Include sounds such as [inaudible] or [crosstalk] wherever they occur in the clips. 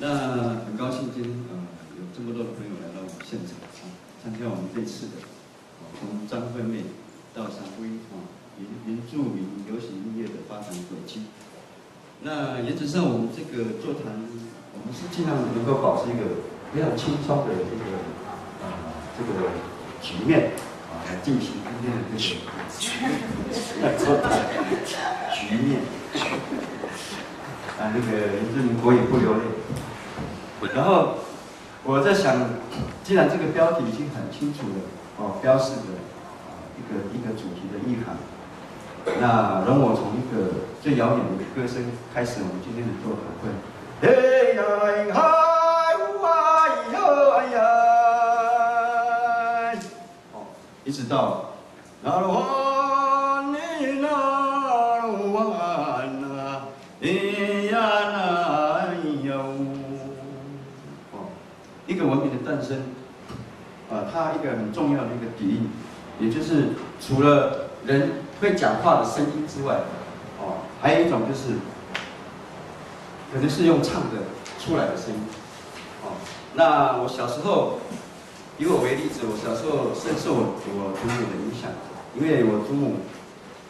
那很高兴今天呃有这么多的朋友来到我们现场啊，参加我们这次的啊从张惠妹到闪辉啊原原住民流行音乐的发展轨迹。那原则上我们这个座谈，我们是尽量能够保持一个非常轻松的这个啊这个局面啊来进行今天的这个局面。啊，那个林志玲国语不流泪。然后我在想，既然这个标题已经很清楚了，哦，标示着啊一个一个主题的意涵，那容我从一个最遥远的歌声开始我们今天的座谈会。嘿呀嗨呜啊哟哎呀，哦，一直到那罗他，一个很重要的一个底蕴，也就是除了人会讲话的声音之外，哦，还有一种就是，可能是用唱的出来的声音，哦，那我小时候，以我为例子，我小时候深受我我祖母的影响，因为我祖母，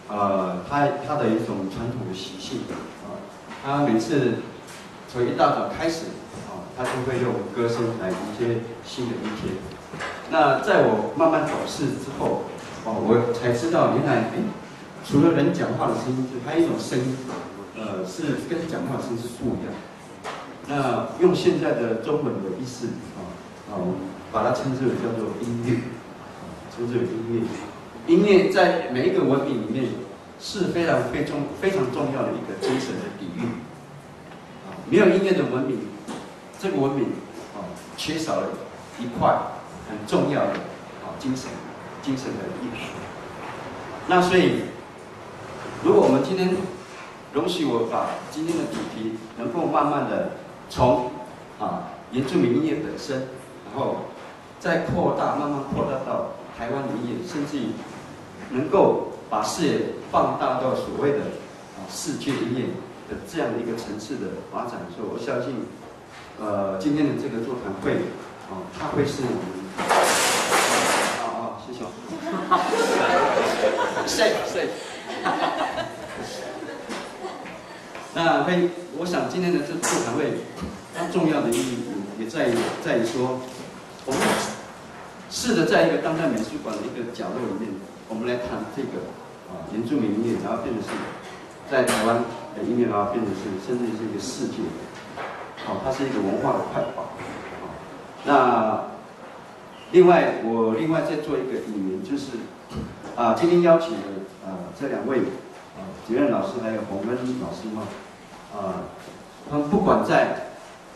呃，她她的一种传统的习性，啊，她每次从一大早开始，啊，她就会用歌声来迎接新的一天。那在我慢慢懂事之后，哦，我才知道原来，哎，除了人讲话的声音，就还有一种声音，呃，是跟讲话声音是不一样。那用现在的中文的意思，啊，啊，我们把它称之为叫做音乐，称之为音乐。音乐在每一个文明里面是非常非重非常重要的一个精神的底蕴。啊，没有音乐的文明，这个文明啊，缺少了一块很重要的啊精神精神的艺术。那所以，如果我们今天容许我把今天的主题能够慢慢的从啊原住民音乐本身，然后再扩大，慢慢扩大到台湾音乐，甚至于能够把视野放大到所谓的啊世界音乐的这样的一个层次的发展的时候，我相信，呃，今天的这个座谈会，啊，它会是我们，啊啊，[laughs] 谢谢，谢谢。[laughs] 那会，我想今天的这座谈会，它重要的意义也也在于在于说，我们试着在一个当代美术馆的一个角落里面，我们来谈这个啊原住民音乐，然后变成是在台湾的音乐，然后变成是甚至是一个世界，好、它是一个文化的快宝。好那另外我另外再做一个引言，就是啊今天邀请的啊这两位啊杰任老师还有洪恩老师嘛。啊，他们不管在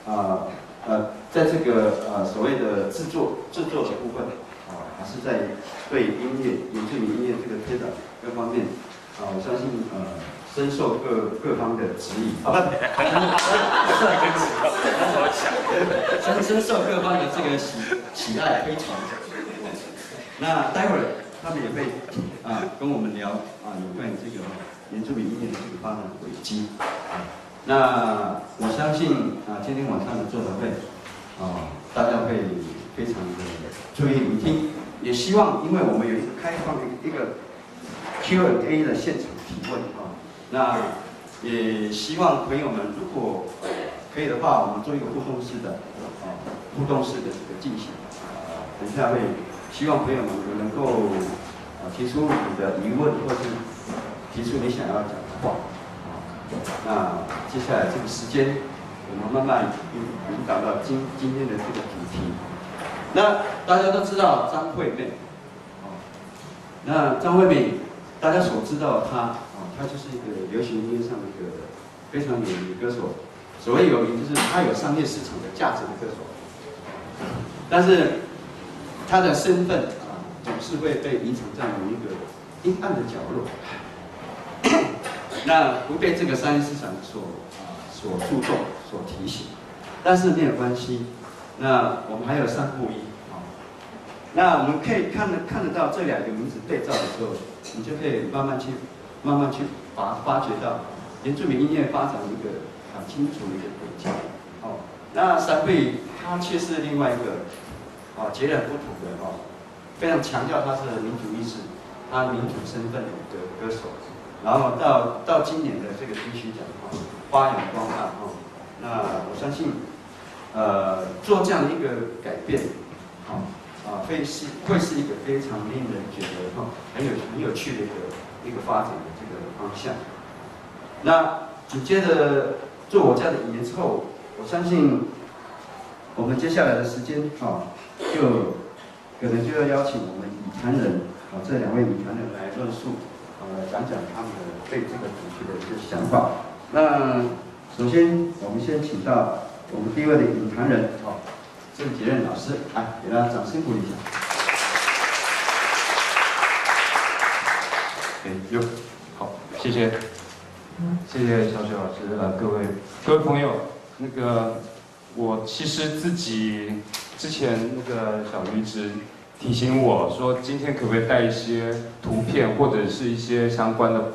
啊呃，在这个呃所谓的制作制作的部分啊，还是在对音乐原住民音乐这个推展各方面啊，我相信呃深受各各方的指引啊，[laughs] 不，[laughs] 深深受各方的这个喜喜爱非常。那待会儿他们也会啊跟我们聊啊有关于这个原住民音乐的这个发展轨迹啊。那我相信啊，今天晚上的座谈会啊，大家会非常的注意聆听，也希望，因为我们有一个开放的一个 Q&A 的现场提问啊，那也希望朋友们如果可以的话，我们做一个互动式的啊，互动式的这个进行啊，等一下会希望朋友们能够啊提出你的疑问，或是提出你想要讲的话。那接下来这个时间，我们慢慢引引导到今今天的这个主题。那大家都知道张惠妹，哦，那张惠妹，大家所知道她，他，就是一个流行音乐上的一个非常有名的歌手。所谓有名，就是她有商业市场的价值的歌手。但是她的身份啊，总是会被隐藏在某一个阴暗的角落。那不被这个商业市场所啊所注重、所提醒，但是没有关系。那我们还有三不一啊，那我们可以看得看得到这两个名字对照的时候，你就可以慢慢去慢慢去发发掘到原住民音乐发展一个很清楚的一个轨迹。哦，那三贝他却是另外一个啊截然不同的哦，非常强调他是民族意识、他民族身份的一个歌手。然后到到今年的这个金曲奖哈，发扬光大哈。那我相信，呃，做这样的一个改变，好啊，会是会是一个非常令人觉得哈很有很有趣的一个一个发展方向。那紧接着做我这样的演之后，我相信我们接下来的时间啊，就可能就要邀请我们以谈人啊这两位以谈人来论述。呃，讲讲他们的对这个主题的一个想法。那首先，我们先请到我们第一位的引谈人，好，郑杰任老师，来给他掌声鼓励一下。哎，有，谢谢，谢谢小雪老师，呃，各位各位朋友，那个我其实自己之前那个小鱼子。提醒我说，今天可不可以带一些图片或者是一些相关的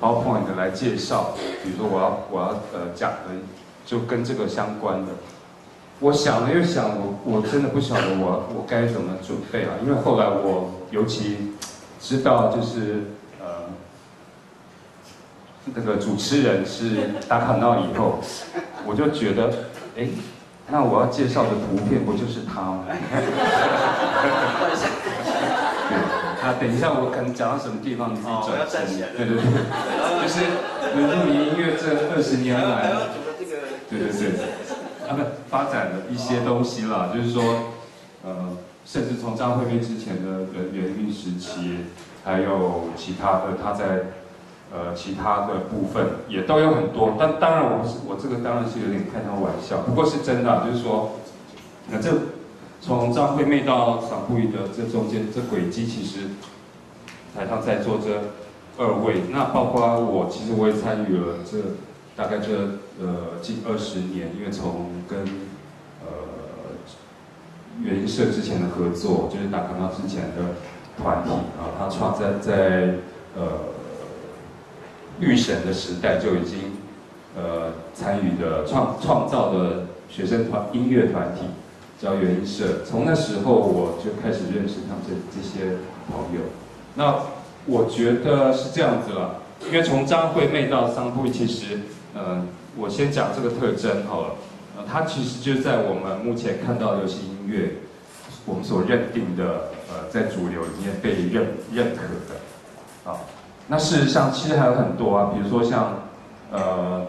PowerPoint 来介绍？比如说，我要我要呃讲的，就跟这个相关的。我想了又想，我我真的不晓得我我该怎么准备啊，因为后来我尤其知道就是那个主持人是打卡闹以后，我就觉得哎。那我要介绍的图片不就是他吗？[laughs] 那等一下我可能讲到什么地方，你自己转身。对对对，就是原住民音乐这二十年来，对对对，他们发展了一些东西啦，就是说，呃，甚至从张惠妹之前的的元韵时期，还有其他的他在。呃，其他的部分也都有很多，但当然我是我这个当然是有点开他玩笑，不过是真的，就是说，那这从张惠妹到桑布语的这中间这轨迹，其实台上在座这二位，那包括我，其实我也参与了这大概这呃近二十年，因为从跟呃原社之前的合作，就是打康到之前的团体啊，他创在在呃。预审的时代就已经，呃，参与的创创造的学生团音乐团体叫原音社。从那时候我就开始认识他们这这些朋友。那我觉得是这样子了，因为从张惠妹到桑布，其实，呃，我先讲这个特征好了。呃，它其实就在我们目前看到流行音乐，我们所认定的，呃，在主流里面被认认可的，啊。那事实上，其实还有很多啊，比如说像，呃，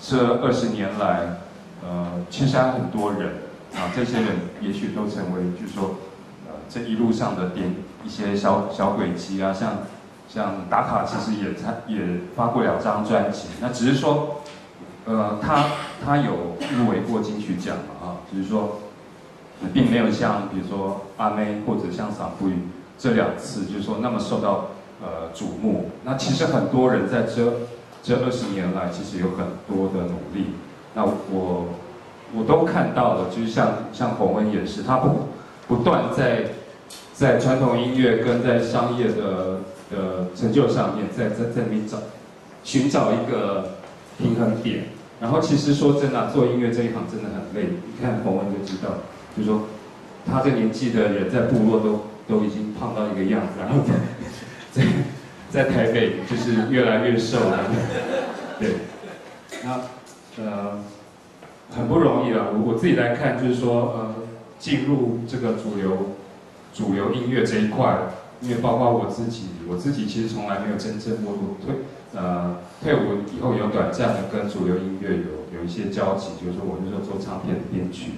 这二十年来，呃，其实还有很多人啊，这些人也许都成为，就是说，呃，这一路上的点一些小小轨迹啊，像像打卡其实也参也发过两张专辑，那只是说，呃，他他有入围过金曲奖嘛啊，只是说，并没有像比如说阿妹或者像桑布云这两次，就是说那么受到。呃，瞩目。那其实很多人在这这二十年来，其实有很多的努力。那我我都看到了，就是像像洪文也是，他不不断在在传统音乐跟在商业的的成就上面，在在在里面找寻找一个平衡点。然后其实说真的，做音乐这一行真的很累。你看洪文就知道，就说他这年纪的人在部落都都已经胖到一个样子，然后。在在台北就是越来越瘦了，对，那呃很不容易了。我我自己来看，就是说呃进入这个主流主流音乐这一块，因为包括我自己，我自己其实从来没有真正我我退呃退伍以后有短暂的跟主流音乐有有一些交集，就是说我那时候做唱片的编曲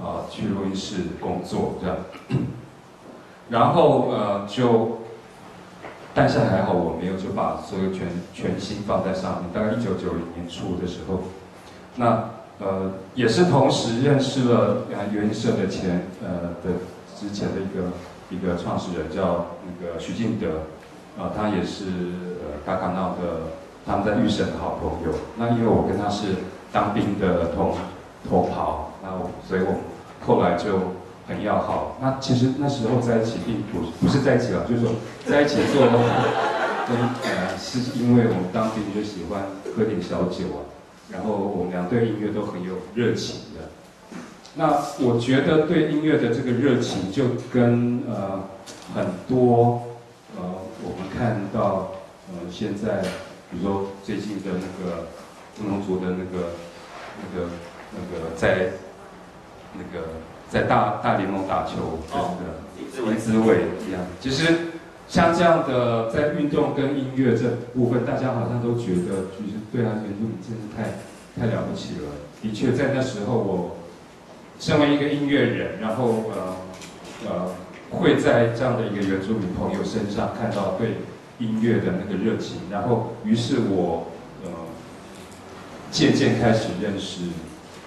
啊，去录音室工作这样，[coughs] 然后呃就。但是还好，我没有就把所有全全心放在上面。大概一九九零年初的时候，那呃也是同时认识了呃原社的前呃的之前的一个一个创始人叫那个徐敬德，啊他也是呃嘎嘎闹的他们在预审的好朋友。那因为我跟他是当兵的同同袍，那我所以我后来就很要好。那其实那时候在一起并不不是在一起了，就是说在一起做，跟呃是因为我们当兵就喜欢喝点小酒啊，然后我们俩对音乐都很有热情的。那我觉得对音乐的这个热情，就跟呃很多呃我们看到呃现在，比如说最近的那个乌龙族的那个那个那个在那个在大大联盟打球的那个林子伟一样，其实像这样的在运动跟音乐这部分，大家好像都觉得就是对啊，原住民真是太太了不起了。的确，在那时候我。身为一个音乐人，然后呃呃，会在这样的一个原住民朋友身上看到对音乐的那个热情，然后于是我呃渐渐开始认识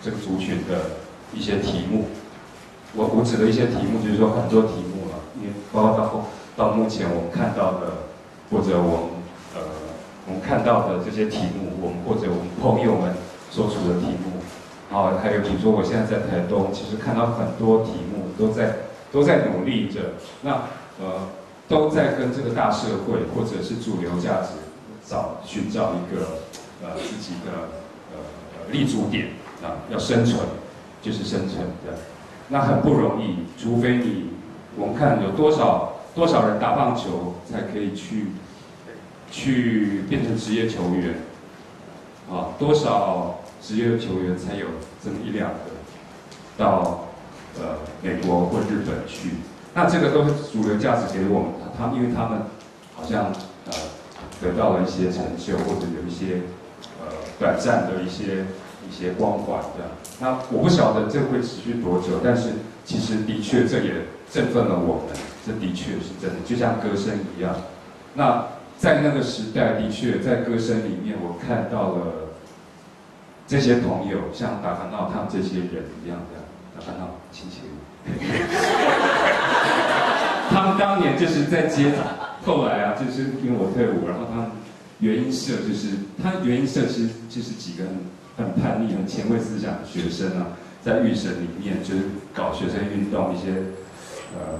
这个族群的一些题目。我我指的一些题目就是说很多题目了，因为包括到到目前我们看到的，或者我们呃我们看到的这些题目，我们或者我们朋友们所处的题目。啊，还有比如说，我现在在台东，其实看到很多题目都在都在努力着，那呃都在跟这个大社会或者是主流价值找寻找一个呃自己的呃立足点啊，要生存就是生存的，那很不容易，除非你我们看有多少多少人打棒球才可以去去变成职业球员啊，多少。职业球员才有这么一两个到呃美国或日本去，那这个都是主流价值给我们，他因为他们好像呃得到了一些成就或者有一些呃短暂的一些一些光环这样。那我不晓得这会持续多久，但是其实的确这也振奋了我们，这的确是真的，就像歌声一样。那在那个时代，的确在歌声里面，我看到了。这些朋友像达凡闹他们这些人一样的，达凡闹亲切。他们当年就是在街，后来啊，就是因为我退伍，然后他们原音社就是他原音社其实就是几个人很叛逆、很前卫思想的学生啊，在预审里面就是搞学生运动一些，呃，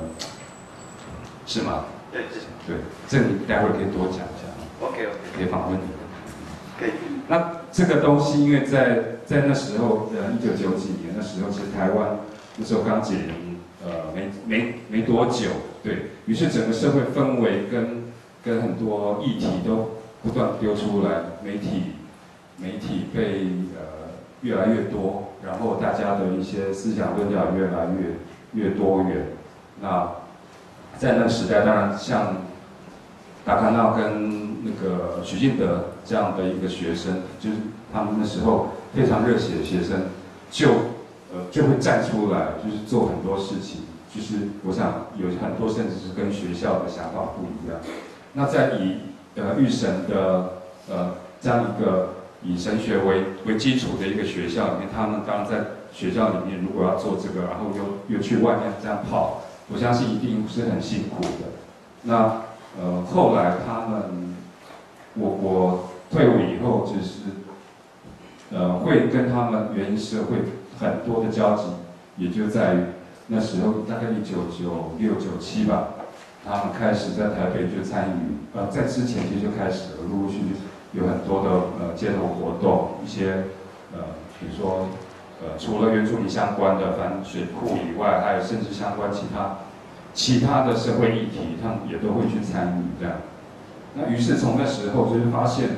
是吗？对对，这你待会儿可以多讲一下。OK OK，可以访问你。可以。那。这个东西，因为在在那时候，呃，一九九几年那时候，其实台湾那时候刚解严，呃，没没没多久，对于是整个社会氛围跟跟很多议题都不断丢出来，媒体媒体被呃越来越多，然后大家的一些思想论调越来越越多元。那在那个时代，当然像达康纳跟那个许敬德。这样的一个学生，就是他们那时候非常热血的学生，就呃就会站出来，就是做很多事情。就是我想有很多甚至是跟学校的想法不一样。那在以呃预神的呃这样一个以神学为为基础的一个学校里面，他们当然在学校里面如果要做这个，然后又又去外面这样跑，我相信一定是很辛苦的。那呃后来他们，我我。退伍以后，就是，呃，会跟他们原社会很多的交集，也就在于那时候，大概一九九六九七吧，他们开始在台北就参与，呃，在之前其实就开始了，陆陆续续有很多的呃街头活动，一些呃，比如说呃，除了原住民相关的反水库以外，还有甚至相关其他其他的社会议题，他们也都会去参与这样。那于是从那时候就是发现。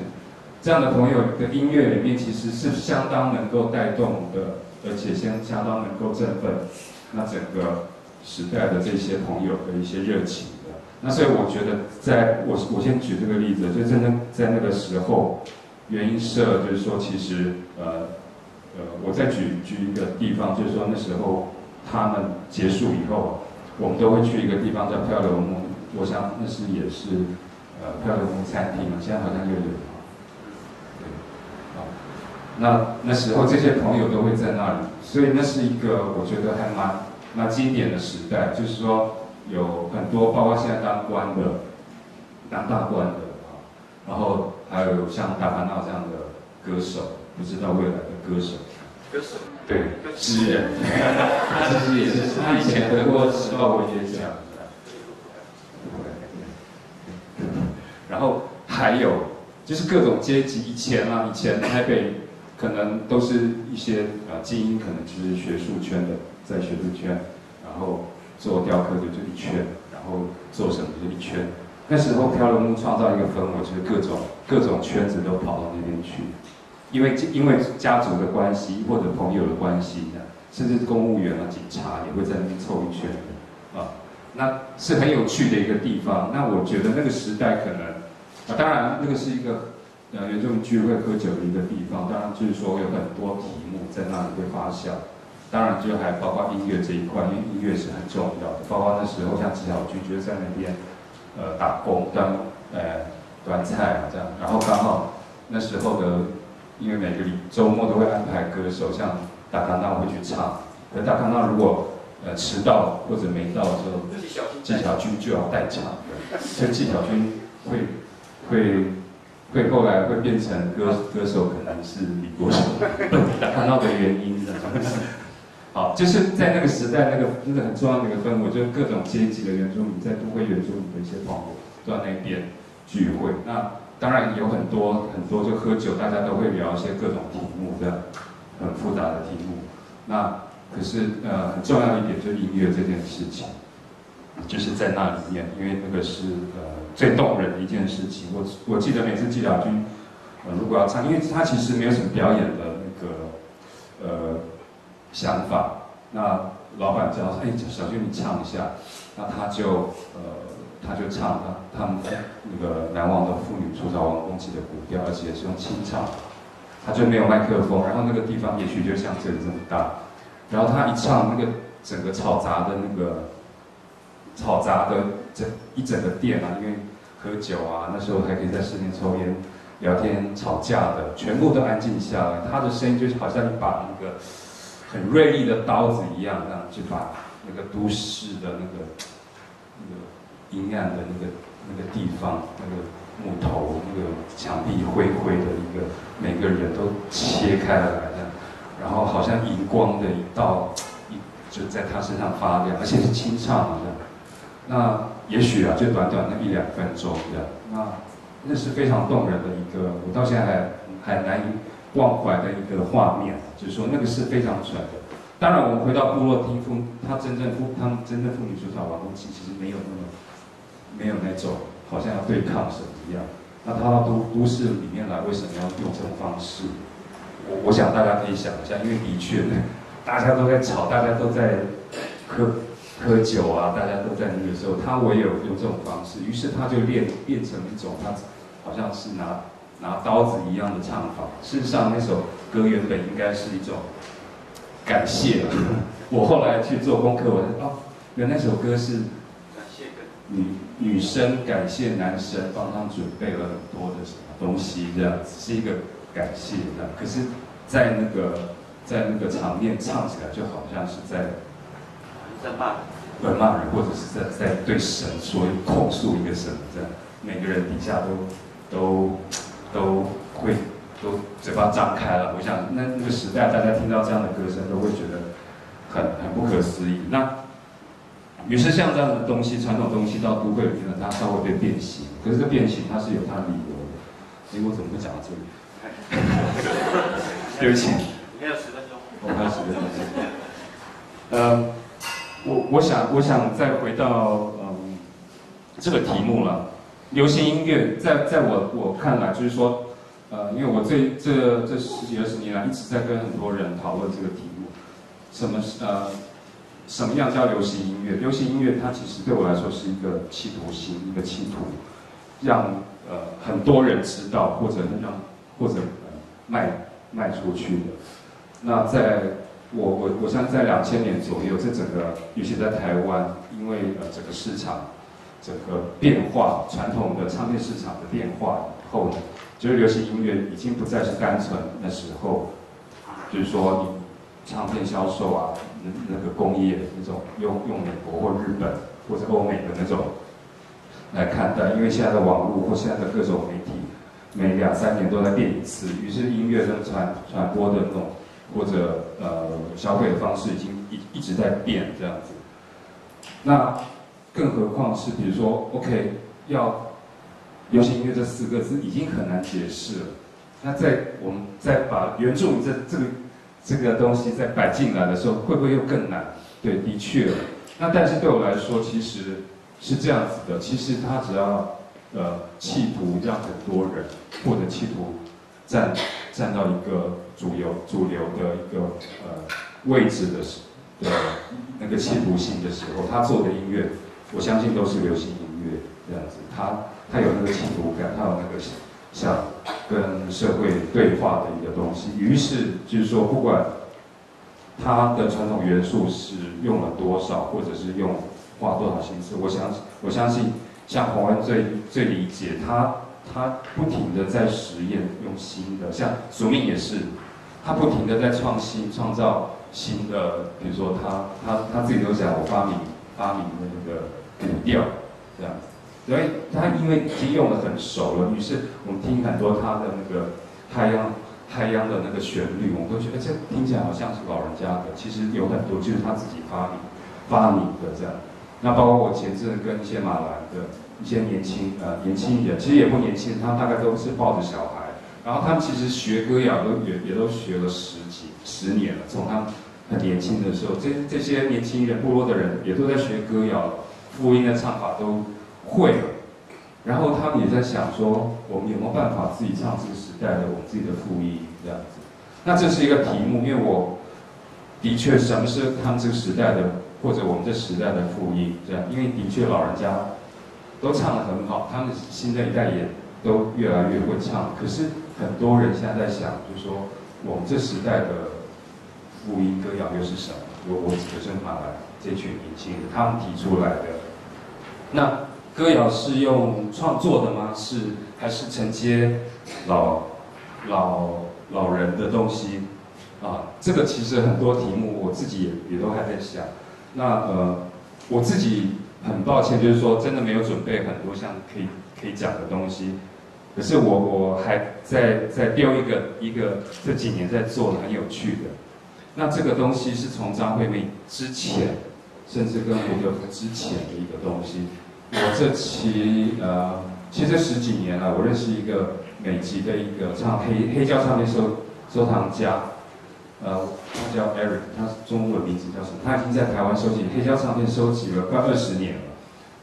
这样的朋友的音乐里面其实是相当能够带动的，而且相相当能够振奋那整个时代的这些朋友的一些热情。那所以我觉得，在我我先举这个例子，就真正在那个时候，原因社就是说，其实呃呃，我再举举一个地方，就是说那时候他们结束以后，我们都会去一个地方叫漂流木，我想那是也是呃漂流木餐厅嘛，现在好像又有。那那时候这些朋友都会在那里，所以那是一个我觉得还蛮蛮经典的时代，就是说有很多包括现在当官的、当大官的啊，然后还有像达凡纳这样的歌手，不知道未来的歌手，歌手，对，诗人，他其实也是他以前得过时报文学奖。然后还有就是各种阶级，以前啊，以前台北可能都是一些啊精英，可能就是学术圈的，在学术圈，然后做雕刻就就一圈，然后做什么就一圈。那时候漂流木创造一个氛围，就是各种各种圈子都跑到那边去，因为因为家族的关系或者朋友的关系，甚至公务员啊、警察也会在那边凑一圈，啊，那是很有趣的一个地方。那我觉得那个时代可能。啊，当然，那个是一个呃原住民聚会喝酒的一个地方。当然，就是说有很多题目在那里会发酵。当然，就还包括音乐这一块，因为音乐是很重要的。包括那时候像纪晓君就在那边呃打工端呃端菜啊这样。然后刚好那时候的，因为每个周末都会安排歌手，像大康纳会去唱。可大康纳如果呃迟到或者没到的时候，纪晓君就要代唱。所以纪晓君会。会会后来会变成歌歌手，可能是李国雄看到的原因的。好，就是在那个时代，那个真的很重要的一个氛围，就是各种阶级的原住民在都会原住民的一些朋友都在那边聚会。那当然有很多很多就喝酒，大家都会聊一些各种题目的很复杂的题目。那可是呃很重要一点就是音乐这件事情，就是在那里面，因为那个是呃。最动人的一件事情，我我记得每次季亚军，呃，如果要唱，因为他其实没有什么表演的那个呃想法，那老板叫他，哎，小军你唱一下，那他就呃他就唱他他们那个难忘的妇女出找王公旗的古调，而且是用清唱，他就没有麦克风，然后那个地方也许就像这里这么大，然后他一唱那个整个嘈杂的那个嘈杂的。整一整个店啊，因为喝酒啊，那时候还可以在室内抽烟、聊天、吵架的，全部都安静下来。他的声音就好像一把那个很锐利的刀子一样，这样就把那个都市的那个那个阴暗的那个那个地方，那个木头、那个墙壁灰灰的一个每个人都切开了来，这样，然后好像荧光的一道一就在他身上发亮，而且是清唱的，那。也许啊，就短短那一两分钟这样，那那是非常动人的一个，我到现在还还难以忘怀的一个画面。就是说，那个是非常准的。当然，我们回到部落听风，他真正妇，他们真正妇女主场王公旗，其实没有那么没有那种好像要对抗什么一样。那他到都都市里面来，为什么要用这种方式？我我想大家可以想一下，因为的确，大家都在吵，大家都在喝。喝酒啊，大家都在那个时候，他唯有用这种方式，于是他就练变成一种，他好像是拿拿刀子一样的唱法。事实上，那首歌原本应该是一种感谢。[laughs] 我后来去做功课，我说哦，原来那首歌是感谢女女生感谢男生帮他准备了很多的什么东西，这样子是一个感谢的。可是，在那个在那个场面唱起来，就好像是在在骂。在骂人，或者是在在对神说控诉一个神，这样每个人底下都都都会都嘴巴张开了。我想那那个时代，大家听到这样的歌声，都会觉得很很不可思议。那于是像这样的东西，传统东西到都会里面呢，它稍微被变形。可是这变形它是有它的理由的。哎，我怎么会讲到这里？[laughs] 对不起。还有十分钟。我还有十分钟。呃。我我想我想再回到嗯这个题目了，流行音乐在在我我看来就是说，呃，因为我这这这十几二十年来一直在跟很多人讨论这个题目，什么是呃什么样叫流行音乐？流行音乐它其实对我来说是一个企图心，一个企图，让呃很多人知道或者让或者卖卖出去的，那在。我我我相信在两千年左右，这整个尤其在台湾，因为呃整个市场整个变化，传统的唱片市场的变化以后呢，就是流行音乐已经不再是单纯那时候，就是说你唱片销售啊，那那个工业那种用用美国或日本或者欧美的那种来看待，因为现在的网络或现在的各种媒体，每两三年都在变一次，于是音乐的传传播的那种。或者呃消费的方式已经一一直在变这样子。那更何况是比如说，OK，要流行音乐这四个字已经很难解释了。那在我们再把原著这这个这个东西再摆进来的时候，会不会又更难？对，的确。那但是对我来说，其实是这样子的。其实他只要呃企图让很多人，或者企图占占到一个主流主流的一个呃位置的时的那个企图性的时候，他做的音乐，我相信都是流行音乐这样子。他他有那个企图感，他有那个想跟社会对话的一个东西。于是就是说，不管。它的传统元素是用了多少，或者是用花多少心思？我相我相信，像洪恩最最理解他，他不停的在实验，用新的，像宿命也是，他不停的在创新，创造新的，比如说他他他自己都讲，我发明发明的那个古调这样子，所以他因为已经用的很熟了，于是我们听很多他的那个太阳。太阳的那个旋律，我们都觉得这听起来好像是老人家的，其实有很多就是他自己发明、发明的这样。那包括我前阵跟一些马来的一些年轻呃年轻人，其实也不年轻，他们大概都是抱着小孩，然后他们其实学歌谣都也也都学了十几十年了，从他们很年轻的时候，这这些年轻人部落的人也都在学歌谣，复音的唱法都会了。然后他们也在想说，我们有没有办法自己唱这个时代的我们自己的复音这样子？那这是一个题目，因为我的确什么是他们这个时代的，或者我们这时代的复音这样？因为的确老人家都唱得很好，他们新的一代也都越来越会唱。可是很多人现在在想，就是说我们这时代的复音歌谣又是什么？我我指的是马来这群年轻人他们提出来的那。歌谣是用创作的吗？是还是承接老老老人的东西？啊，这个其实很多题目我自己也也都还在想。那呃，我自己很抱歉，就是说真的没有准备很多像可以可以讲的东西。可是我我还在在丢一个一个这几年在做的很有趣的。那这个东西是从张惠妹之前，甚至跟胡德夫之前的一个东西。我这期呃，其实十几年了，我认识一个美籍的一个唱黑黑胶唱片收收藏家，呃，他叫 Eric，他中文名字叫什么？他已经在台湾收集黑胶唱片收集了快二十年了。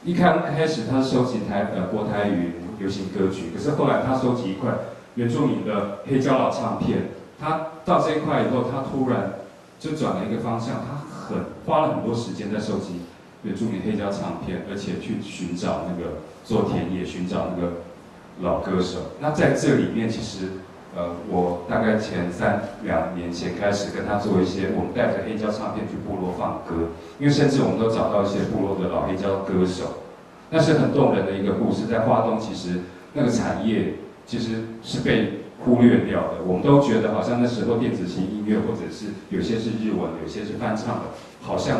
一开开始他收集台呃国台语流行歌曲，可是后来他收集一块原住民的黑胶老唱片。他到这一块以后，他突然就转了一个方向，他很花了很多时间在收集。原住民黑胶唱片，而且去寻找那个做田野，寻找那个老歌手。那在这里面，其实，呃，我大概前三两年前开始跟他做一些，我们带着黑胶唱片去部落放歌，因为甚至我们都找到一些部落的老黑胶歌手，那是很动人的一个故事。在华东，其实那个产业其实是被忽略掉的。我们都觉得好像那时候电子琴音乐，或者是有些是日文，有些是翻唱的，好像。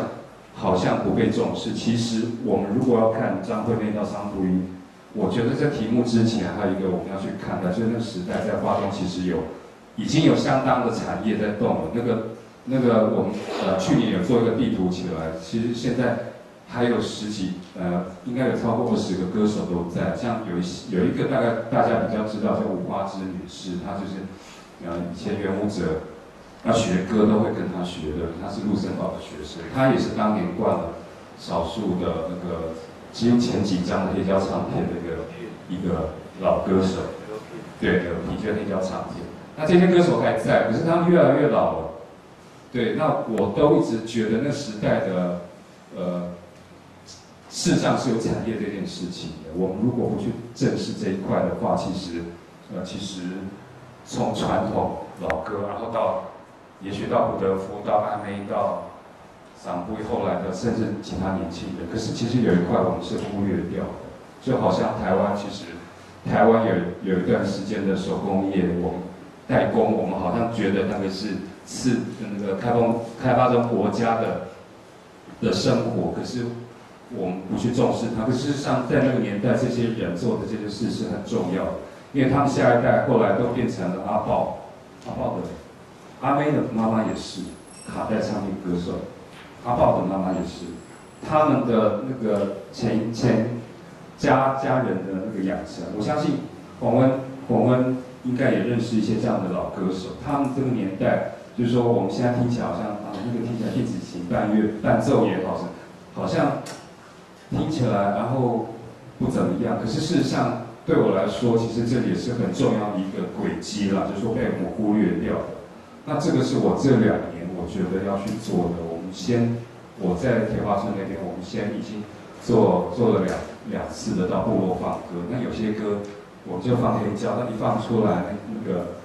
好像不被重视。其实我们如果要看张惠妹到桑福音，我觉得在题目之前还有一个我们要去看的，就是那个时代在华东其实有已经有相当的产业在动了。那个那个我们呃去年有做一个地图起来，其实现在还有十几呃应该有超过二十个歌手都在。像有一些有一个大概大家比较知道叫五花之女士，她就是呃以前原舞者。那学歌都会跟他学的，他是陆森堡的学生，他也是当年灌了少数的那个几乎前几张的黑胶唱片的一个一个老歌手，对的，的确黑胶唱片。那这些歌手还在，可是他们越来越老了。对，那我都一直觉得那时代的呃，事实上是有产业这件事情的。我们如果不去正视这一块的话，其实呃，其实从传统老歌，然后到也许到胡德夫，到阿妹，到桑布后来的，甚至其他年轻人。可是其实有一块我们是忽略掉的，就好像台湾，其实台湾有有一段时间的手工业，我们代工，我们好像觉得那个是是那个开放开发中国家的的生活，可是我们不去重视它。可事实上，在那个年代，这些人做的这些事是很重要的，因为他们下一代后来都变成了阿豹，阿豹的。阿妹的妈妈也是卡带唱片歌手，阿豹的妈妈也是，他们的那个前前家家人的那个养成，我相信洪恩洪恩应该也认识一些这样的老歌手，他们这个年代，就是说我们现在听起来好像啊，那个听起来电子琴伴乐伴奏也好，好像听起来然后不怎么样，可是事实上对我来说，其实这也是很重要的一个轨迹啦，就是说被我们忽略掉的。那这个是我这两年我觉得要去做的。我们先，我在铁花村那边，我们先已经做做了两两次的到部落放歌。那有些歌，我们就放黑胶，那一放出来，那个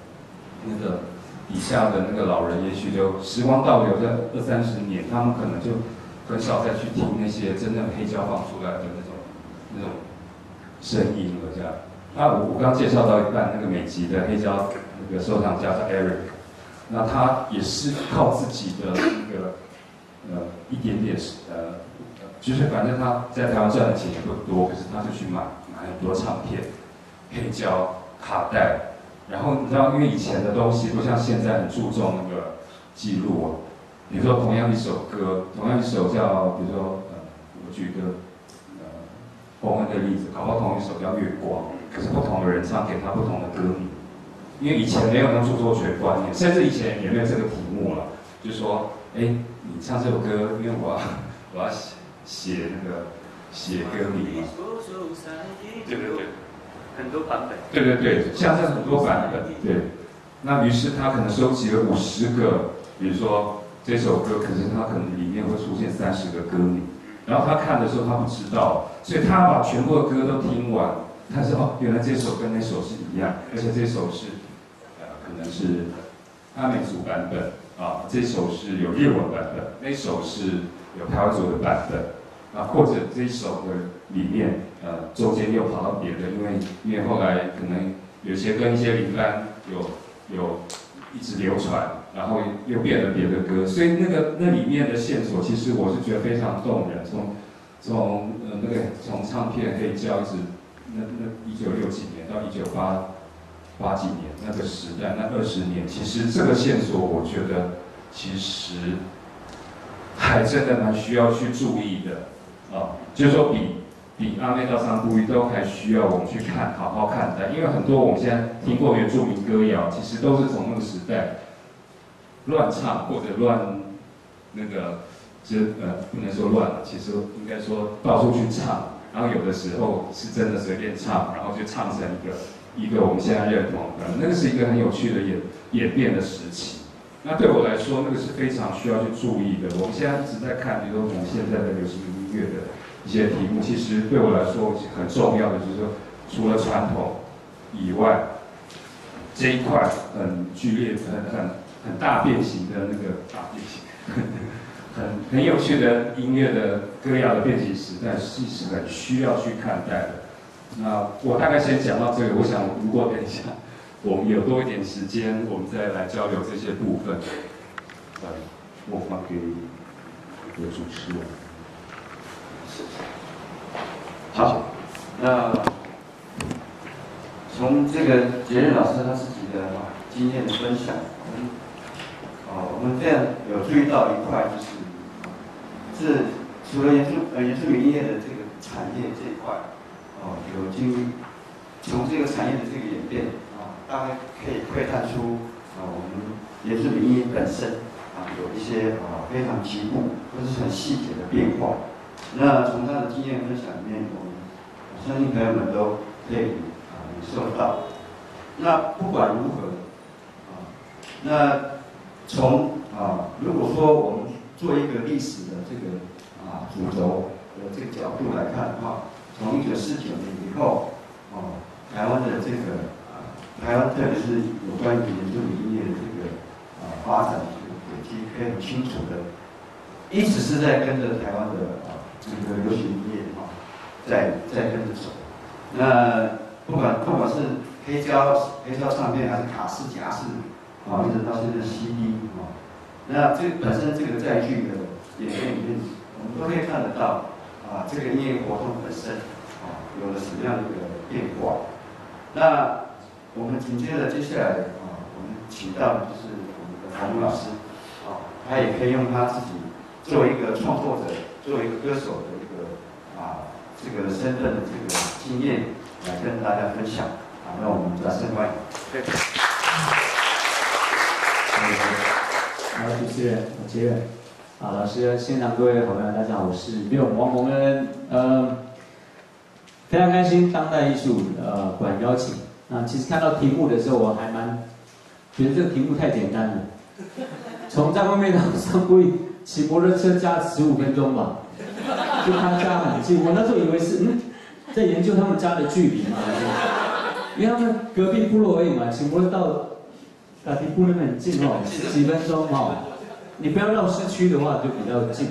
那个底下的那个老人，也许就时光倒流在二三十年，他们可能就很少再去听那些真正黑胶放出来的那种那种声音了。这样，那我我刚介绍到一半，那个美籍的黑胶那个收藏家叫 Eric。那他也是靠自己的那个呃一点点呃，就是反正他在台湾赚的钱也不多，可是他就去买买很多唱片、黑胶、卡带，然后你知道，因为以前的东西不像现在很注重那个记录啊。比如说同样一首歌，同样一首叫，比如说呃，我举个呃洪恩的例子，搞不好同一首叫《月光》，可是不同的人唱，给他不同的歌名。因为以前没有那著作权观念，甚至以前也没有这个题目了。就说，哎，你唱这首歌，因为我要 [laughs] 我要写写那个写歌名嘛。对对对，很多版本。对对对，像这很多版本。对。那于是他可能收集了五十个，比如说这首歌，可是他可能里面会出现三十个歌名。然后他看的时候他不知道，所以他把全部的歌都听完，他说哦，原来这首跟那首是一样，而且这首是。可能是阿美族版本啊，这首是有日文版本，那首是有台湾族的版本啊，或者这首的里面呃中间又跑到别的，因为因为后来可能有些跟一些灵班有有一直流传，然后又变了别的歌，所以那个那里面的线索其实我是觉得非常动人，从从呃那个从唱片黑胶子那那一九六几年到一九八。八几年那个时代，那二十年，其实这个线索，我觉得其实还真的蛮需要去注意的啊。就是说，比比阿妹到三姑玉都还需要我们去看，好好看待。因为很多我们现在听过原住民歌谣，其实都是从那个时代乱唱或者乱那个，就呃不能说乱了，其实应该说到处去唱，然后有的时候是真的随便唱，然后就唱成一个。一个我们现在认同的，那个是一个很有趣的演演变的时期。那对我来说，那个是非常需要去注意的。我们现在一直在看，比如说我们现在的流行音乐的一些题目，其实对我来说很重要的就是说，除了传统以外，这一块很剧烈、很很很大变形的那个大变形，很很有趣的音乐的歌谣的变形时代，是是很需要去看待的。那我大概先讲到这里。我想，如果等一下我们有多一点时间，我们再来交流这些部分。呃，我发给有主持人。好，那从这个杰任老师他自己的经验的分享，我们，哦，我们这样有注意到一块，就是是除了原住呃原住民业的这个产业这一块。哦，有经从这个产业的这个演变啊，大概可以窥探出啊，我们也是民营本身啊，有一些啊非常局部或者是很细节的变化。那从他的经验分享里面，我们相信朋友们都可以啊感受到。那不管如何啊，那从啊，如果说我们做一个历史的这个啊主轴的这个角度来看的话。从一九四九年以后，哦，台湾的这个啊，台湾特别是有关于原住民音乐的这个啊发展这个轨迹，可以很清楚的，一直是在跟着台湾的啊这个流行音乐啊，在在跟着走。那不管不管是黑胶黑胶唱片还是卡式夹式，啊，一直到现在 CD 啊，那这本身这个载具的演变里面，我们都可以看得到。啊，这个音乐活动本身啊，有了什么样的一个变化？那我们紧接着接下来啊，我们请到的就是我们的洪老师，啊，他也可以用他自己作为一个创作者、作为一个歌手的一个啊这个身份的这个经验来跟大家分享。啊，那我们掌声欢迎。对。好，主持人我接任。啊，老师，现场各位好朋友，大家好，我是六王蒙恩。呃，非常开心，当代艺术呃馆邀请。那其实看到题目的时候，我还蛮觉得这个题目太简单了。从张惠妹到上桂骑摩托车加十五分钟吧，[laughs] 就他家很近。我那时候以为是嗯，在研究他们家的距离嘛，因为他们隔壁部落而已嘛，骑摩托到隔壁部落很近哦，几分钟哦。你不要绕市区的话就比较近。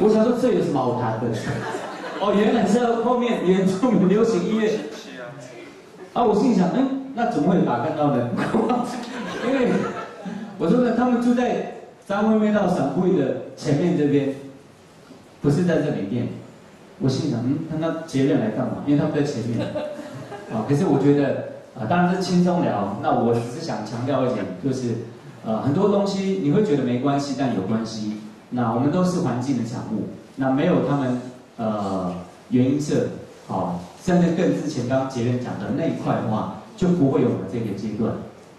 我想说这有什么好谈的？[laughs] 哦，原来是后面原住民流行音乐。啊，我心想，嗯，那怎么会打看到呢？[laughs] 因为我说呢，他们住在张惠妹到省会的前面这边，不是在这里面。我心想，嗯，他那结论来干嘛？因为他们在前面。[laughs] 啊，可是我觉得啊，当然是轻松聊。那我只是想强调一点，就是呃，很多东西你会觉得没关系，但有关系。那我们都是环境的产物，那没有他们呃原因色，好。甚至更之前刚刚杰伦讲的那一块的话，就不会有我们这个阶段，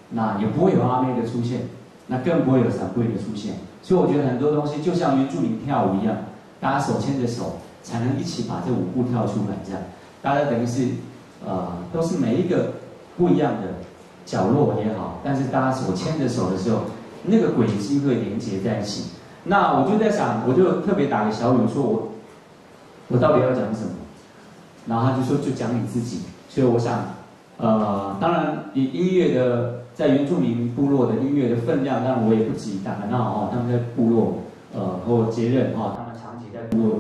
那也不会有阿妹的出现，那更不会有闪柜的出现。所以我觉得很多东西就像原住民跳舞一样，大家手牵着手，才能一起把这舞步跳出来。这样，大家等于是，呃，都是每一个不一样的角落也好，但是大家手牵着手的时候，那个轨迹会连接在一起。那我就在想，我就特别打个小语，说我，我到底要讲什么？然后他就说，就讲你自己。所以我想，呃，当然以音乐的在原住民部落的音乐的分量，当然我也不及打个闹哦。他们在部落，呃，和我接任哦，他们长期在部落，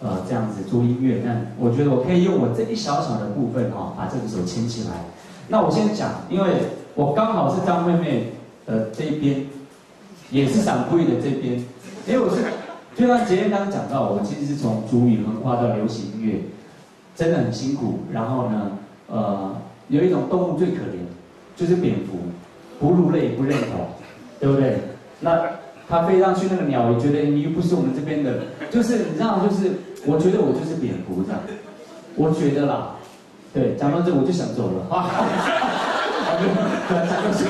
呃，这样子做音乐。但我觉得我可以用我这一小小的部分哦，把这个手牵起来。那我先讲，因为我刚好是张妹妹的这一边，也是闪龟的这边。因为我是，就像杰任刚刚讲到，我其实是从主语文化到流行音乐。真的很辛苦，然后呢，呃，有一种动物最可怜，就是蝙蝠，哺乳类不认同，对不对？那它飞上去，那个鸟也觉得你又不是我们这边的，就是你知道，就是我觉得我就是蝙蝠这样，我觉得啦，对，讲到这我就想走了，啊，对，讲到这，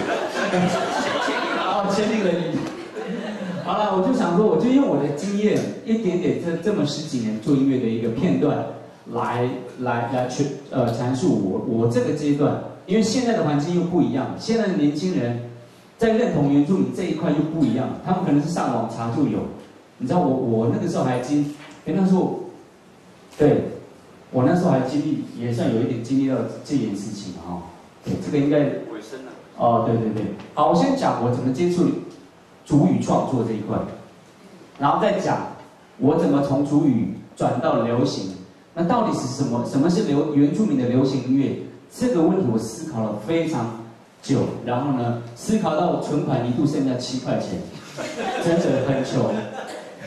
好，签订了。你，好了，我就想说，我就用我的经验，一点点这这么十几年做音乐的一个片段。来来来去呃阐述我我这个阶段，因为现在的环境又不一样，现在的年轻人在认同原住民这一块又不一样，他们可能是上网查就有，你知道我我那个时候还经，哎那时候，对，我那时候还经历也算有一点经历到这件事情啊，对这个应该尾声了，哦对对对，好我先讲我怎么接触主语创作这一块，然后再讲我怎么从主语转到流行。那到底是什么？什么是流原住民的流行音乐？这个问题我思考了非常久，然后呢，思考到我存款一度剩下七块钱，真的很穷，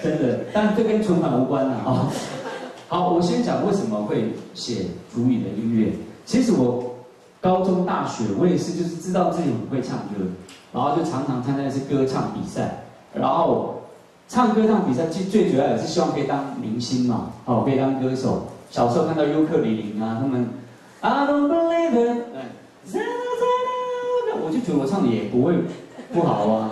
真的。但这跟存款无关了啊。好，我先讲为什么会写主语的音乐。其实我高中、大学我也是，就是知道自己很会唱歌，然后就常常参加一些歌唱比赛，然后唱歌唱比赛，其实最主要也是希望可以当明星嘛，哦，可以当歌手。小时候看到尤克里里啊，他们，I don't believe it，我就觉得我唱的也不会不好啊，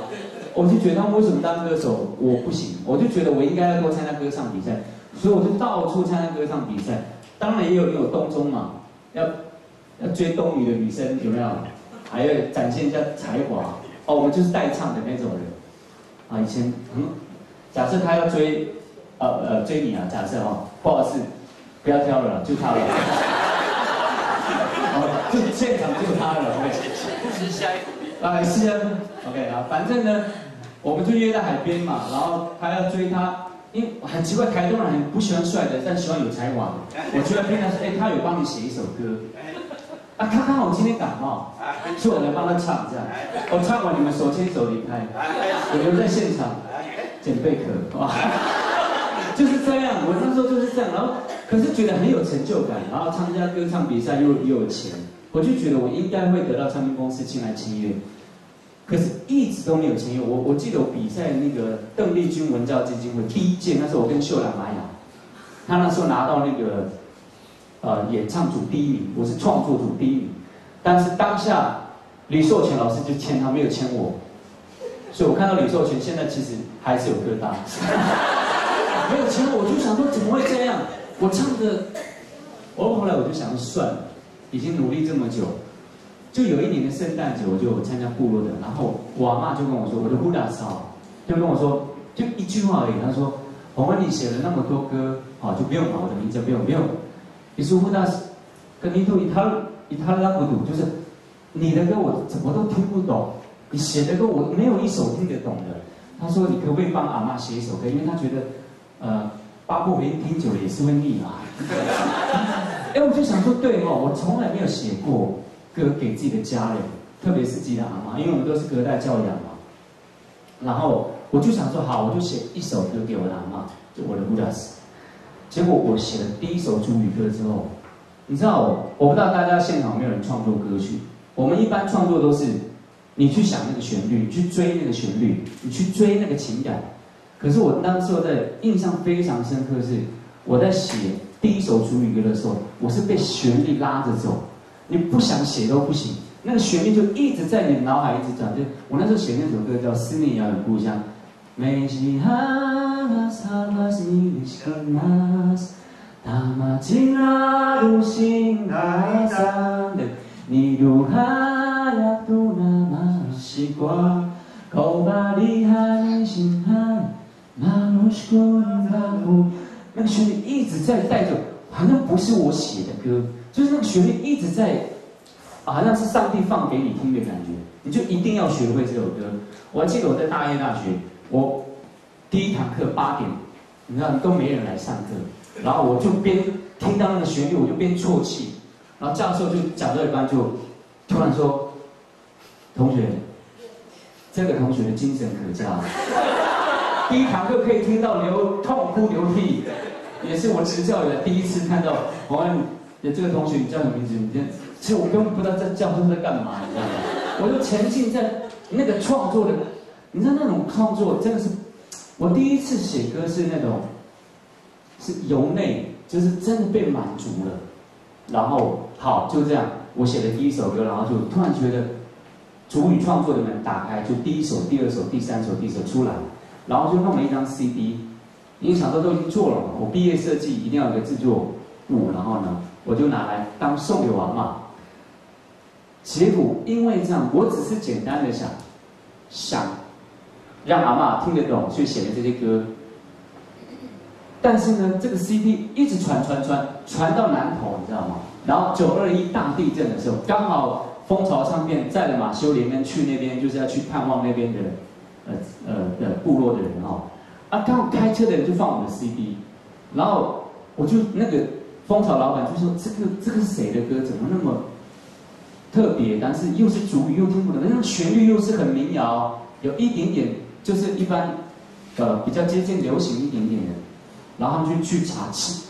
我就觉得他们为什么当歌手我不行，我就觉得我应该要多参加歌唱比赛，所以我就到处参加歌唱比赛，当然也有有东中嘛，要要追东女的女生有没有？还要展现一下才华，哦，我们就是代唱的那种人，啊，以前嗯，假设他要追，呃呃追你啊，假设哦，不好意思。不要挑了，就他了。好，[laughs] 就现场就他了。是下一步。啊，[laughs] 是啊。OK 啊，反正呢，我们就约在海边嘛，然后他要追他，因为很奇怪，台东人不喜欢帅的，但喜欢有才华。我居然骗他说，哎，他有帮你写一首歌。啊，他刚好今天感冒，所以我来帮他唱这样。我唱完你们手牵手离开，我留在现场捡贝壳，哇。就是这样，我那时候就是这样，然后可是觉得很有成就感，然后参加歌唱比赛又又有钱，我就觉得我应该会得到唱片公司进来签约。可是一直都没有签约。我我记得我比赛那个邓丽君文教基金会第一届，那时候我跟秀兰玛雅，他那时候拿到那个呃演唱组第一名，我是创作组第一名，但是当下李寿全老师就签他，没有签我，所以我看到李寿全现在其实还是有疙瘩，[laughs] 没有签我，我就想说怎么会这样？我唱的，我后来我就想说算了，已经努力这么久。就有一年的圣诞节，我就参加部落的，然后我阿妈就跟我说，我的呼达嫂就跟我说，就一句话而已，他说：“我问你写了那么多歌，好就不用把我的名字不用不用。”你说呼达跟你都一他一他拉不懂，就是你的歌我怎么都听不懂，你写的歌我没有一首听得懂的。他说：“你可不可以帮阿妈写一首歌？因为他觉得，呃，八部音听久了也是会腻嘛。[laughs] ”哎，我就想说，对哦，我从来没有写过。歌给自己的家人，特别是自己的阿妈，因为我们都是隔代教养嘛。然后我就想说，好，我就写一首歌给我的阿妈，就我的布达斯。结果我写了第一首主语歌之后，你知道，我我不知道大家现场有没有人创作歌曲？我们一般创作都是，你去想那个旋律，你去追那个旋律，你去追那个情感。可是我那时候的印象非常深刻是，我在写第一首主语歌的时候，我是被旋律拉着走。你不想写都不行，那个旋律就一直在你脑海一直转。就我那时候写那首歌叫《思念遥远故乡》。那个旋律一直在带着，好像不是我写的歌。就是那个旋律一直在，好像是上帝放给你听的感觉，你就一定要学会这首歌。我还记得我在大业大学，我第一堂课八点，你知道都没人来上课，然后我就边听到那个旋律，我就边啜泣，然后教授就讲到一半就突然说：“同学，这个同学的精神可嘉，第一堂课可以听到流痛哭流涕，也是我执教以来第一次看到我们。”这个同学，你叫什么名字？你先，其实我根本不知道在教室在干嘛，你知道吗？我就沉浸在那个创作的，你知道那种创作真的是，我第一次写歌是那种，是由内，就是真的被满足了。然后好，就这样，我写的第一首歌，然后就突然觉得，主语创作的门打开，就第一首、第二首、第三首、第四首出来，然后就弄了一张 CD，因为想说都已经做了嘛，我毕业设计一定要有个制作部，然后呢。我就拿来当送给阿妈。结果因为这样，我只是简单的想，想让阿妈听得懂，去写的这些歌。但是呢，这个 CD 一直传传传传到南投，你知道吗？然后九二一大地震的时候，刚好蜂巢唱片载了马修连跟去那边，就是要去探望那边的呃呃的部落的人哦。啊，刚好开车的人就放我的 CD，然后我就那个。蜂巢老板就说：“这个这个是谁的歌？怎么那么特别？但是又是主语又听不懂，那旋律又是很民谣，有一点点就是一般，呃，比较接近流行一点点的。然后他们就去查千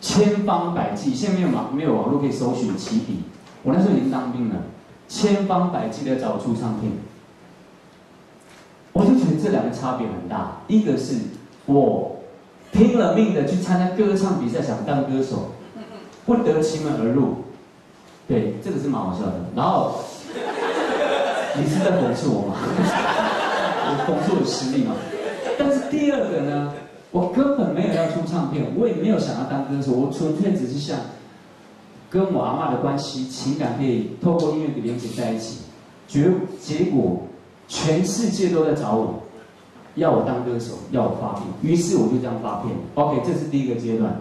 千方百计，现在没有网没有网络可以搜寻起笔。我那时候已经当兵了，千方百计的找出唱片。我就觉得这两个差别很大。一个是我拼了命的去参加歌唱比赛，想当歌手。”不得其门而入，对，这个是蛮好笑的。然后，你是在讽刺我吗？我讽刺我实力嘛。但是第二个呢，我根本没有要出唱片，我也没有想要当歌手，我纯粹只是想跟我阿妈的关系、情感可以透过音乐给连接在一起。结结果，全世界都在找我，要我当歌手，要我发片。于是我就这样发片。OK，这是第一个阶段。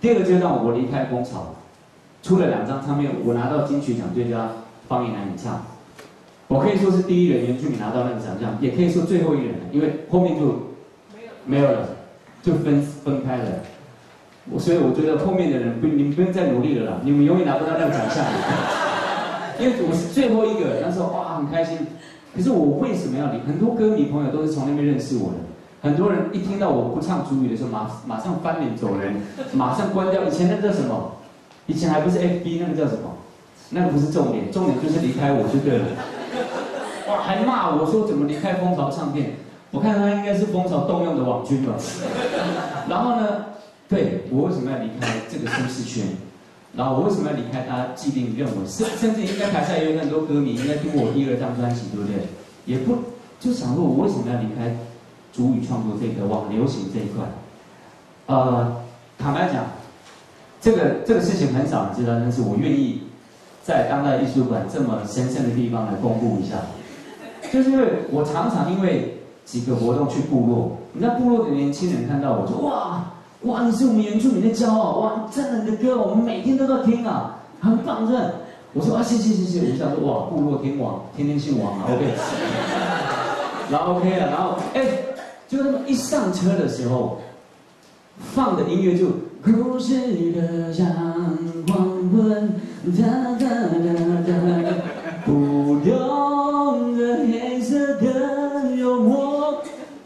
第二个阶段，我离开工厂，出了两张唱片，我拿到金曲奖最佳方言男演唱，我可以说是第一人，原住民拿到那个奖项，也可以说最后一人，因为后面就没有没有了，就分分开了。我所以我觉得后面的人不，你们不用再努力了啦，你们永远拿不到那个奖项，因为我是最后一个，那时候哇很开心。可是我为什么要离？很多歌迷朋友都是从那边认识我的。很多人一听到我不唱主语的时候，马马上翻脸走人，马上关掉。以前那个叫什么？以前还不是 FB，那个叫什么？那个不是重点，重点就是离开我就对了。哇，还骂我说怎么离开蜂巢唱片？我看他应该是蜂巢动用的网军吧。然后呢，对我为什么要离开这个舒适圈？然后我为什么要离开他既定认为，甚甚至应该台下也有很多歌迷应该听过我第二张专辑，对不对？也不就想说，我为什么要离开主语创作这个网流行这一块？呃，坦白讲，这个这个事情很少人知道，但是我愿意在当代艺术馆这么神圣的地方来公布一下，就是因为我常常因为几个活动去部落，你在部落的年轻人看到我说哇。哇，你是我们原住民的骄傲！哇，真的你的歌我们每天都在听啊，很棒！的。我说啊，谢谢谢谢。我想说哇，部落天王，天天姓王啊，OK。[laughs] 然后 OK 了，然后哎，就那么一上车的时候，放的音乐就故事的像黄昏，哒哒哒哒，不用的黑色的幽默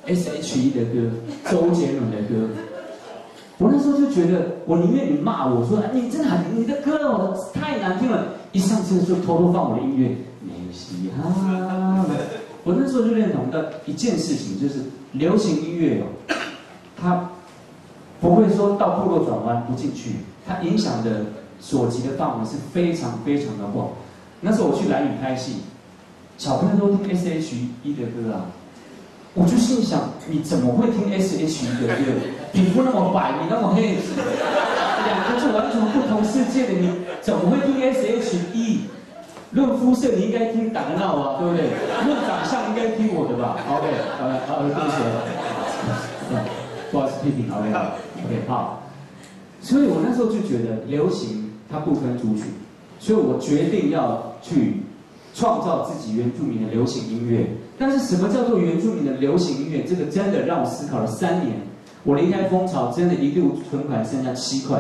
，S.H.E 的歌，周杰伦的歌。我那时候就觉得，我宁愿你骂我说，你真的很，你的歌哦太难听了。一上车就偷偷放我的音乐，没嘻哈。我那时候就认同的一件事情，就是流行音乐哦，它不会说到部落转弯不进去，它影响的所及的范围是非常非常的广。那时候我去蓝屿拍戏，小朋友都听 S.H.E 的歌啊。我就心想，你怎么会听 S.H.E 的歌？皮肤那么白，你那么黑，[laughs] 两个是完全不同世界的，你怎么会听 S.H.E？论肤色，你应该听达闹啊，对不对？论长相，应该听我的吧？OK，[laughs] 好了，好，谢谢。不好意思，批评，OK，OK，好。所以我那时候就觉得，流行它不分族群，所以我决定要去创造自己原住民的流行音乐。但是什么叫做原住民的流行音乐？这个真的让我思考了三年。我离开蜂巢，真的一度存款剩下七块，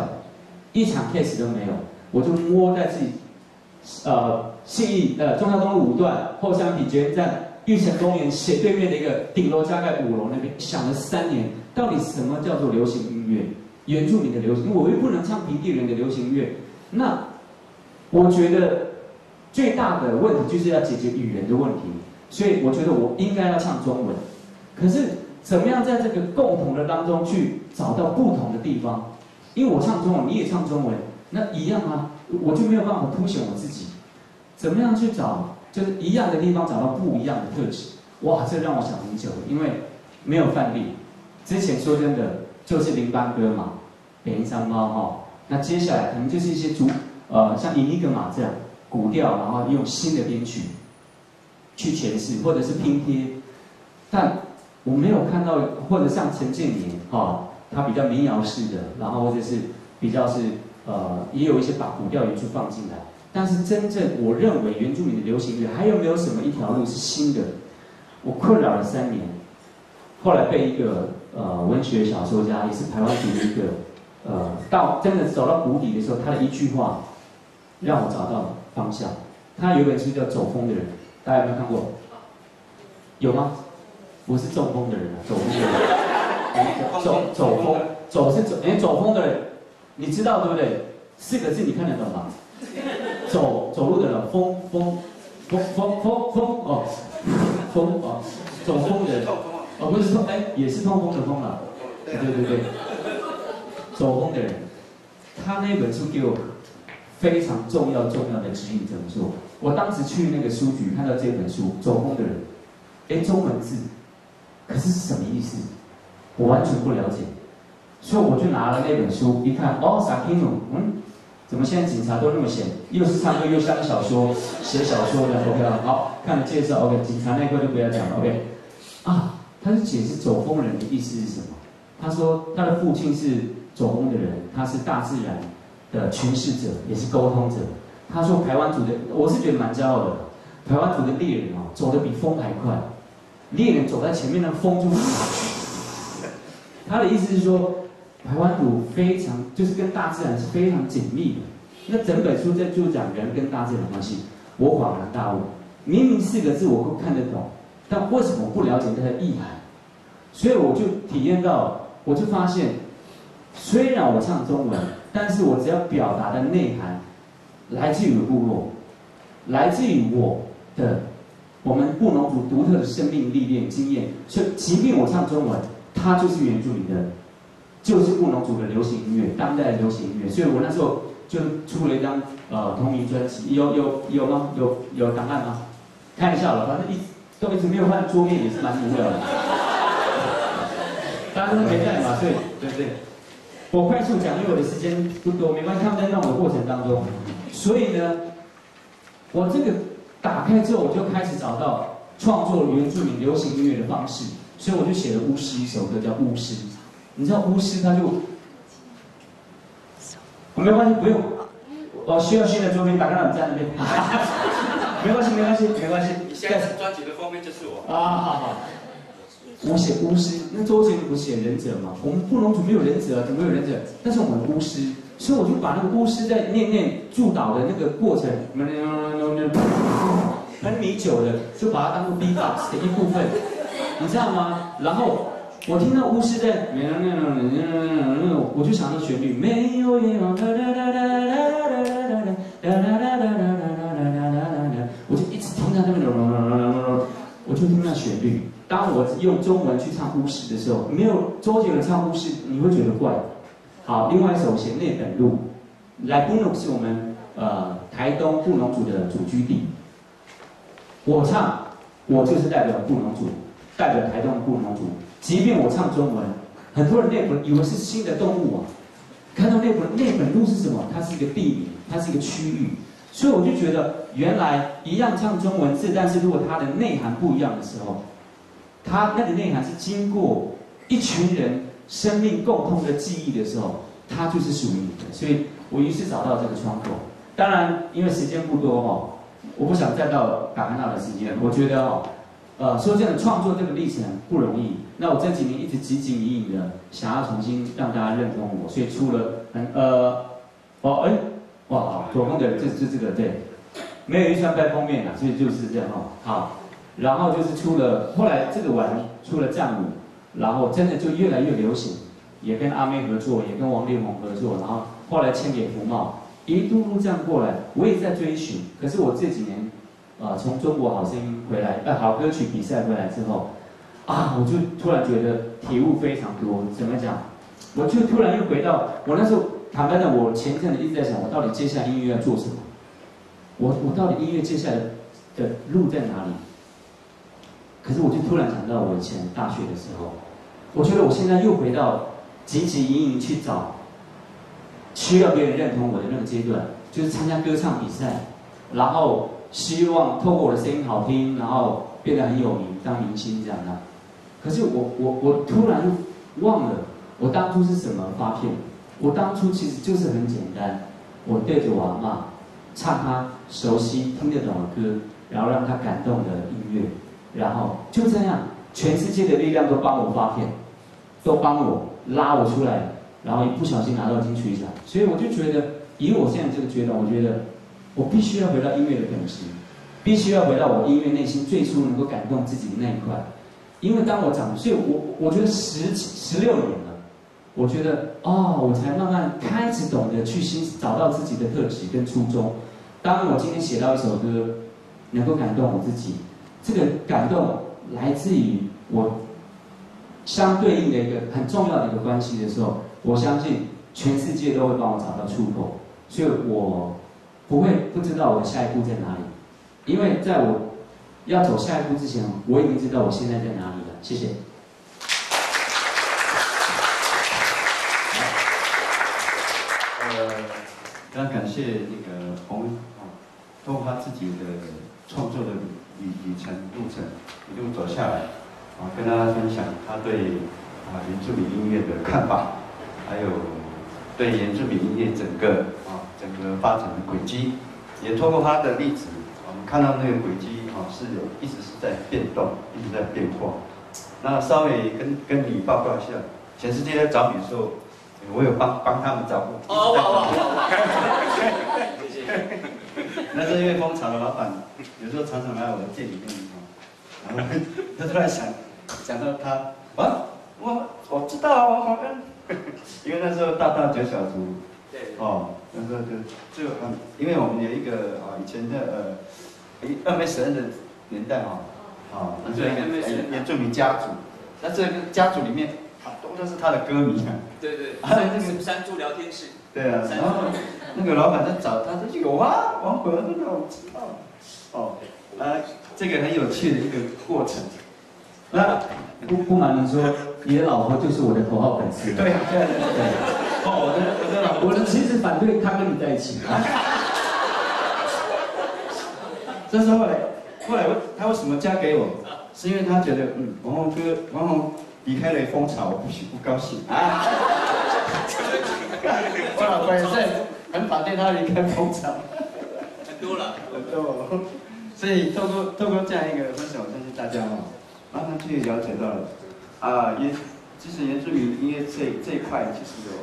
一场 case 都没有。我就摸在自己，呃，信义呃中山东路五段后山体捷运站玉成公园斜对面的一个顶楼加盖五楼那边，想了三年，到底什么叫做流行音乐？原住民的流行，我又不能唱平地人的流行乐。那我觉得最大的问题就是要解决语言的问题。所以我觉得我应该要唱中文，可是怎么样在这个共同的当中去找到不同的地方？因为我唱中文，你也唱中文，那一样啊，我就没有办法凸显我自己。怎么样去找就是一样的地方找到不一样的特质？哇，这让我想很久，因为没有范例。之前说真的就是林班哥嘛，北音三猫哈，那接下来可能就是一些主呃像伊尼格玛这样古调，然后用新的编曲。去诠释，或者是拼贴，但我没有看到，或者像陈建年哈，他比较民谣式的，然后或者是比较是呃，也有一些把古调元素放进来。但是真正我认为原住民的流行乐，还有没有什么一条路是新的？我困扰了三年，后来被一个呃文学小说家，也是台湾族的一个呃，到真的走到谷底的时候，他的一句话让我找到方向。他有一本书叫《走风的人》。大家有没有看过？有吗？我是中风的人啊，走风的人。走走风，走是走，哎，走风的人，你知道对不对？四个字你看得懂吗？走走路的人，风风风风风风哦，风哦，走风的人，哦不是说哎，也是痛风的风啊，对对对，走风的人，他那本书给我非常重要重要的指引怎么做。我当时去那个书局看到这本书《走风的人》，哎，中文字，可是是什么意思？我完全不了解，所以我就拿了那本书一看，哦，萨提努，嗯，怎么现在警察都那么闲？又是唱歌又像小说，写小说的，OK 啊，好，看了介绍，OK，警察那块就不要讲了，OK，啊，他是解释走风人的意思是什么？他说他的父亲是走风的人，他是大自然的诠释者，也是沟通者。他说：“台湾族的，我是觉得蛮骄傲的。台湾族的猎人哦，走得比风还快。猎人走在前面，那风就……他的意思是说，台湾土非常就是跟大自然是非常紧密的。那整本书在就讲人跟大自然的关系。我恍然大悟，明明四个字我都看得懂，但为什么不了解它的意涵？所以我就体验到，我就发现，虽然我唱中文，但是我只要表达的内涵。”来自于部落，来自于我的我们布农族独特的生命历练经验，所以即便我唱中文，它就是原住民的，就是布农族的流行音乐，当代的流行音乐。所以我那时候就出了一张呃同名专辑，有有有吗？有有档案吗？看一下了，反正一都一直没有换桌面，也是蛮无聊的。[laughs] 大家都没在嘛，对对不对？我快速讲，因为我的时间不多，没关系，他们在弄的过程当中，所以呢，我这个打开之后，我就开始找到创作原住民流行音乐的方式，所以我就写了巫师一首歌，叫《巫师》。你知道巫师他就，没关系，不用，我需要新的桌面，打开你在那边，[laughs] 没关系，没关系，没关系。你下一次专辑的封面就是我。啊，好好。我写巫师，那周杰伦不是写忍者吗？我们布农族没有忍者，怎么会有忍者？但是我们巫师，所以我就把那个巫师在念念祝祷的那个过程，很米酒的，就把它当做 B-box 的一部分，你知道吗？然后我听到巫师在，我就想到旋律，没有夜晚，我就一直听到那个，我就听到旋律。当我用中文去唱巫师的时候，没有周杰伦唱巫师，你会觉得怪。好，另外一首写内本路，来布农是我们呃台东布农族的祖居地。我唱，我就是代表布农族，代表台东布农族。即便我唱中文，很多人内本以为是新的动物啊，看到内本内本路是什么？它是一个地名，它是一个区域。所以我就觉得，原来一样唱中文字，但是如果它的内涵不一样的时候。它那个内涵是经过一群人生命共通的记忆的时候，它就是属于你的。所以我于是找到这个窗口。当然，因为时间不多哈，我不想再到打开那的时间。我觉得哦，呃，说真的，创作这个历程不容易。那我这几年一直汲汲营营的想要重新让大家认同我，所以出了很呃，哦哎，哇，左峰的这这这个对，没有一双在封面啊，所以就是这样哦，好。然后就是出了，后来这个玩出了战舞，然后真的就越来越流行，也跟阿妹合作，也跟王力宏合作，然后后来签给福茂，一路路这样过来，我也在追寻。可是我这几年，啊，从中国好声音回来，呃，好歌曲比赛回来之后，啊，我就突然觉得体悟非常多。怎么讲？我就突然又回到我那时候，坦白讲，我前一阵子一直在想，我到底接下来音乐要做什么？我我到底音乐接下来的路在哪里？可是我就突然想到，我以前大学的时候，我觉得我现在又回到汲汲营营去找需要别人认同我的那个阶段，就是参加歌唱比赛，然后希望透过我的声音好听，然后变得很有名，当明星这样的。可是我我我突然忘了，我当初是什么发片？我当初其实就是很简单，我对着我阿妈唱他熟悉听得懂的歌，然后让他感动的音乐。然后就这样，全世界的力量都帮我发片，都帮我拉我出来，然后一不小心拿到金曲奖。所以我就觉得，以我现在这个阶段，我觉得我必须要回到音乐的本质，必须要回到我音乐内心最初能够感动自己的那一块。因为当我长，所以我我觉得十十六年了，我觉得哦，我才慢慢开始懂得去欣找到自己的特质跟初衷。当我今天写到一首歌，能够感动我自己。这个感动来自于我相对应的一个很重要的一个关系的时候，我相信全世界都会帮我找到出口，所以我不会不知道我下一步在哪里，因为在我要走下一步之前，我已经知道我现在在哪里了。谢谢。非常感谢那个洪啊，通过他自己的创作的。旅旅程路程一路走下来，啊，跟大家分享他对啊原住民音乐的看法，还有对原住民音乐整个整个发展的轨迹，也透过他的例子，我们看到那个轨迹啊是有一直是在变动，一直在变化。那稍微跟跟你报告一下，全世界在找你的时候，我有帮帮他们找过。哦，好好好。谢谢。[laughs] 那是因为蜂巢的老板，有时候常常来我的店里面然后他突然想，想到他，啊，我我知道我好像，[laughs] 因为那时候大大九小族，对，哦，那时候就就很，因为我们有一个啊以前的呃，一二妹神的年代哈，好，那这个原原住民家族，那这个家族里面，都都是他的歌迷啊。对对，还 [laughs] 有那个山猪聊天室。对啊，然后那个老板在找他，他就有啊，王博那个我知道。哦，呃，这个很有趣的一个过程。那不不瞒您说，你的老婆就是我的头号粉丝。对对对对。哦，我的我的老婆，我其实反对他跟你在一起。[laughs] 这是后来，后来他为什么嫁给我？是因为他觉得，嗯，王宏哥，王宏离开了蜂巢，我不许不高兴啊。[laughs] 我老婆也是很反对他离开蜂巢。很多了，很多。所以透过透过这样一个分享，我相信大家哦。慢慢去了解到了，啊，原其实原住民音乐这这一块其实有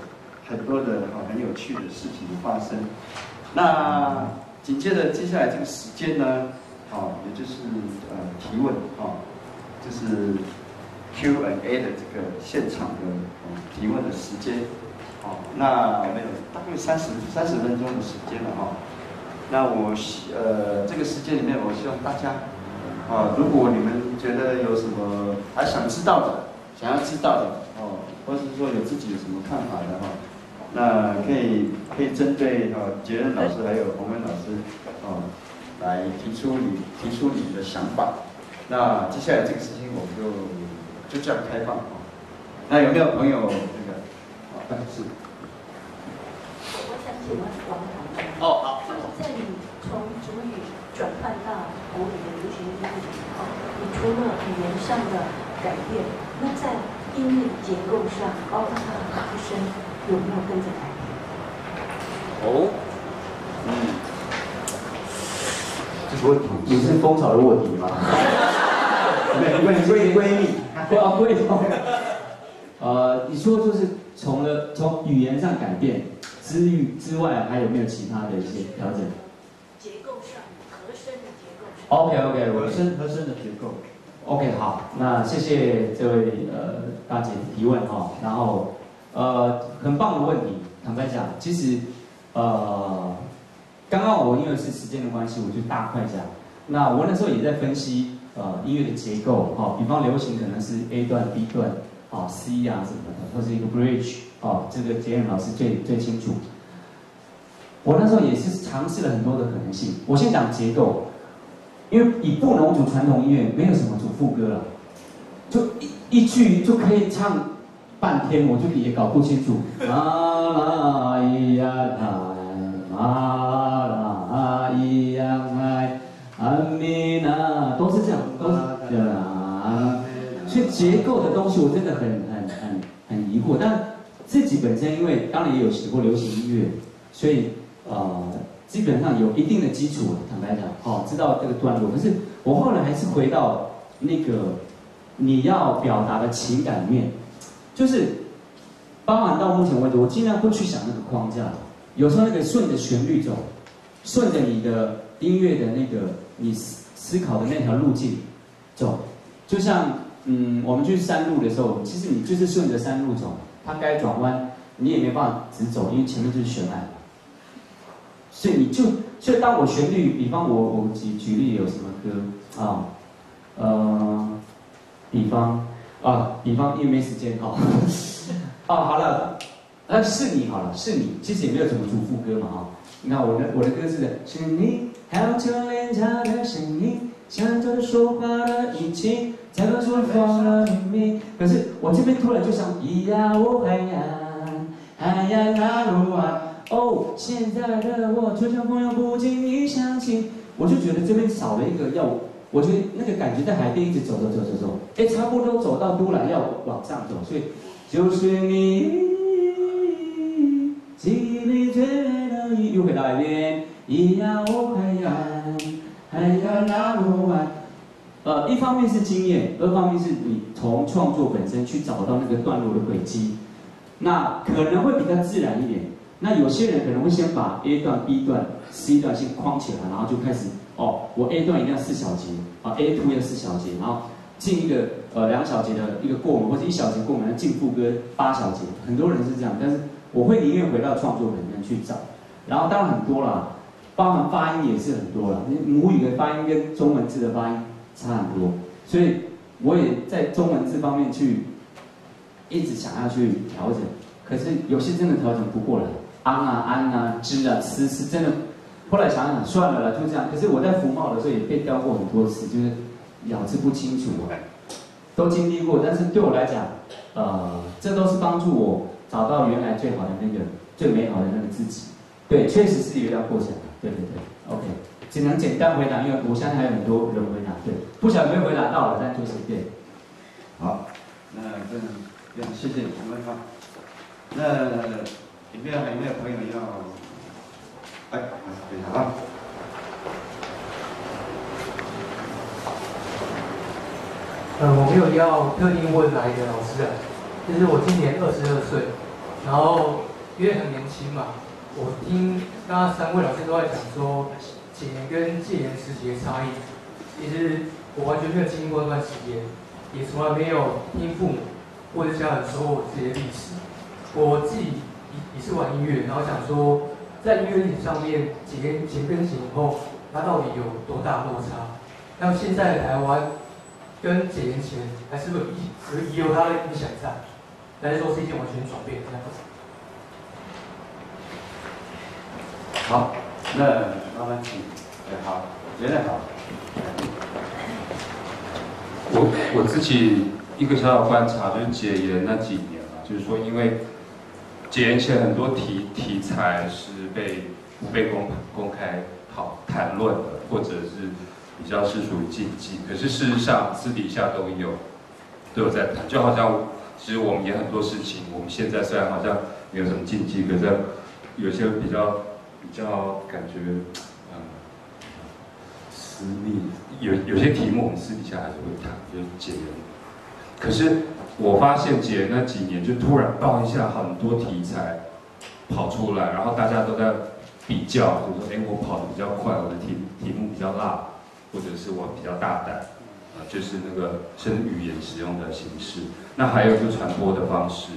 很多的哈很有趣的事情发生。那紧接着接下来这个时间呢，好，也就是呃提问啊，就是 Q and A 的这个现场的提问的时间。哦，那我们有大概三十三十分钟的时间了哈。那我希呃这个时间里面，我希望大家。啊，如果你们觉得有什么还想知道的，想要知道的哦，或者是说有自己有什么看法的哈，那可以可以针对哦杰任老师还有洪文老师哦来提出你提出你的想法。那接下来这个事情我们就就这样开放哦。那有没有朋友那个啊？是。我想请问王总。哦，好。在你从主语转换到国语的流行音乐。除了语言上的改变，那在音乐结构上，包括它的和声，有没有跟着改变？哦，嗯，这是问题，你是蜂巢的卧底吗？没关系，闺蜜，不要闺蜜。呃，你说就是从了从语言上改变之余之外，还有没有其他的一些调整？结构上，和声的结构上。OK OK，和声和声的结构。OK，好，那谢谢这位呃大姐提问哈，然后呃很棒的问题，坦白讲，其实呃刚刚我因为是时间的关系，我就大块讲。那我那时候也在分析呃音乐的结构哈，比方流行可能是 A 段、B 段，啊 C 啊什么的，或是一个 Bridge，哦，这个杰恩老师最最清楚。我那时候也是尝试了很多的可能性。我先讲结构。因为以布农族传统音乐没有什么主副歌了，就一一句就可以唱半天，我就也搞不清楚。啊啦咿呀啦，啊啦咿呀哎，阿弥那都是这样，都是这样。所以结构的东西我真的很很很很疑惑，但自己本身因为当然也有学过流行音乐，所以呃。基本上有一定的基础，坦白讲，哦，知道这个段落。可是我后来还是回到那个你要表达的情感面，就是包含到目前为止，我尽量不去想那个框架。有时候那个顺着旋律走，顺着你的音乐的那个你思思考的那条路径走，就像嗯，我们去山路的时候，其实你就是顺着山路走，它该转弯你也没办法直走，因为前面就是悬崖。所以你就，所以当我旋律，比方我我举举例有什么歌啊，呃，比方啊，比方因为没时间哈，哦 [laughs] 好了，那是你好了，是你，其实也没有什么主副歌嘛哈。你看我的我的歌是，是你，还有秋脸颊的声音，像着说话的语气，才告诉放了秘密。可是我这边突然就想，咿呀哦嗨呀，嗨呀那鲁啊。哦，现在的我就像朋友不经意想起，我就觉得这边少了一个要，我觉得那个感觉在海边一直走走走走走，哎，差不多走到都兰要往上走，所以就是你，记忆里最美的一又回到海边，一样我海岸，海岸那么晚。呃，一方面是经验，二方面是你从创作本身去找到那个段落的轨迹，那可能会比较自然一点。那有些人可能会先把 A 段、B 段、C 段先框起来，然后就开始哦，我 A 段一定要四小节啊，A two 要四小节，然后进一个呃两小节的一个过门，或者一小节过门，进副歌八小节。很多人是这样，但是我会宁愿回到创作本身去找。然后当然很多了，包含发音也是很多了。母语的发音跟中文字的发音差很多。所以我也在中文字方面去一直想要去调整，可是有些真的调整不过来，安啊安啊知啊思是真的。后来想想算了啦，就这样。可是我在服贸的时候也被雕过很多次，就是咬字不清楚，都经历过。但是对我来讲，呃，这都是帮助我找到原来最好的那个最美好的那个自己。对，确实是有点过程。对对对，OK，只能简单回答，因为我相信还有很多人回答。对，不晓得没有回答到了，但就是对。好，那真的非常谢谢你们哈。那里面还有没有朋友要？哎，等一下啊！呃，我没有要特定问哪一个老师啊，就是我今年二十二岁，然后因为很年轻嘛，我听刚刚三位老师都在讲说戒严跟戒严时期的差异，其实我完全没有经历过那段时间，也从来没有听父母或者家人说过这些历史。我自己也也是玩音乐，然后想说。在音乐历史上面，几年前跟几年后，它到底有多大落差？那现在的台湾跟几年前还是不是也有它的影响在？还是说是一件完全转变这样子？好，那慢慢请。哎，好，觉得好。我我自己一个小小观察，就是解严那几年啊，就是说因为。解严前很多题题材是被被公公开讨谈论的，或者是比较是属于禁忌。可是事实上私底下都有都有在谈，就好像其实我们也很多事情，我们现在虽然好像没有什么禁忌，可是有些比较比较感觉嗯私密，有有些题目我们私底下还是会谈，就是解严。可是。我发现姐那几年就突然爆一下很多题材跑出来，然后大家都在比较，就说哎我跑的比较快，我的题题目比较辣，或者是我比较大胆，啊就是那个真语言使用的形式。那还有就传播的方式。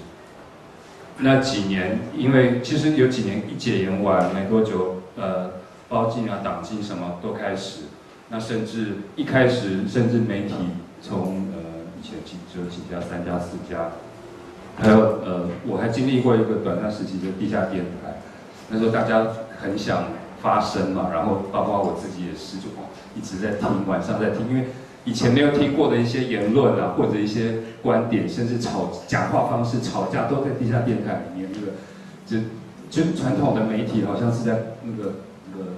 那几年因为其实有几年一解严完没多久，呃包禁啊党禁什么都开始，那甚至一开始甚至媒体从。前几只有几家，三家、四家，还有呃，我还经历过一个短暂时期的地下电台，那时候大家很想发声嘛，然后包括我自己也是，就一直在听，晚上在听，因为以前没有听过的一些言论啊，或者一些观点，甚至吵讲话方式、吵架都在地下电台里面。那个就就传统的媒体好像是在那个那个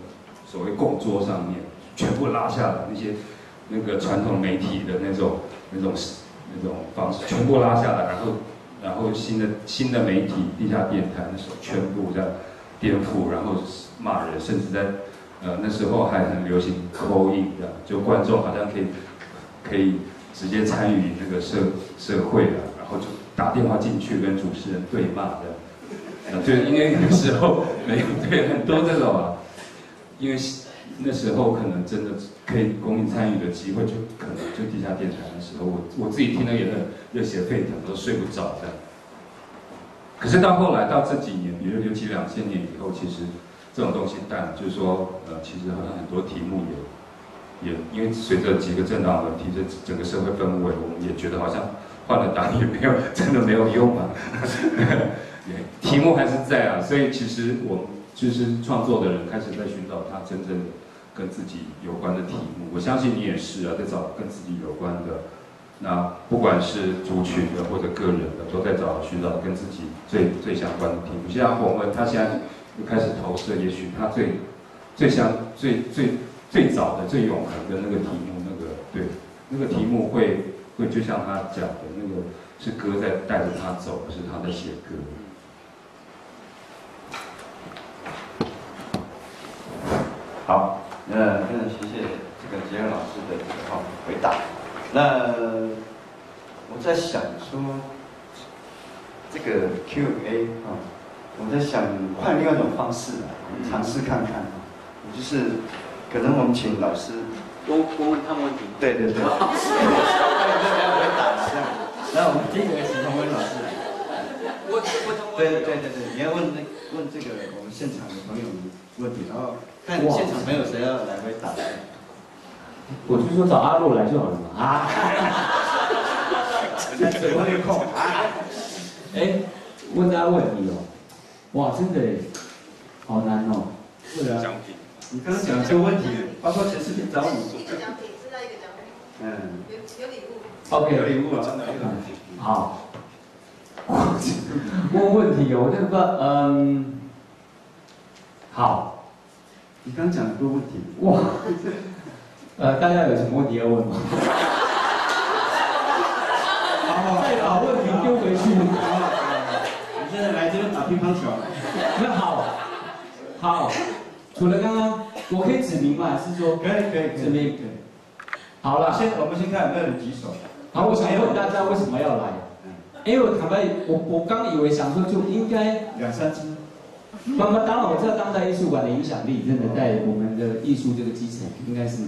所谓供桌上面全部拉下来，那些那个传统媒体的那种。那种那种方式全部拉下来，然后然后新的新的媒体地下电台那时候全部在颠覆，然后骂人，甚至在呃那时候还很流行 call in 的，就观众好像可以可以直接参与那个社社会的，然后就打电话进去跟主持人对骂的，啊，就因为那时候 [laughs] 没有对很多这种啊，因为。那时候可能真的可以公民参与的机会，就可能就地下电台的时候，我我自己听了也很热血沸腾，都睡不着的。可是到后来到这几年，比如尤其两千年以后，其实这种东西淡了，就是说，呃，其实好像很多题目也也因为随着几个政党轮替，这整个社会氛围，我们也觉得好像换了党也没有真的没有用 [laughs] 嘛。题目还是在啊，所以其实我就是创作的人开始在寻找他真正的。跟自己有关的题目，我相信你也是啊，在找跟自己有关的。那不管是族群的或者个人的，都在找寻找跟自己最最相关的题目。像我们，他现在又开始投射，也许他最最相最最最早的最永恒的那个题目，那个对那个题目会会就像他讲的那个是歌在带着他走，不是他在写歌。好。那非常谢谢这个杰恩老师的这个哈回答。那我在想说，这个 Q&A 啊，我在想换另外一种方式来尝试看看啊，就是可能我们请老师多多问他们问题。对对对。大家回答一下。那我们第一个请洪文老师来。问问对对对对，你要问那问这个我们现场的朋友们问题，然后。看现场没有谁要来回答。我就说找阿洛来就好了嘛。啊，[laughs] 嘴巴有空啊。哎，问大家问题哦，哇，真的好难哦。是啊。你刚刚讲这个问题，包括全世界找你。一个奖品，是那一个奖品。嗯。有有礼物。OK，有礼物啊，真的。好。[laughs] 问问题哦，我这个嗯，好。你刚讲很多问题。哇。[laughs] 呃，大家有什么问题要问吗？好，再把问题丢回去。你现在来这边打乒乓球。那好，好，除了刚刚，我可以指明吗？是说可以可以指名可以。好了，先我们先看有没有人举手。好，我想问大家为什么要来？因为我坦白，我我刚以为想说就应该两三只。那么当然我知道当代艺术馆的影响力真的在我们的艺术这个基层应该是。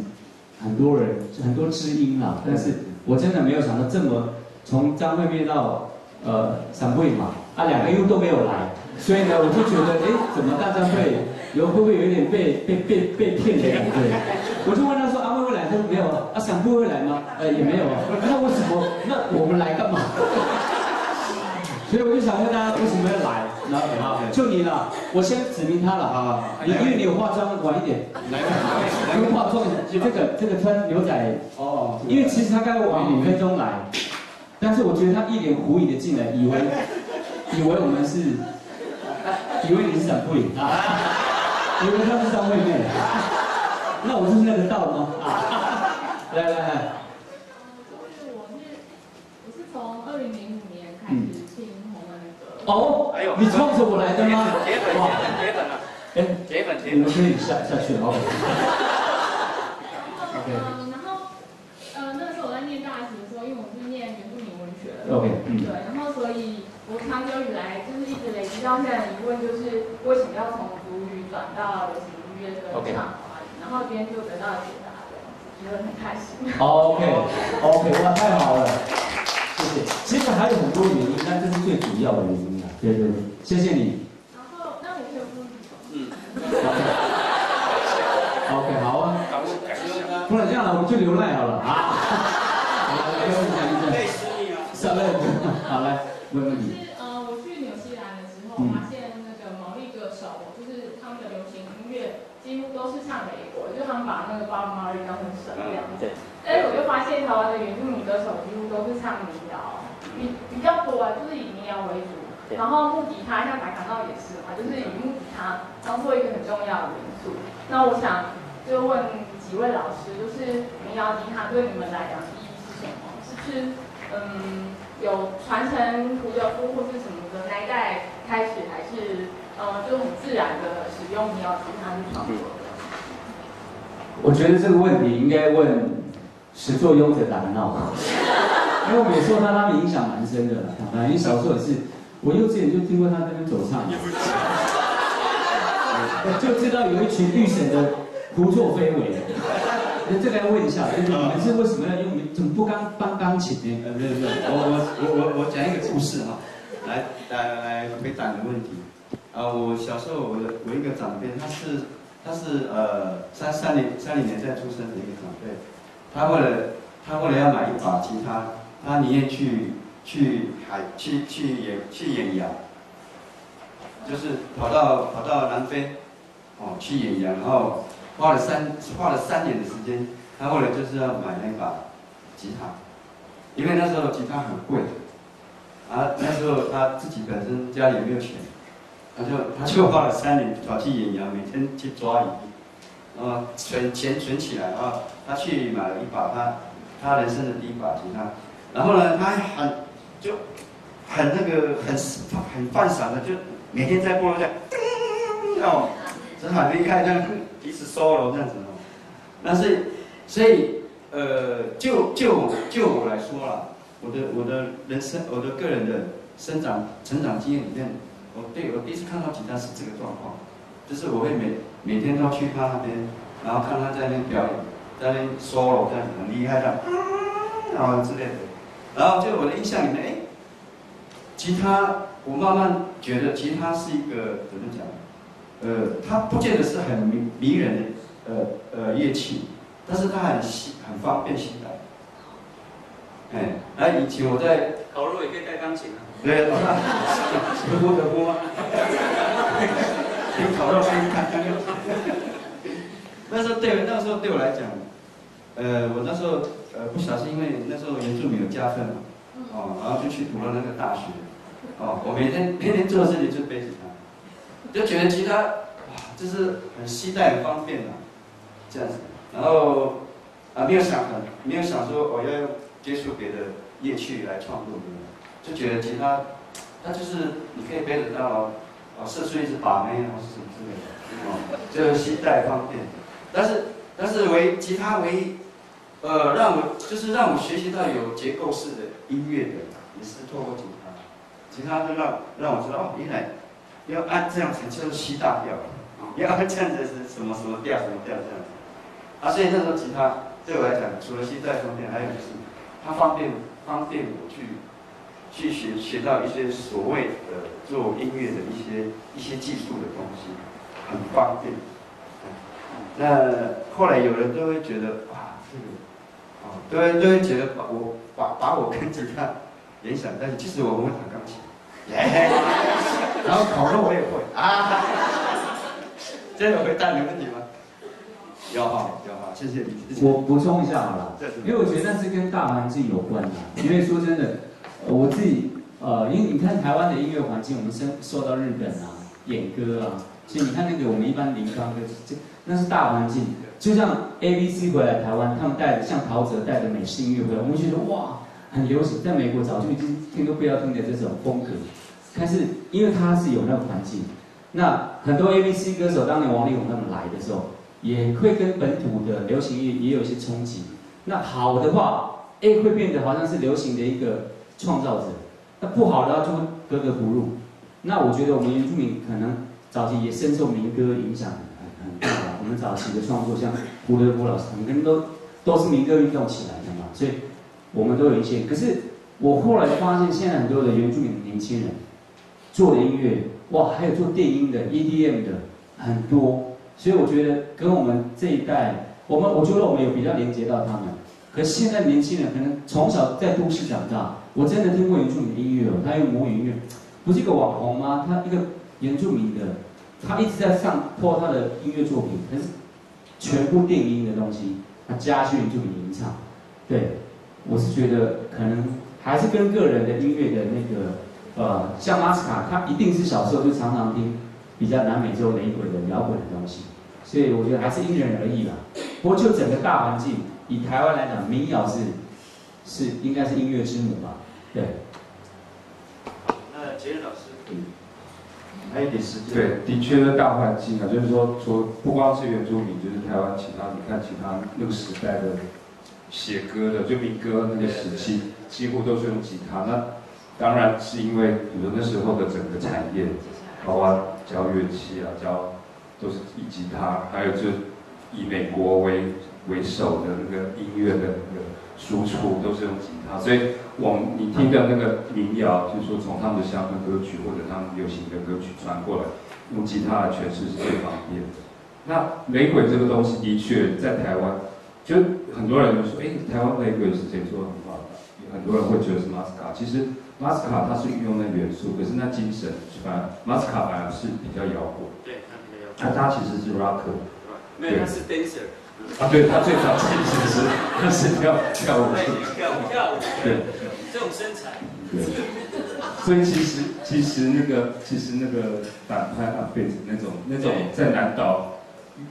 很多人很多知音啦，但是我真的没有想到这么从张惠妹到呃闪惠嘛，啊两个又都没有来，所以呢我就觉得哎怎么大家会有会不会有点被被被被骗的感觉？我就问他说阿慧会来，他说没有啊，啊闪惠会来吗？呃也没有啊，那为什么那我们来干嘛？[laughs] 所以我就想问大家为什么要来？然后就你了，我先指明他了。好好？你，因为你有化妆晚一点，来，来化妆，这个这个穿牛仔哦，因为其实他该晚五分钟来，但是我觉得他一脸狐疑的进来，以为 [laughs] 以为我们是，以为你是掌柜啊，[laughs] 以为他是张惠妹，那我就是认得到吗？来来 [laughs] 来，就是我是我是从二零零五年开始。哦，哎呦你冲着我来的吗？铁粉，铁粉啊！哎，铁粉，铁粉，你们可以下下去了，OK。嗯，然后，呃，那时候我在念大学的时候，因为我是念原住民文学的，OK，对，然后所以我长久以来就是一直累积到现在的疑问，就是为什么要从主语转到流行音乐跟唱华语？然后今天就得到了解答，觉得很开心。OK，OK，哇，太好了，谢谢。其实还有很多原因，但这是最主要的原因。对对对，谢谢你。然后，那我可以问你嗯。OK，好啊。不然这样了，我们就流泪好了啊。好来，问问题。是呃，我去纽西兰的时候，发现那个毛利歌手，就是他们的流行音乐几乎都是唱美国，就他们把那个 Bob Marley 当成神这样。对。但是我就发现台湾的原住民歌手几乎都是唱民谣，比比较多啊，就是以民谣为主。然后木吉他像白卡闹也是嘛，就是以木吉他当做一个很重要的元素。那我想就问几位老师，就是民谣吉他对你们来讲意义是什么？是不是嗯有传承胡德夫或是什么的那一代开始，还是呃就很自然的使用民谣吉他去创作？我觉得这个问题应该问始作俑者达闹，因为我们也受他他们影响蛮深的，因为小时候也是。我幼稚园就听过他那边走唱，[laughs] 就知道有一群御神的胡作非为。那这个要问一下，你们是为什么要用？怎么不刚帮钢琴呢？呃，没有没有，我我我我我讲一个故事哈，来来来回答你的问题。啊，我小时候我的我一个长辈，他是他是呃三三零三零年代出生的一个长辈，他为了他为了要买一把吉他，他宁愿去。去海去去演去演羊，就是跑到跑到南非，哦去演羊，然后花了三花了三年的时间，他后来就是要买那把吉他，因为那时候吉他很贵，啊那时候他自己本身家里没有钱，他就他就花了三年跑去演羊，每天去抓鱼，啊存钱存起来啊，他去买了一把他他人生的第一把吉他，然后呢他还很。就很那个很很犯傻的，就每天在菠萝这哦，真很厉害，这样一直 solo 这样子哦。但是，所以呃，就就就我来说啦，我的我的人生，我的个人的生长成长经验里面，我对我第一次看到吉他是这个状况，就是我会每每天都去他那边，然后看他在那边表演，在那边 solo 这样很厉害的，啊之类的。然后就我的印象里面，哎，吉他，我慢慢觉得吉他是一个怎么讲？呃，它不见得是很迷迷人的呃呃乐器，但是它很细很方便携带。哎，那以前我在烤肉也可以带钢琴啊。对，德国德国吗？你烤肉可以弹钢琴。[laughs] 那时候对，那时候对我来讲，呃，我那时候呃不小心，因为那时候原住民有加分嘛，哦，然后就去读了那个大学，哦，我每天天天做的事情就背吉他，就觉得吉他哇，就是很携带很方便啊，这样子，然后啊没有想很没有想说我要接触别的乐器来创作，就觉得吉他它就是你可以背得到，啊，射出一支把妹或是什么之类的，哦，就携带方便，但是但是唯吉他唯一，呃，让我就是让我学习到有结构式的音乐的，也是透过吉他，吉他就让让我知道哦，原来要按这样才叫做 C 大调，要按这样子是什么什么调什么调这样子，啊，所以那时候吉他对我来讲，除了携带方便，还有就是它方便方便我去去学学到一些所谓的做音乐的一些一些技术的东西，很方便。那后来有人都会觉得哇，哦，都会都会觉得把我把把我跟吉他联想但是。其实我会弹钢琴，耶，[laughs] 然后烤肉我也会啊。这有回答你问题吗？有哈有哈，谢谢你。我补充一下好了，因为我觉得那是跟大环境有关的。因为说真的，我自己呃，因为你看台湾的音乐环境，我们受受到日本啊演歌啊，所以你看那个我们一般林刚歌，这那是大环境。就像 A B C 回来台湾，他们带的像陶喆带的美式音乐回来，我们觉得哇很流行，在美国早就已经听都不要听的这种风格。但是因为它是有那个环境，那很多 A B C 歌手当年王力宏他们来的时候。也会跟本土的流行乐也有一些冲击。那好的话，A 会变得好像是流行的一个创造者；那不好的话，就会格格不入。那我觉得我们原住民可能早期也深受民歌影响很很大。我们早期的创作，像胡德夫老师，他们都都是民歌运动起来的嘛，所以我们都有一些。可是我后来发现，现在很多的原住民年轻人做的音乐，哇，还有做电音的、EDM 的很多。所以我觉得跟我们这一代，我们我觉得我们有比较连接到他们。可是现在年轻人可能从小在都市长大，我真的听过原住民音乐哦，他用母语音乐，不是一个网红吗？他一个原住民的，他一直在上播他的音乐作品，可是全部电音的东西，他加去原住民吟唱。对，我是觉得可能还是跟个人的音乐的那个，呃，像马斯卡，他一定是小时候就常常听。比较南美洲雷鬼的摇滚的东西，所以我觉得还是因人而异吧。不过就整个大环境，以台湾来讲，民谣是是应该是音乐之母吧？对。那杰老师，还有点时间。对，的确是大环境啊，就是说，说不光是原住民，就是台湾其他，你看其他那个时代的写歌的，就民歌那个时期，几乎都是用吉他。那当然是因为，比如那时候的整个产业，包括。教乐器啊，教都是以吉他，还有就以美国为为首的那个音乐的那个输出都是用吉他，所以我们你听的那个民谣，就是说从他们的乡村歌曲或者他们流行的歌曲传过来，用吉他来诠释是最方便的。那雷鬼这个东西的确在台湾，就很多人就说，哎，台湾雷鬼是谁做的很好的？很多人会觉得是马斯卡，其实。马斯卡它是运用那元素，可是那精神反而马斯卡反而是比较摇滚。对，他比较摇滚。那他其实是 rocker。没有，他是 dancer。啊，对他最早其实是他是跳跳舞。跳舞跳舞。对。这种身材。对。所以其实其实那个其实那个反派啊，变成那种那种在南岛，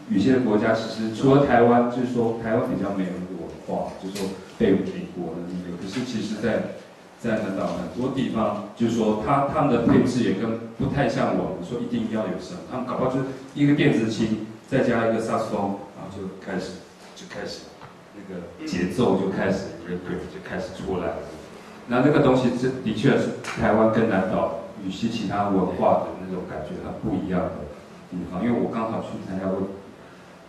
有些国家其实除了台湾，就是说台湾比较没有那个文化，就是说被美国的那个，可是其实在。在南岛很多地方，就是说，他他们的配置也跟不太像我们说一定要有什么，他们搞不好就是一个电子琴，再加一个萨克斯风，就开始就开始那个节奏就开始 r e p 就开始出来了。那那个东西这的。确是台湾跟南岛与其其他文化的。那种感觉很不一样的。地方，因为我刚好去参加过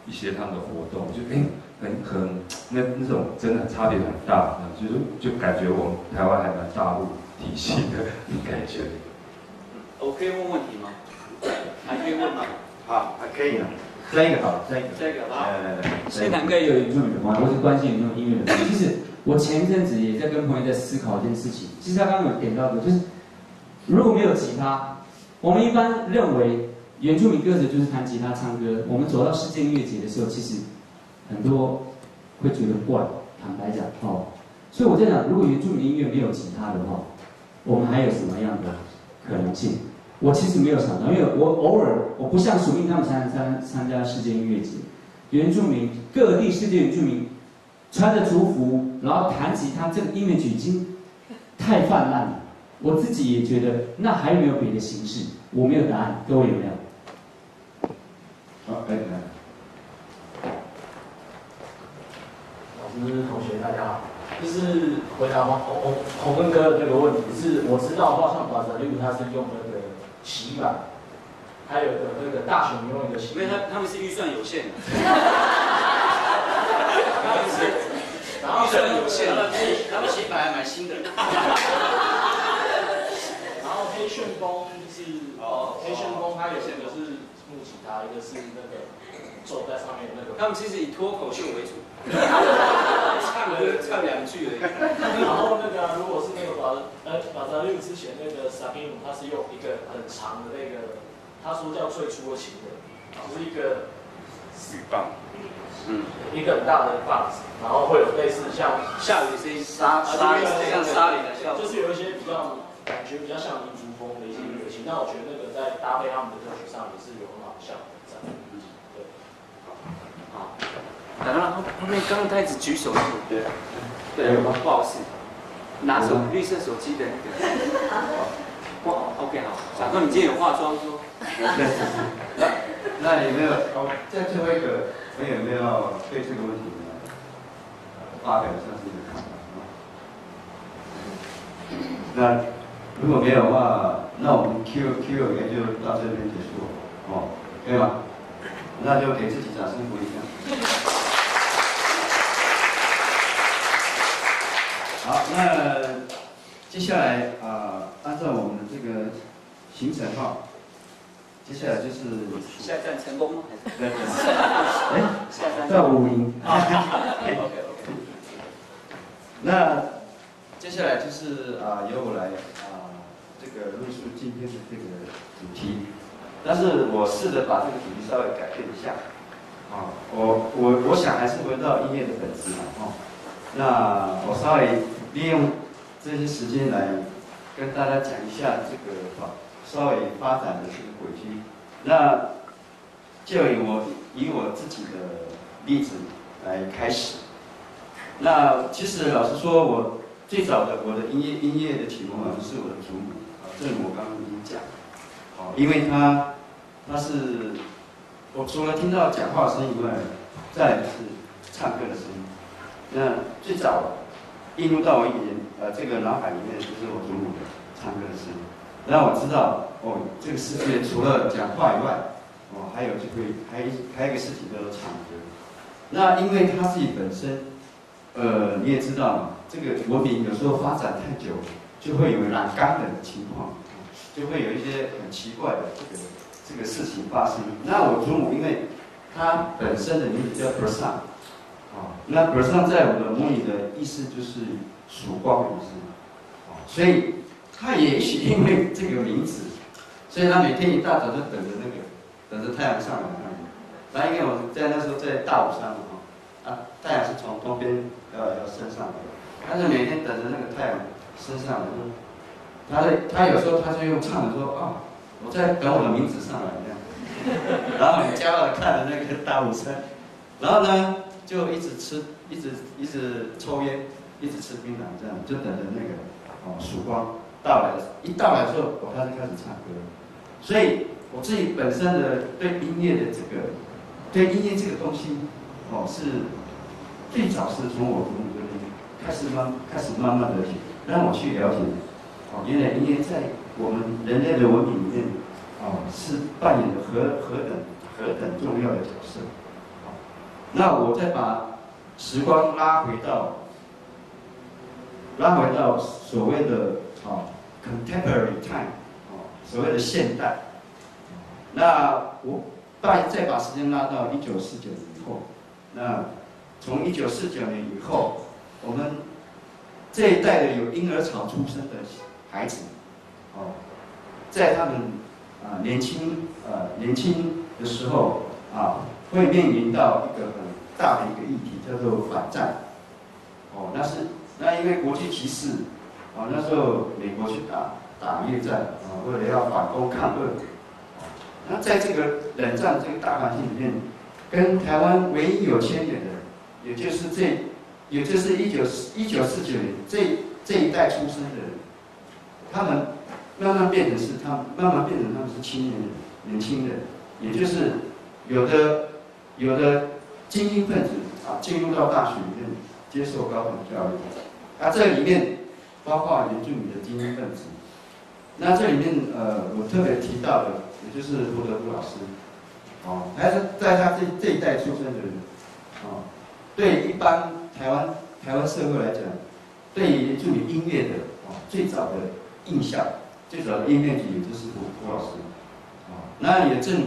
一些他们的。活动，就哎。很很那那种真的。差别很大，就是就感觉我们台湾还蛮大陆体系的。感觉。我可以问问题吗？还可以问吗？好，还可以啊。再一个好，再一个，再一个好。来来来，现场可以有原住民的话，我是关心原住民音乐的。其实我前一阵子也在跟朋友在思考一件事情。其实他刚刚有点到的，就是如果没有吉他，我们一般认为原住民歌者就是弹吉他唱歌。我们走到世界音乐节的时候，其实很多会觉得怪，坦白讲哦。所以我在想，如果原住民音乐没有吉他的话，我们还有什么样的可能性？我其实没有想到，因为我偶尔我不像署名他们参参参加世界音乐节，原住民各地世界原住民穿着族服，然后弹吉他，这个音乐剧已经太泛滥了。我自己也觉得，那还有没有别的形式？我没有答案，各位有没有？好，哎来，老师、同学，大家好。就是回答红红红根哥的这个问题，是我知道的话，像法则例如他是用那个洗板，还有的那个大熊用一个洗因为他他们是预算有限的，然后预算有限，他们洗板还蛮新的。然后黑旋风就是哦黑旋风，它有一个是木吉他，一个是那个坐在上面那个。他们其实以脱口秀为主，唱了唱两句而已。然后那个如果是那个法呃法扎六之前那个 Sabino，他是用一个很长的那个，他说叫最初的情人，就是一个雨棒，嗯，一个很大的棒子，然后会有类似像下雨的声音，沙沙像沙里的效果。就是有一些比较感觉比较像民族风的一些乐器，那我觉得那个在搭配他们的歌曲上也是有很好的效果在。对。好，打刚后后面刚刚他一直举手，对对，不好意思，拿手绿色手机的那个。哇，OK 好，小哥你今天有化妆说？[laughs] 那那有没有？哦，在最后一个，你有没有对这个问题呢发表上自己的看法？那如果没有的话，那我们 Q Q 也就到这边结束，哦，可以吗？那就给自己掌声鼓励一下。好，那接下来啊、按照我们的这个行程哈，接下来就是下站成功吗？对对 [laughs] 哎，下站。在五营。OK OK。那接下来就是啊、由我来啊、这个论述今天的这个主题，但是我试着把这个主题稍微改变一下，啊，我我我想还是回到音乐的本质嘛，哦，那我稍微利用这些时间来跟大家讲一下这个发稍微发展的这个轨迹，那就以我以我自己的例子来开始。那其实老实说，我最早的我的音乐音乐的启蒙好像是我的祖母啊，这我刚刚已经讲，哦，因为她她是我除了听到讲话声以外，再来就是唱歌的声音。那最早映入到我眼呃这个脑海里面就是我祖母的唱歌的声音，让我知道哦，这个世界除了讲话以外，哦，还有就会还还有一个事情叫做唱歌。那因为他自己本身。呃，你也知道嘛，这个文明有时候发展太久，就会有染缸的情况，就会有一些很奇怪的这个这个事情发生。那我祖母，因为她本身的名字叫 Bersan，那 Bersan 在我的母语的意思就是曙光的意思，啊，所以她也许因为这个名字，所以她每天一大早就等着那个等着太阳上来那里。那因为我在那时候在大武山嘛，啊，太阳是从东边要要升上来，但是每天等着那个太阳升上来，他的他有时候他就用唱的说啊，我在等我的名字上来这样，[laughs] 然后很骄傲的看着那个大武山，然后呢就一直吃，一直一直抽烟，一直吃槟榔这样，就等着那个哦曙光到来，一到来之后我开始开始唱歌，所以我自己本身的对音乐的这个对音乐这个东西哦是。最早是从我祖母这边开始慢开始慢慢的去让我去了解，哦，原来音乐在我们人类的文明里面，哦，是扮演着何何等何等重要的角色。那我再把时光拉回到拉回到所谓的哦 contemporary time，哦，所谓的现代。那我把再把时间拉到一九四九年以后，那从一九四九年以后，我们这一代的有婴儿潮出生的孩子，哦，在他们啊年轻呃年轻的时候啊，会面临到一个很大的一个议题，叫做反战。哦，那是那因为国际歧视，哦那时候美国去打打越战啊，为了要反攻抗日。那在这个冷战这个大环境里面，跟台湾唯一有牵连的，也就是这，也就是一九一九四九年这这一代出生的人，他们慢慢变成是他们慢慢变成他们是青年人、年轻人，也就是有的有的精英分子啊，进入到大学里面接受高等教育，啊，这里面包括原住民的精英分子，那这里面呃，我特别提到的。也就是胡德夫老师，哦，还是在他这这一代出生的人，哦，对一般台湾台湾社会来讲，对于著名音乐的哦最早的印象，最早的音乐剧也就是胡胡老师，哦，那也正如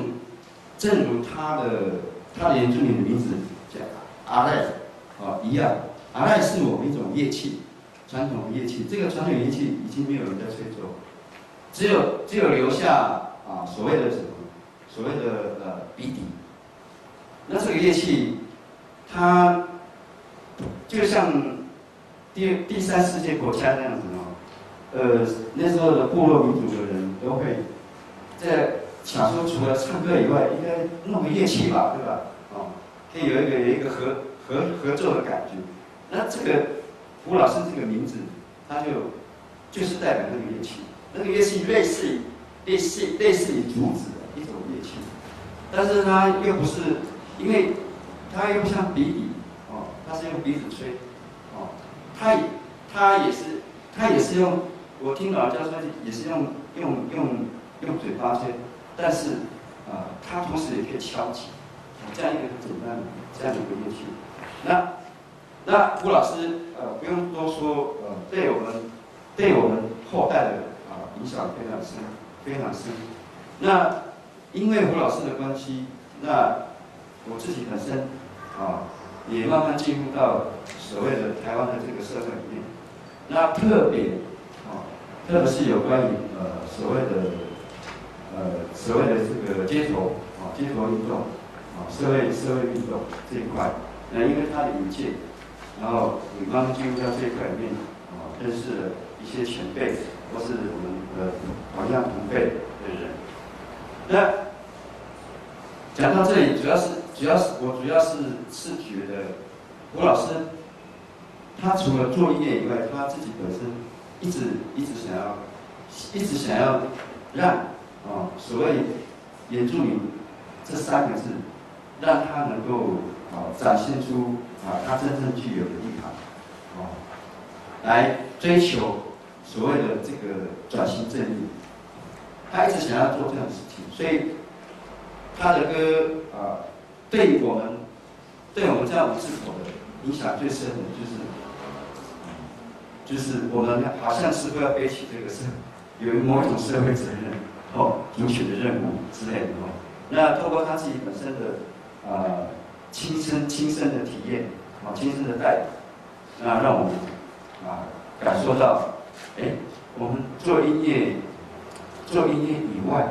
正如他的他的原住民的名字叫阿赖，哦一样，阿赖是我们一种乐器，传统乐器，这个传统乐器已经没有人在吹奏，只有只有留下。啊，所谓的什么？所谓的呃鼻笛。那这个乐器，它就像第第三世界国家那样子哦。呃，那时候的部落民族的人都会在想说，除了唱歌以外，应该弄个乐器吧，对吧？哦，可以有一个有一个合合合作的感觉。那这个胡老师这个名字，他就就是代表那个乐器。那个乐器类似。类似类似于竹子的一种乐器，但是它又不是，因为它又不像鼻笛，哦，它是用鼻子吹，哦，它也它也是它也是用，我听老人家说也是用用用用嘴巴吹，但是啊，它同时也可以敲击，这样一个很简单的这样的一个乐器。那那吴老师呃不用多说，呃，对我们对我们后代的啊影响非常深。非常深。那因为胡老师的关系，那我自己本身啊，也慢慢进入到所谓的台湾的这个社会里面。那特别啊，特别是有关于呃所谓的呃所谓的这个街头啊街头运动啊社会社会运动这一块，那因为他的引荐，然后你刚进入到这一块里面啊，认识了一些前辈。或是我们的同样同辈的人。那讲到这里，主要是主要是我主要是是觉得吴老师，他除了做音乐以外，他自己本身一直一直想要，一直想要让啊所谓原住民这三个字，让他能够啊展现出啊他真正具有的意涵，啊来追求。所谓的这个转型正义，他一直想要做这样的事情，所以他的歌啊，对我们，对我们这样五字头的影响最深的就是，就是我们好像是会要背起这个社有某一种社会责任哦，领取的任务之类的哦。那透过他自己本身的啊亲身亲身的体验啊，亲身的带，那让我们啊感受到。哎，我们做音乐，做音乐以外，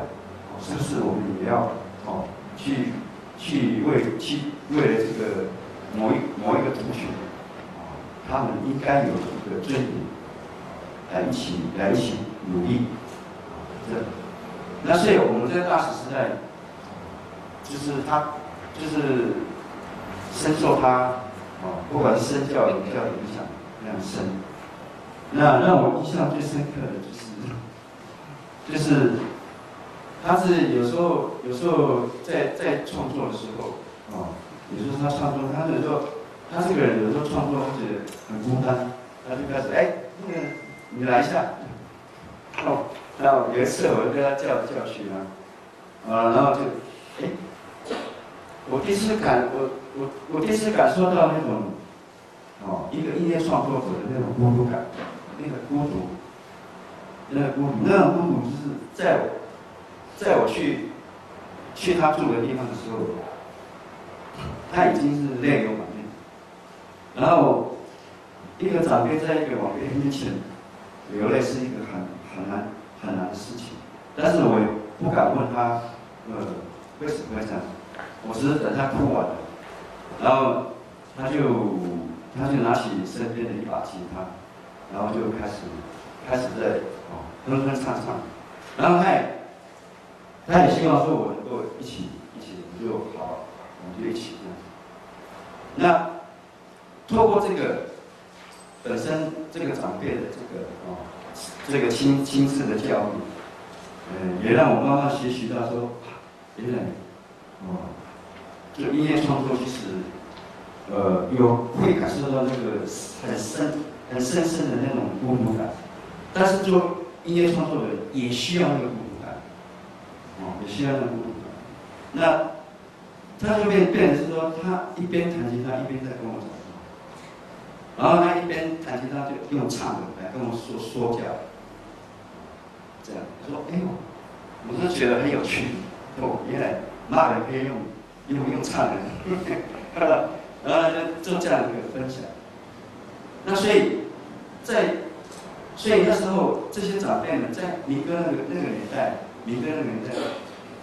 是不是我们也要哦，去去为去为了这个某一某一个同学，啊，他们应该有一个尊严，来一起来一起努力，这，那所以我们在大史时代，就是他就是深受他哦，不管是身教言教的影响非常深。那让我印象最深刻的就是，就是他是有时候有时候在在创作的时候，哦，也就是他创作，他有时候他这个人有时候创作或者很孤单，他就开始哎，那个你来一下，哦，然后有一次我就跟他叫叫去啊，啊，然后就哎，我第一次感我我我第一次感受到那种，哦，一个音乐创作者的那种孤独感。那个孤独，那个孤独，那种孤独就是在我，在我去去他住的地方的时候，他已经是泪流满面，然后一个长辈在一个晚辈面前流泪是一个很很难很难的事情，但是我也不敢问他，呃，为什么会这样？我只是等他哭完了，然后他就他就拿起身边的一把吉他，然后就开始开始在哦哼哼唱唱，然后他也他也希望说我能够一起一起我就好，我们就一起这样。那透过这个本身这个长辈的这个哦这个亲亲自的教育，嗯，也让我慢慢学习到说，原来哦。就音乐创作，其实，呃，有会感受到那个很深、很深深的那种孤独感，但是做音乐创作的也需要那个孤独感，哦，也需要那个孤独感。那他就变变成是说，他一边弹吉他一边在跟我讲，然后他一边弹吉他就用唱的跟我说说教，这样说，哎呦，我是觉得很有趣，哦，原来骂人可以用。用用唱的？[laughs] 然后就做这样一个分享。那所以，在所以那时候这些长辈们，在民歌那个那个年代，民歌那个年代，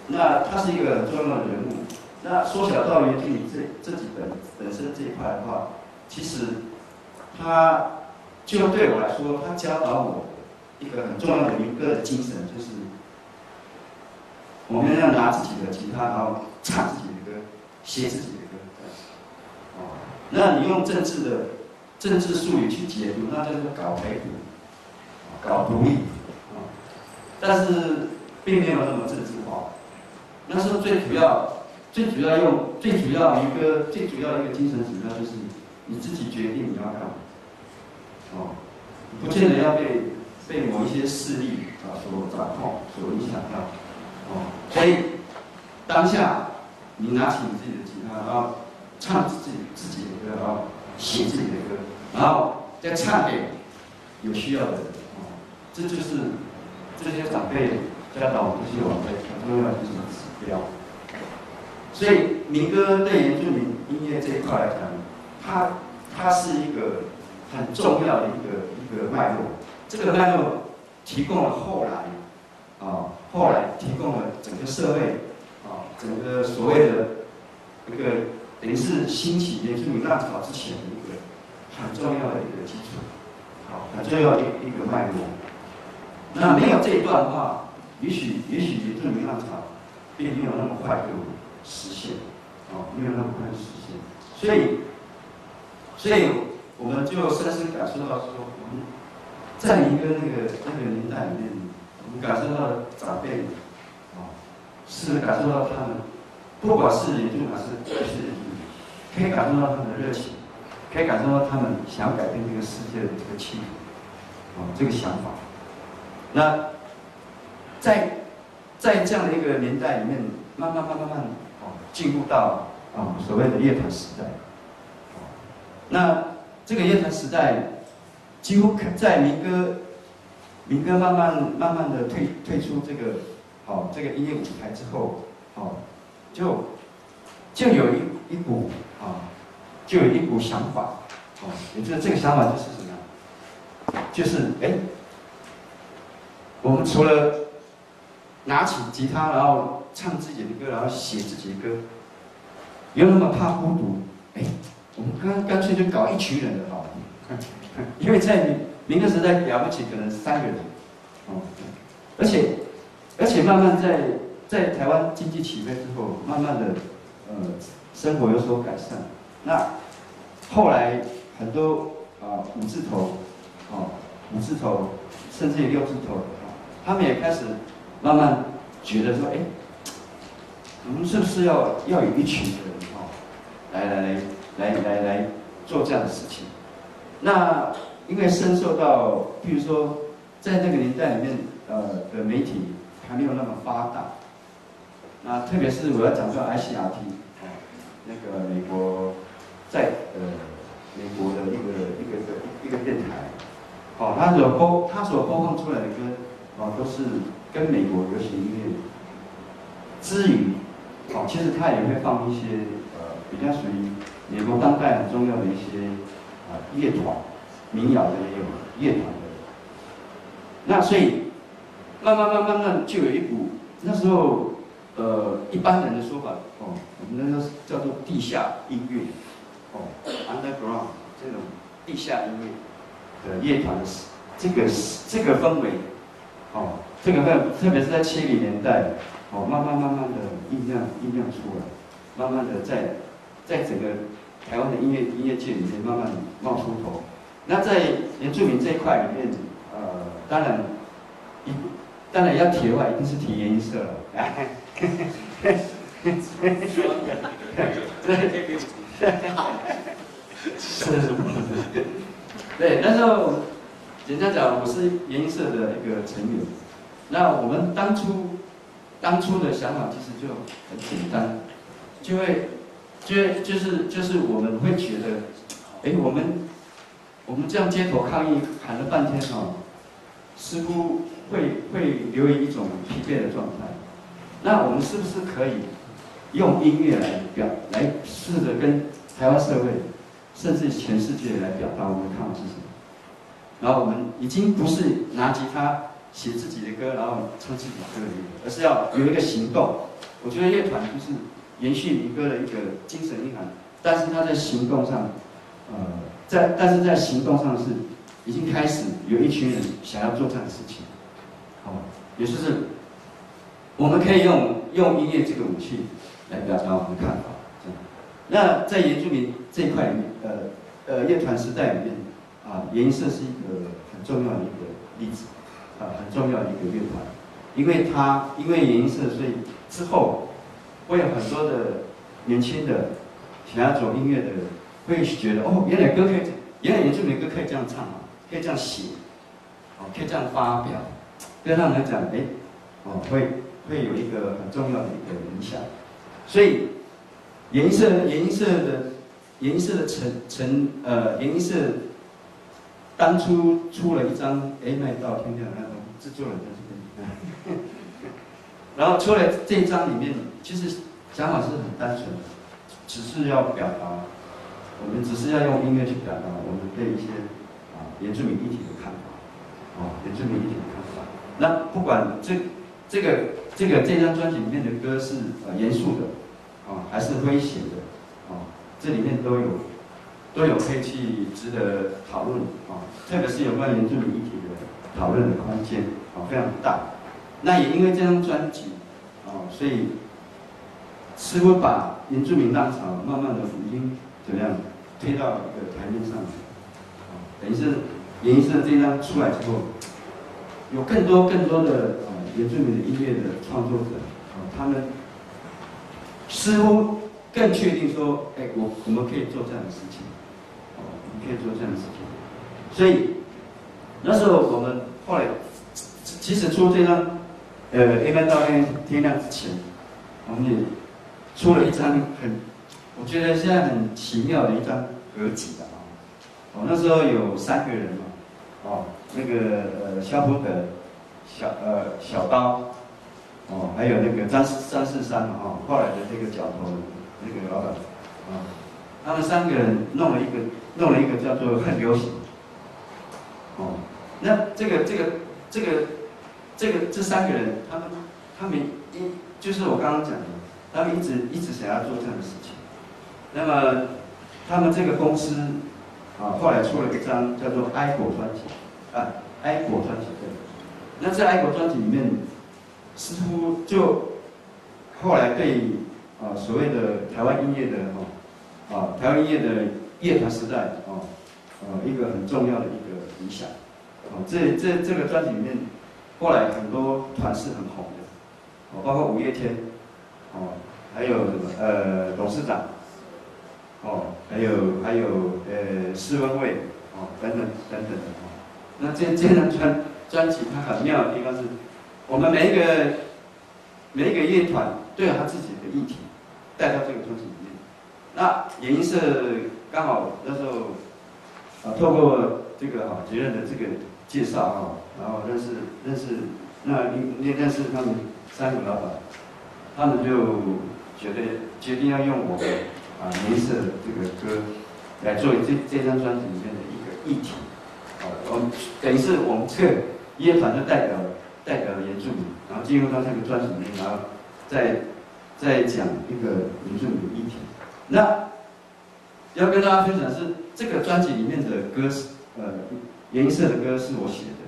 那他是一个很重要的人物。那缩小到原地这这几本本身这一块的话，其实他就对我来说，他教导我一个很重要的民歌的精神，就是我们要拿自己的吉他，然后唱自己的歌。写自己的歌，哦，那你用政治的政治术语去解读，那就是搞台独，搞独立，啊，但是并没有那么政治化。那时候最主要、最主要用、最主要一个、最主要一个精神指标就是你自己决定你要干嘛，哦，不见得要被被某一些势力啊所掌控、所影响到，哦，所以当下。你拿起你自己的吉他，然后唱自己自己的歌，然后写自己的歌，然后再唱给有需要的人。哦，这就是这些长辈教导我们这些晚辈很重要的一种指标。所以民歌对原住民音乐这一块来讲，它它是一个很重要的一个一个脉络。这个脉络提供了后来啊，后来提供了整个社会。啊整个所谓的一个等于是兴起原住民浪潮之前的一个很重要的一个基础，好，很重要的一个脉络。那没有这一段的话，也许也许原住民浪潮并没有那么快就实现，啊，没有那么快实现。所以，所以我们就深深感受到说，我们在一个那个那个年代里面，我们感受到长辈。啊是感受到他们，不管是原住民还是不是，可以感受到他们的热情，可以感受到他们想要改变这个世界的这个企图，哦，这个想法。那在在这样的一个年代里面，慢慢慢慢慢哦，进入到啊所谓的乐团时代。那这个乐团时代，几乎在民歌民歌慢慢慢慢的退退出这个。好，这个音乐舞台之后，哦，就就有一一股啊，就有一股想法，哦，也就是这个想法就是什么？就是哎，我们除了拿起吉他，然后唱自己的歌，然后写自己的歌，又那么怕孤独，我们干干脆就搞一群人的好了，因为在民歌时代了不起，可能三个人，哦，而且。而且慢慢在在台湾经济起飞之后，慢慢的，呃，生活有所改善。那后来很多啊五字头，哦五字头，甚至于六字头，他们也开始慢慢觉得说，哎，我们是不是要要有一群人哦，来来来来来来做这样的事情？那因为深受到，比如说在那个年代里面，呃的媒体。还没有那么发达，那特别是我要讲到 ICRT，哦，那个美国在呃美国的一个一个一个一个电台，哦，它所播它所播放出来的歌，哦，都是跟美国流行音乐之余，哦，其实他也会放一些呃比较属于美国当代很重要的一些啊乐团，民谣的也有乐团的。那所以慢慢慢慢慢就有一股那时候呃一般人的说法哦，我们那个叫做地下音乐哦，underground 这种地下音乐的乐团的这个这个氛围哦，这个氛特别是在七零年代。哦，慢慢慢慢的酝酿酝酿出来，慢慢的在在整个台湾的音乐音乐界里面慢慢冒出头。那在原住民这一块里面，呃，当然一当然要提的话，一定是提原音社了。是 [laughs] 是对，那时候人家讲我是原音社的一个成员，那我们当初。当初的想法其实就很简单，就会，就就是就是我们会觉得，哎，我们我们这样街头抗议喊了半天哈，似乎会会留于一种疲惫的状态。那我们是不是可以用音乐来表来试着跟台湾社会，甚至全世界来表达我们的抗议是什么？然后我们已经不是拿吉他。写自己的歌，然后唱自己的歌，而是要有一个行动。我觉得乐团就是延续民歌的一个精神内涵，但是他在行动上，呃，在但是在行动上是已经开始有一群人想要做这样的事情，好，也就是我们可以用用音乐这个武器来表达我们的看法。这样那在原住民这一块，呃呃，乐团时代里面，啊，颜色是一个很重要的一个例子。啊，很重要的一个乐团，因为它因为颜色，所以之后会有很多的年轻的想要走音乐的人会觉得哦，原来歌可以，原来原住民歌可以这样唱啊，可以这样写，哦，可以这样发表，对他们来讲，哎，哦，会会有一个很重要的一个影响，所以颜色颜色的颜色的成成呃颜色。当初出了一张《A 麦到天亮》，那种制作人在这边，[laughs] 然后出来这一张里面，其实想法是很单纯的，只是要表达，我们只是要用音乐去表达我们对一些啊原住民议题的看法，啊原住民议题的看法。那不管这这个这个这张专辑里面的歌是呃严肃的，啊还是诙谐的，啊这里面都有。都有可以去值得讨论啊，特别是有关原住民议题的讨论的空间啊，非常大。那也因为这张专辑啊，所以似乎把原住民浪潮慢慢的已经怎么样推到一个台面上啊，等于是原色这张出来之后，有更多更多的啊原住民的音乐的创作者啊，他们似乎更确定说，哎，我我们可以做这样的事情。哦可以做这样的事情，所以那时候我们后来其实出这张呃《一般照片天亮之前》，我们也出了一张很，我觉得现在很奇妙的一张合集的啊。哦，那时候有三个人嘛，哦，那个呃肖伯德、小呃小刀，哦，还有那个张张世山嘛，哦，后来的这个角头那个老板，啊，他们三个人弄了一个。弄了一个叫做 [laughs] 很流行，哦，那这个这个这个这个这三个人，他们他们一就是我刚刚讲的，他们一直一直想要做这样的事情。那么他们这个公司啊，后来出了一张叫做《爱国》专辑，啊，《爱国》专辑对。那在《爱国》专辑里面，似乎就后来对啊所谓的台湾音乐的哈啊台湾音乐的。乐团时代啊，呃，一个很重要的一个影响，哦，这这这个专辑里面，后来很多团是很红的，哦，包括五月天，哦，还有呃董事长，哦，还有还有呃施文蔚，哦，等等等等的哦，那这这张专专辑它很妙的地方是，我们每一个每一个乐团都有他自己的议题带到这个专辑里面，那原因是。刚好那时候，啊，透过这个哈杰任的这个介绍哈，然后认识认识，那你你认识他们三个老板，他们就觉得决定要用我的啊颜色这个歌来做这这张专辑里面的一个议题。好，我们等于是我们这个乐团就代表代表原住民，然后进入到这个专辑里面，然后再再讲一个原住民的议题。那要跟大家分享是这个专辑里面的歌是呃颜色的歌是我写的。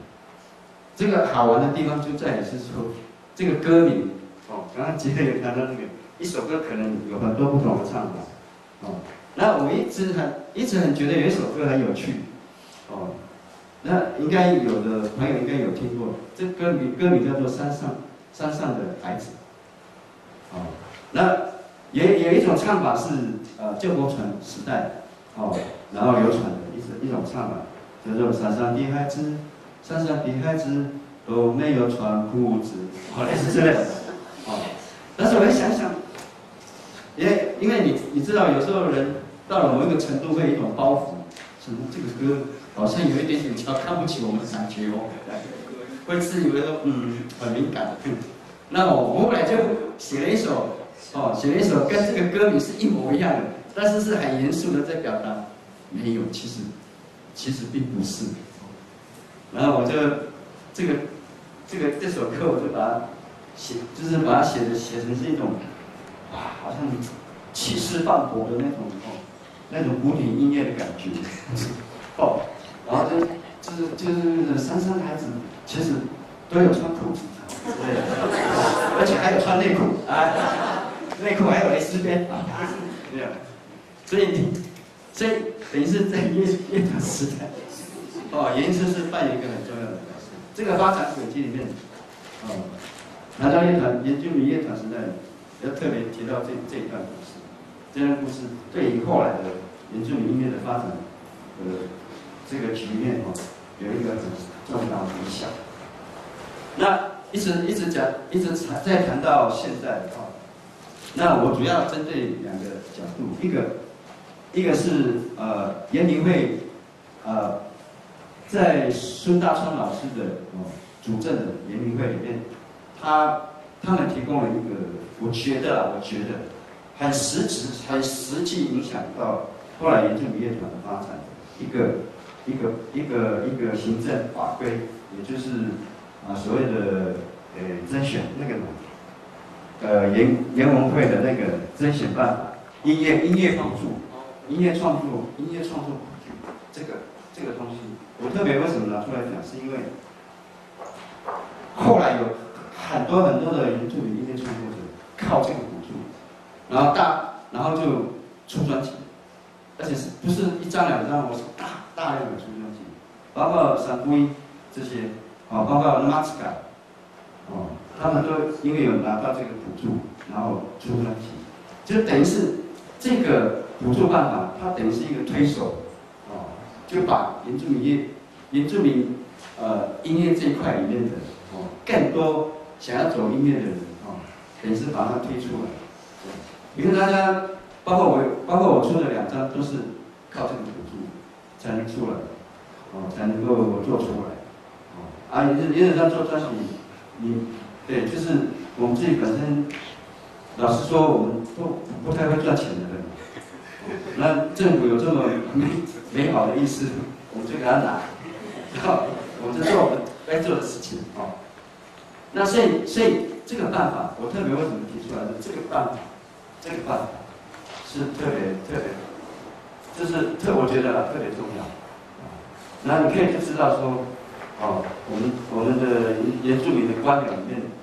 这个好玩的地方就在于是说这个歌名哦，刚刚杰也谈到那个一首歌可能有很多不同的唱法哦。那我一直很一直很觉得有一首歌很有趣哦。那应该有的朋友应该有听过，这歌名歌名叫做《山上山上的孩子》。哦，那也有一种唱法是呃旧国传时代哦，然后流传的一一种唱法，叫做《山上的孩子》，山上的孩子都没有穿裤子，哦，类似之类的。哦，但是我想想，也因为你你知道，有时候人到了某一个程度，会有一种包袱，什么这个歌。好像有一点点瞧看不起我们的感觉哦，会自以为说嗯很敏感。那我我后来就写了一首哦，写了一首跟这个歌名是一模一样的，但是是很严肃的在表达，没有，其实其实并不是。然后我就这个这个这首歌我就把它写，就是把它写的写成是一种哇，好像气势磅礴的那种哦，那种古典音乐的感觉哦。然后就就是就是山上的孩子，其实都有穿裤子，对，而且还有穿内裤啊，内裤还有蕾丝边啊，这样，所以你，所以等于是在乐乐团时代，哦，颜色是扮演一个很重要的角色。这个发展轨迹里面，哦，南疆乐团研究民乐团时代，要特别提到这这一段故事，这段故事对于后来的原住民音乐的发展，呃。这个局面哦，有一个很重要的影响。那一直一直讲，一直谈再谈到现在的话。那我主要针对两个角度，一个一个是呃，严明会呃，在孙大川老师的哦主政的严明会里面，他他们提供了一个，我觉得啊，我觉得很实质、很实际影响到后来原住民乐团的发展的一个。一个一个一个行政法规，也就是啊所谓的呃甄选那个呃研研文会的那个甄选办法，音乐音乐创作，音乐创作音乐创作补助，这个这个东西，我特别为什么拿出来讲，是因为后来有很多很多的原住民音乐创作者靠这个补助，然后大然后就出专辑，而且是不是一张两张，我是大。大量的出专辑，包括三龟这些，啊，包括马斯卡，哦，他们都因为有拿到这个补助，然后出专辑，就等于是这个补助办法，它等于是一个推手，哦，就把原住民乐、原住民呃音乐这一块里面的哦，更多想要走音乐的人，等于是把它推出来。你看大家，包括我，包括我出的两张都是靠这个补助。才能出来，哦，才能够做出来，哦，啊，原原则上做专辑，你，对，就是我们自己本身，老实说，我们不不太会赚钱的人，那政府有这么美美好的意思，[laughs] 我们就给他拿，然 [laughs] 后我们就做我们该做的事情，哦，那所以所以这个办法，我特别为什么提出来的这个办法，这个办法是特别特别。就是特，我觉得特别重要。那你可以就知道说，哦，我们我们的原住民的官僚里面，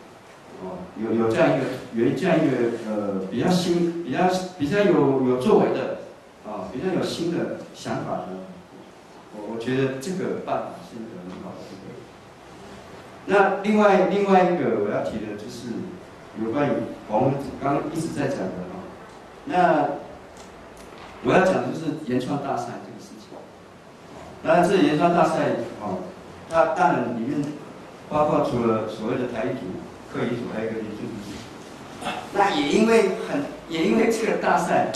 哦，有有这样一个，有这样一个呃比较新、比较比较有有作为的，啊，比较有新的想法的。我我觉得这个办法。那另外另外一个我要提的就是有关于我们刚刚一直在讲的啊，那。我要讲的就是原创大赛这个事情。当然，这原创大赛哦，它当然里面包括除了所谓的台语组、客语组，还有一个原住民组。那也因为很，也因为这个大赛，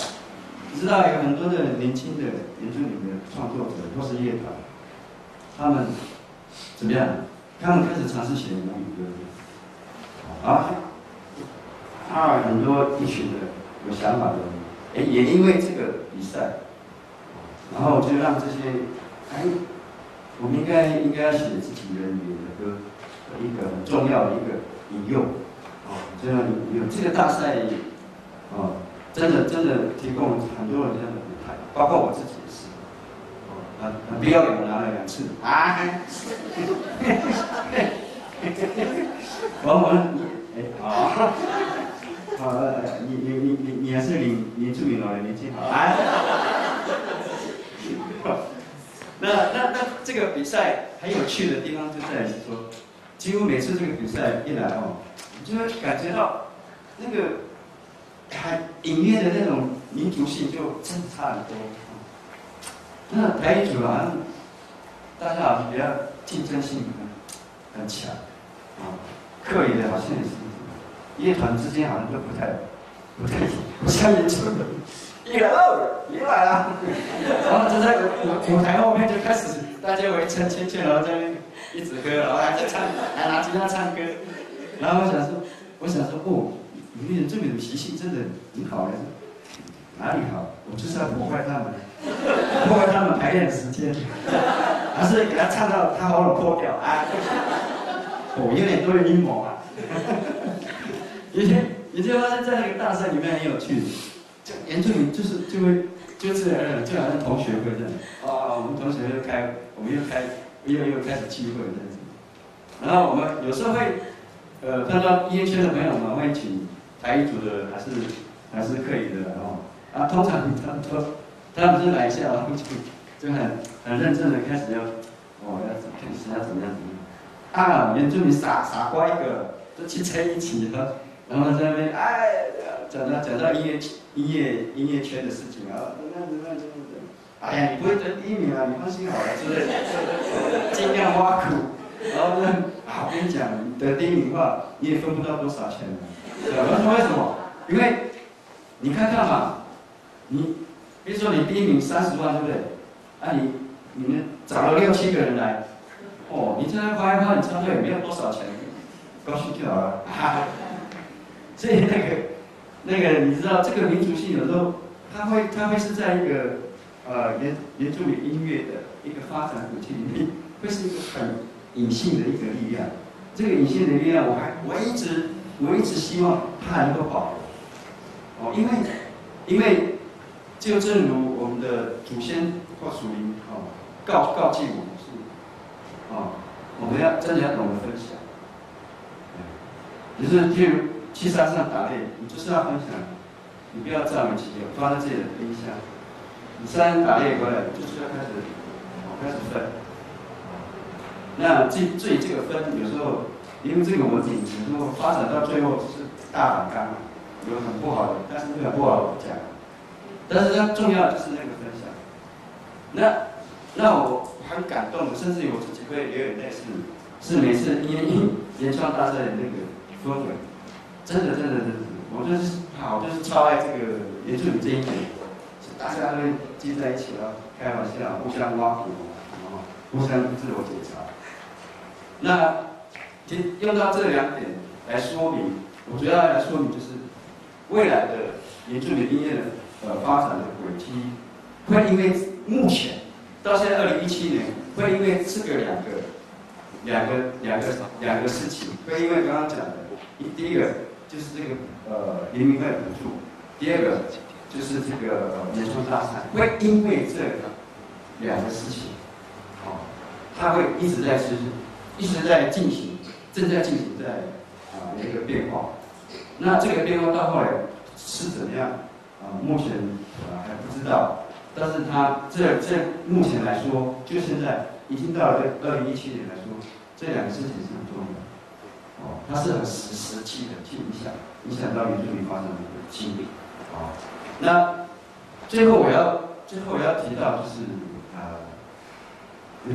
你知道有很多的年轻的原住民的创作者或是乐团，他们怎么样？他们开始尝试写母语歌。啊，啊，很多一群的有想法的人，哎，也因为这个比赛，然后就让这些，哎，我们应该应该要写自己人民的歌，一个很重要的一个引用，啊，这样有这个大赛，啊，真的真的提供很多人这样的舞台，包括我自己啊，不要脸我拿了两次，啊，[laughs] 我我你，哎，[laughs] 好。呃，你你你你你还是领原住民老人年纪好啊。[laughs] 那那那这个比赛很有趣的地方就在于说，几乎每次这个比赛一来哦，你就会感觉到那个很隐约的那种民族性就真的差很多。那台语组好像大家好像比较竞争性很强，啊，刻意的好像也是。乐团之间好像都不太、[laughs] 不太像演出的，一来哦，你来了，[laughs] 然后就在舞舞台后面就开始大家围成圈圈，然后在那一直喝，然后还在唱，还拿吉他唱歌。然后我想说，我想说，哦，你们这边的习性真的很好的，哪里好？我就是要破坏他们，[laughs] 破坏他们排练的时间，还是给他唱到他喉咙破掉啊？哦，有点多的阴谋啊。[laughs] 以前，你就发现，在那个大赛里面很有趣，就原住民就是就会就是就好像同学会这样，啊，我们同学又开，我们又开又又开始聚会这样子，然后我们有时候会，呃，看到音乐圈的朋友们会请台一组的，还是还是可以的哦，啊，通常他们都他们是来一下，然后就就很很认真的开始要，哦，要平时要怎么样怎么样，啊，原住民傻傻瓜一个，都聚在一起了。然后在那边哎，讲到讲到音乐音乐音乐圈的事情啊，怎么样怎样怎么样？哎呀，你不会得第一名啊，你放心好了，是不是？尽量挖苦。然后呢，啊，我跟你讲，得第一名的话，你也分不到多少钱。对吧？为什么？因为你看看嘛，你比如说你第一名三十万，对不对？啊，你你们找了六七个人来，哦，你这样花一花，你差不多也没有多少钱，高兴就好了。[laughs] 所以那个，那个你知道，这个民族性有时候，它会它会是在一个，呃原原住民音乐的一个发展轨迹里面，会是一个很隐性的一个力量。这个隐性的力量，我还我一直我一直希望它能够保留。哦，因为因为就正如我们的祖先或属灵哦告告诫我们是，哦，我们要真的要懂得分享，就是譬如。去山上打猎，你就是要分享，你不要占为己有，放在自己的冰箱。你山打猎回来，就是要开始，开始分。那至至于这个分，有时候因为这个文明，有时候发展到最后是大反纲，有很不好的，但是很不好讲。但是它重要就是那个分享。那那我很感动，甚至于我自己会流眼泪，是是每次因为原创大赛的那个氛围。真的，真的，真的，我就是好，就是超爱这个原住民这一点，大家都聚在一起了，开玩笑，互相挖苦，啊，互相自我检查。那，用用到这两点来说明，我主要来说明就是未来的原住民音乐呢呃发展的轨迹，会因为目前到现在二零一七年，会因为这个两个两个两个两个事情，会因为刚刚讲的，第一个。就是这个呃联名会补助，第二个就是这个演出大赛，会因为这两个事情，好，它会一直在是一直在进行，正在进行在啊一个变化。那这个变化到后来是怎么样啊？目前啊还不知道，但是它这这目前来说，就现在已经到了二零一七年来说，这两个事情是很重要的。哦，它是很实实际的去影响，影响到原住民发展的一个经历。哦，那最后我要最后我要提到就是啊，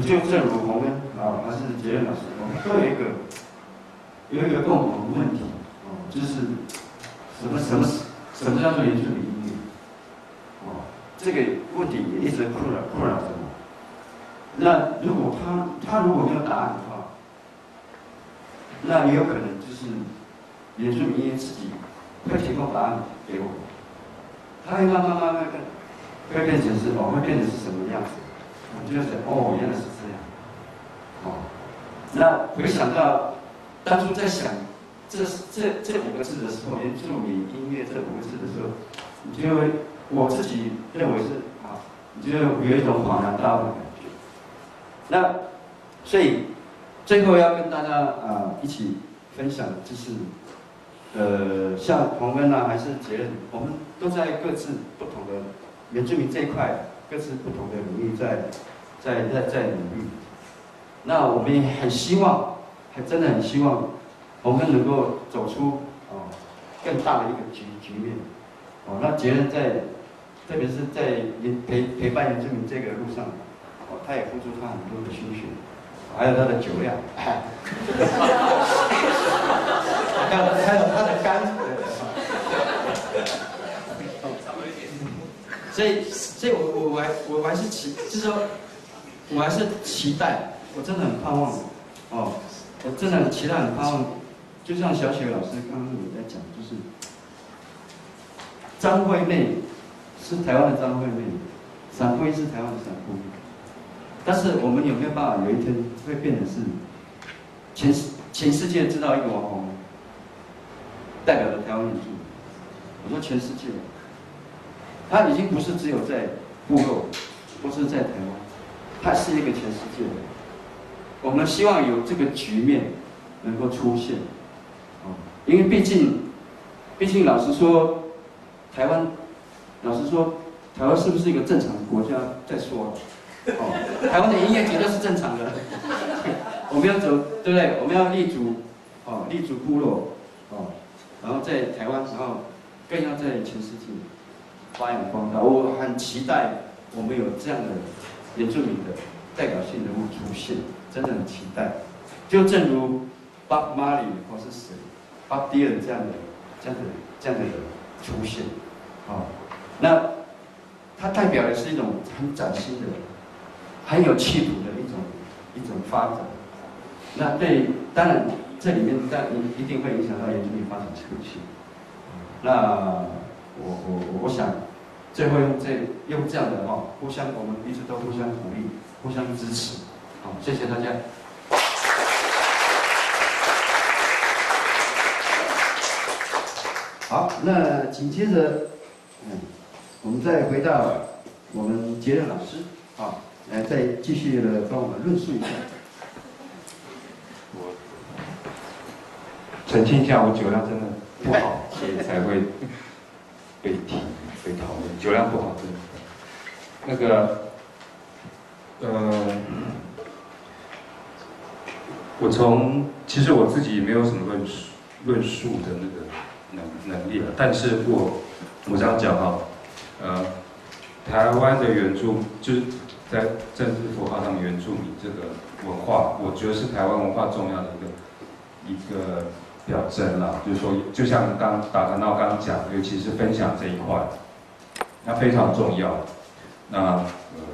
就正如洪恩啊还是杰任老师，我们都有一个有一个共同的问题，哦，就是什么什么什么叫做原住民？这个问题也一直困扰困扰着我。那如果他他如果没有答案的话，那也有可能就是原住民自己会提供答案给我，他会慢慢慢慢会会变成是哦，会变成是什么样子？我就想哦，原来是这样，哦，那回想到当初在想这这这五个字的时候，原住民音乐这五个字的时候，你就会我自己认为是啊，你就有一种恍然大悟的感觉。那所以最后要跟大家啊一起分享，就是呃，像洪恩啊，还是杰任，我们都在各自不同的原住民这一块，各自不同的领域在在在在努力。那我们也很希望，还真的很希望，我们能够走出哦更大的一个局局面。哦，那杰任在，特别是在陪陪伴原住民这个路上，哦，他也付出他很多的心血。还有他的酒量，还有还有他的肝，[laughs] 所以所以我我我还我还是期，就是说，我还是期待，我真的很盼望，哦，我真的很期待很盼望，就像小雪老师刚刚有在讲，就是张惠妹是台湾的张惠妹，闪辉是台湾的闪辉。但是我们有没有办法有一天会变成是全全世界知道一个网红，代表着台湾民族？我说全世界，他已经不是只有在部落，不是在台湾，他是一个全世界。我们希望有这个局面能够出现，哦，因为毕竟，毕竟老实说，台湾，老实说，台湾是不是一个正常的国家？再说。[laughs] 哦，台湾的音乐绝对是正常的。[laughs] 我们要走，对不对？我们要立足，哦，立足部落，哦，然后在台湾，然后更要在全世界发扬光大。我很期待我们有这样的原住民的代表性人物出现，真的很期待。就正如 Bob Marley 或是谁，Bob Dylan 这样的、这样的、这样的人出现，哦，那它代表的是一种很崭新的。很有气度的一种一种发展，那对，当然这里面但一定会影响到原住民发展前景。那我我我想，最后用这用这样的话，互相我们彼此都互相鼓励，互相支持，好，谢谢大家。好，那紧接着，嗯，我们再回到我们杰任老师，啊。来，再继续的帮我们论述一下。我澄清一下，我酒量真的不好，所以才会被提、被讨论。酒量不好，真的。那个，呃，我从其实我自己没有什么论述、论述的那个能能力了，但是我我这样讲哈，呃，台湾的原著就是。在政治符号上，原住民这个文化，我觉得是台湾文化重要的一个一个表征啦。就是说，就像刚打谈到刚讲，尤其是分享这一块，那非常重要。那呃，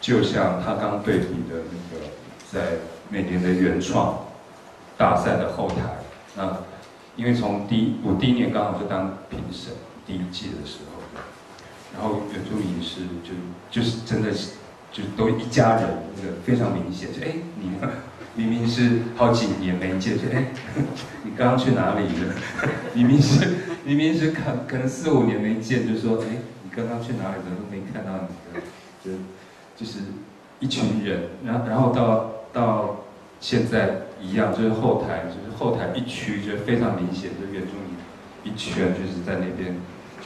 就像他刚对比的那个，在每年的原创大赛的后台，那因为从第我第一年刚好就当评审，第一届的时候。然后原住民是就就是真的是就都一家人，那个非常明显。就哎，你 [laughs] 明明是好几年没见，就哎，[laughs] 你刚刚去哪里了？[laughs] 明明是明明是可可能四五年没见，就说哎，你刚刚去哪里？了都没看到你？就就是一群人，然后然后到到现在一样，就是后台就是后台一区，就非常明显，就原住民一圈就是在那边。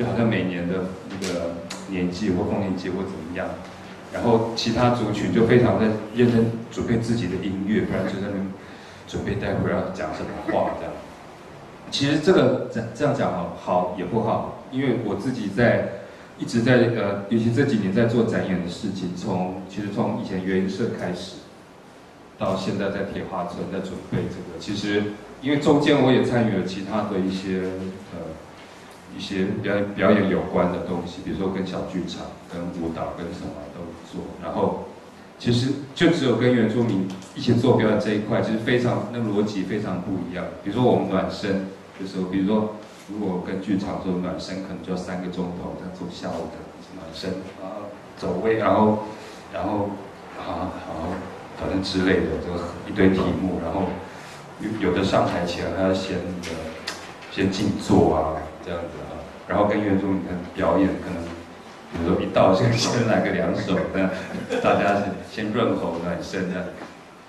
好像每年的那个年纪或丰年节或怎么样，然后其他族群就非常在认真准备自己的音乐，不然就在那准备待会要讲什么话这样。其实这个这这样讲好好也不好，因为我自己在一直在呃，尤其这几年在做展演的事情，从其实从以前原社开始，到现在在铁花村在准备这个，其实因为中间我也参与了其他的一些呃。一些表演表演有关的东西，比如说跟小剧场、跟舞蹈、跟什么都做。然后，其实就只有跟原住民一起做表演这一块，其实非常那逻辑非常不一样。比如说我们暖身的时候，比如说如果跟剧场做暖身，可能就要三个钟头，再做下午的暖身啊，走位，然后然后啊好，反正之类的，就一堆题目，然后有有的上台前还要先那个先静坐啊，这样子啊，然后跟原著你看表演可能。比如说一到先先来个两首，[laughs] 这样大家先润喉暖身这样。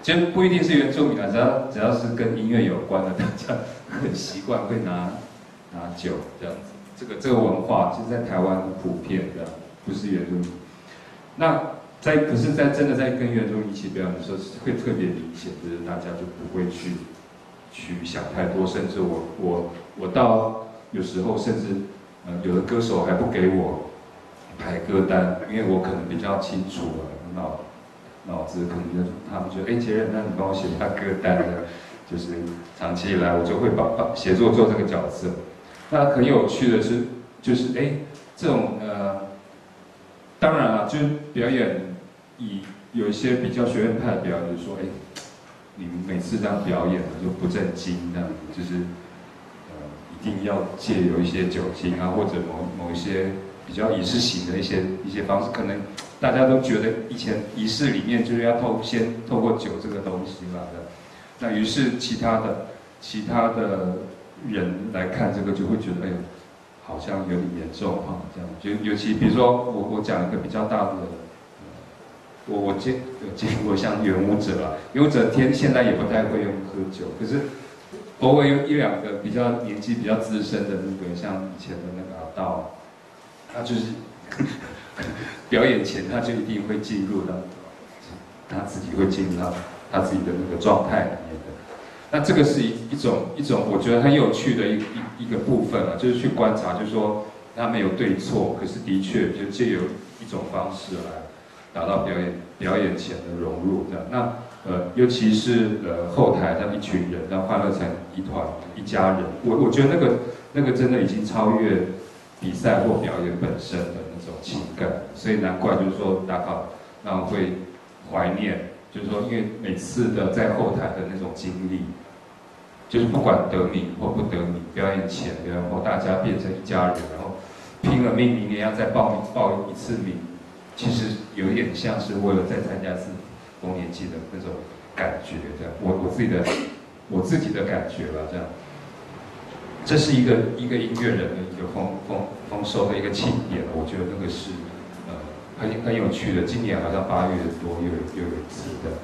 其实不一定是原住民啊，只要只要是跟音乐有关的，大家很习惯会拿拿酒这样子。这个这个文化其实在台湾普遍的，不是原住民。那在可是，在真的在跟原住民一起表演的时候，会特别明显，就是大家就不会去去想太多，甚至我我我到有时候甚至呃有的歌手还不给我。排歌单，因为我可能比较清楚了，脑脑子可能就他们就哎杰任，那你帮我写一下歌单的，就是长期以来我就会帮帮协作做这个角色。那很有趣的是，就是哎这种呃，当然了，就是表演以有一些比较学院派的表演，就说哎，你们每次这样表演就不正经这样，就是一定要借有一些酒精啊，或者某某一些。比较仪式型的一些一些方式，可能大家都觉得以前仪式里面就是要透先透过酒这个东西嘛的，那于是其他的其他的人来看这个就会觉得哎呦，好像有点严重哈，这样就尤其比如说我我讲一个比较大的，我我见有见过像元武者啊，元舞者天现在也不太会用喝酒，可是偶尔有一两个比较年纪比较资深的那个像以前的那个阿道。他就是表演前，他就一定会进入到他自己会进入到他自己的那个状态里面的。那这个是一一种一种我觉得很有趣的一一一个部分啊，就是去观察，就是说他没有对错，可是的确就借由一种方式来达到表演表演前的融入这样。那呃，尤其是呃后台那一群人，然后欢乐成一团一家人，我我觉得那个那个真的已经超越。比赛或表演本身的那种情感，所以难怪就是说大家然后会怀念，就是说因为每次的在后台的那种经历，就是不管得名或不得名，表演前然后大家变成一家人，然后拼了命明年要再报名报一次名，其实有一点像是为了再参加次丰年祭的那种感觉，这样我我自己的我自己的感觉了这样。这是一个一个音乐人的一个丰丰丰收的一个庆典，我觉得那个是呃很很有趣的。今年好像八月多又有又有一次的。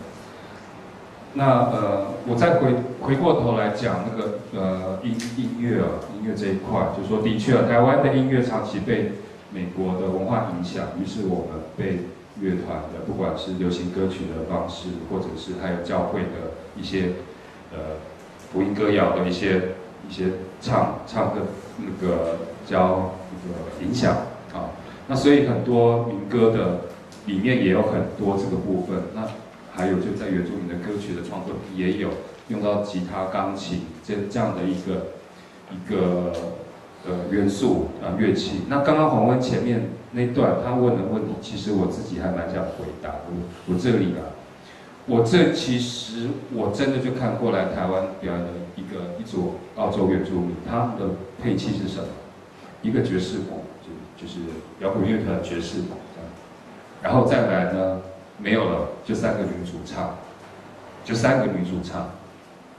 那呃，我再回回过头来讲那个呃音音乐啊，音乐这一块，就说的确啊，台湾的音乐长期被美国的文化影响，于是我们被乐团的不管是流行歌曲的方式，或者是还有教会的一些呃福音歌谣的一些。一些唱唱的那个教那个影响啊，那所以很多民歌的里面也有很多这个部分。那还有就在原住民的歌曲的创作也有用到吉他、钢琴这这样的一个一个呃元素啊乐器。那刚刚黄文前面那段他问的问题，其实我自己还蛮想回答。我我这里啊。我这其实我真的就看过来台湾表演的一个一组澳洲原住民，他们的配器是什么？一个爵士鼓，就就是摇滚乐团爵士鼓这样，然后再来呢没有了，就三个女主唱，就三个女主唱，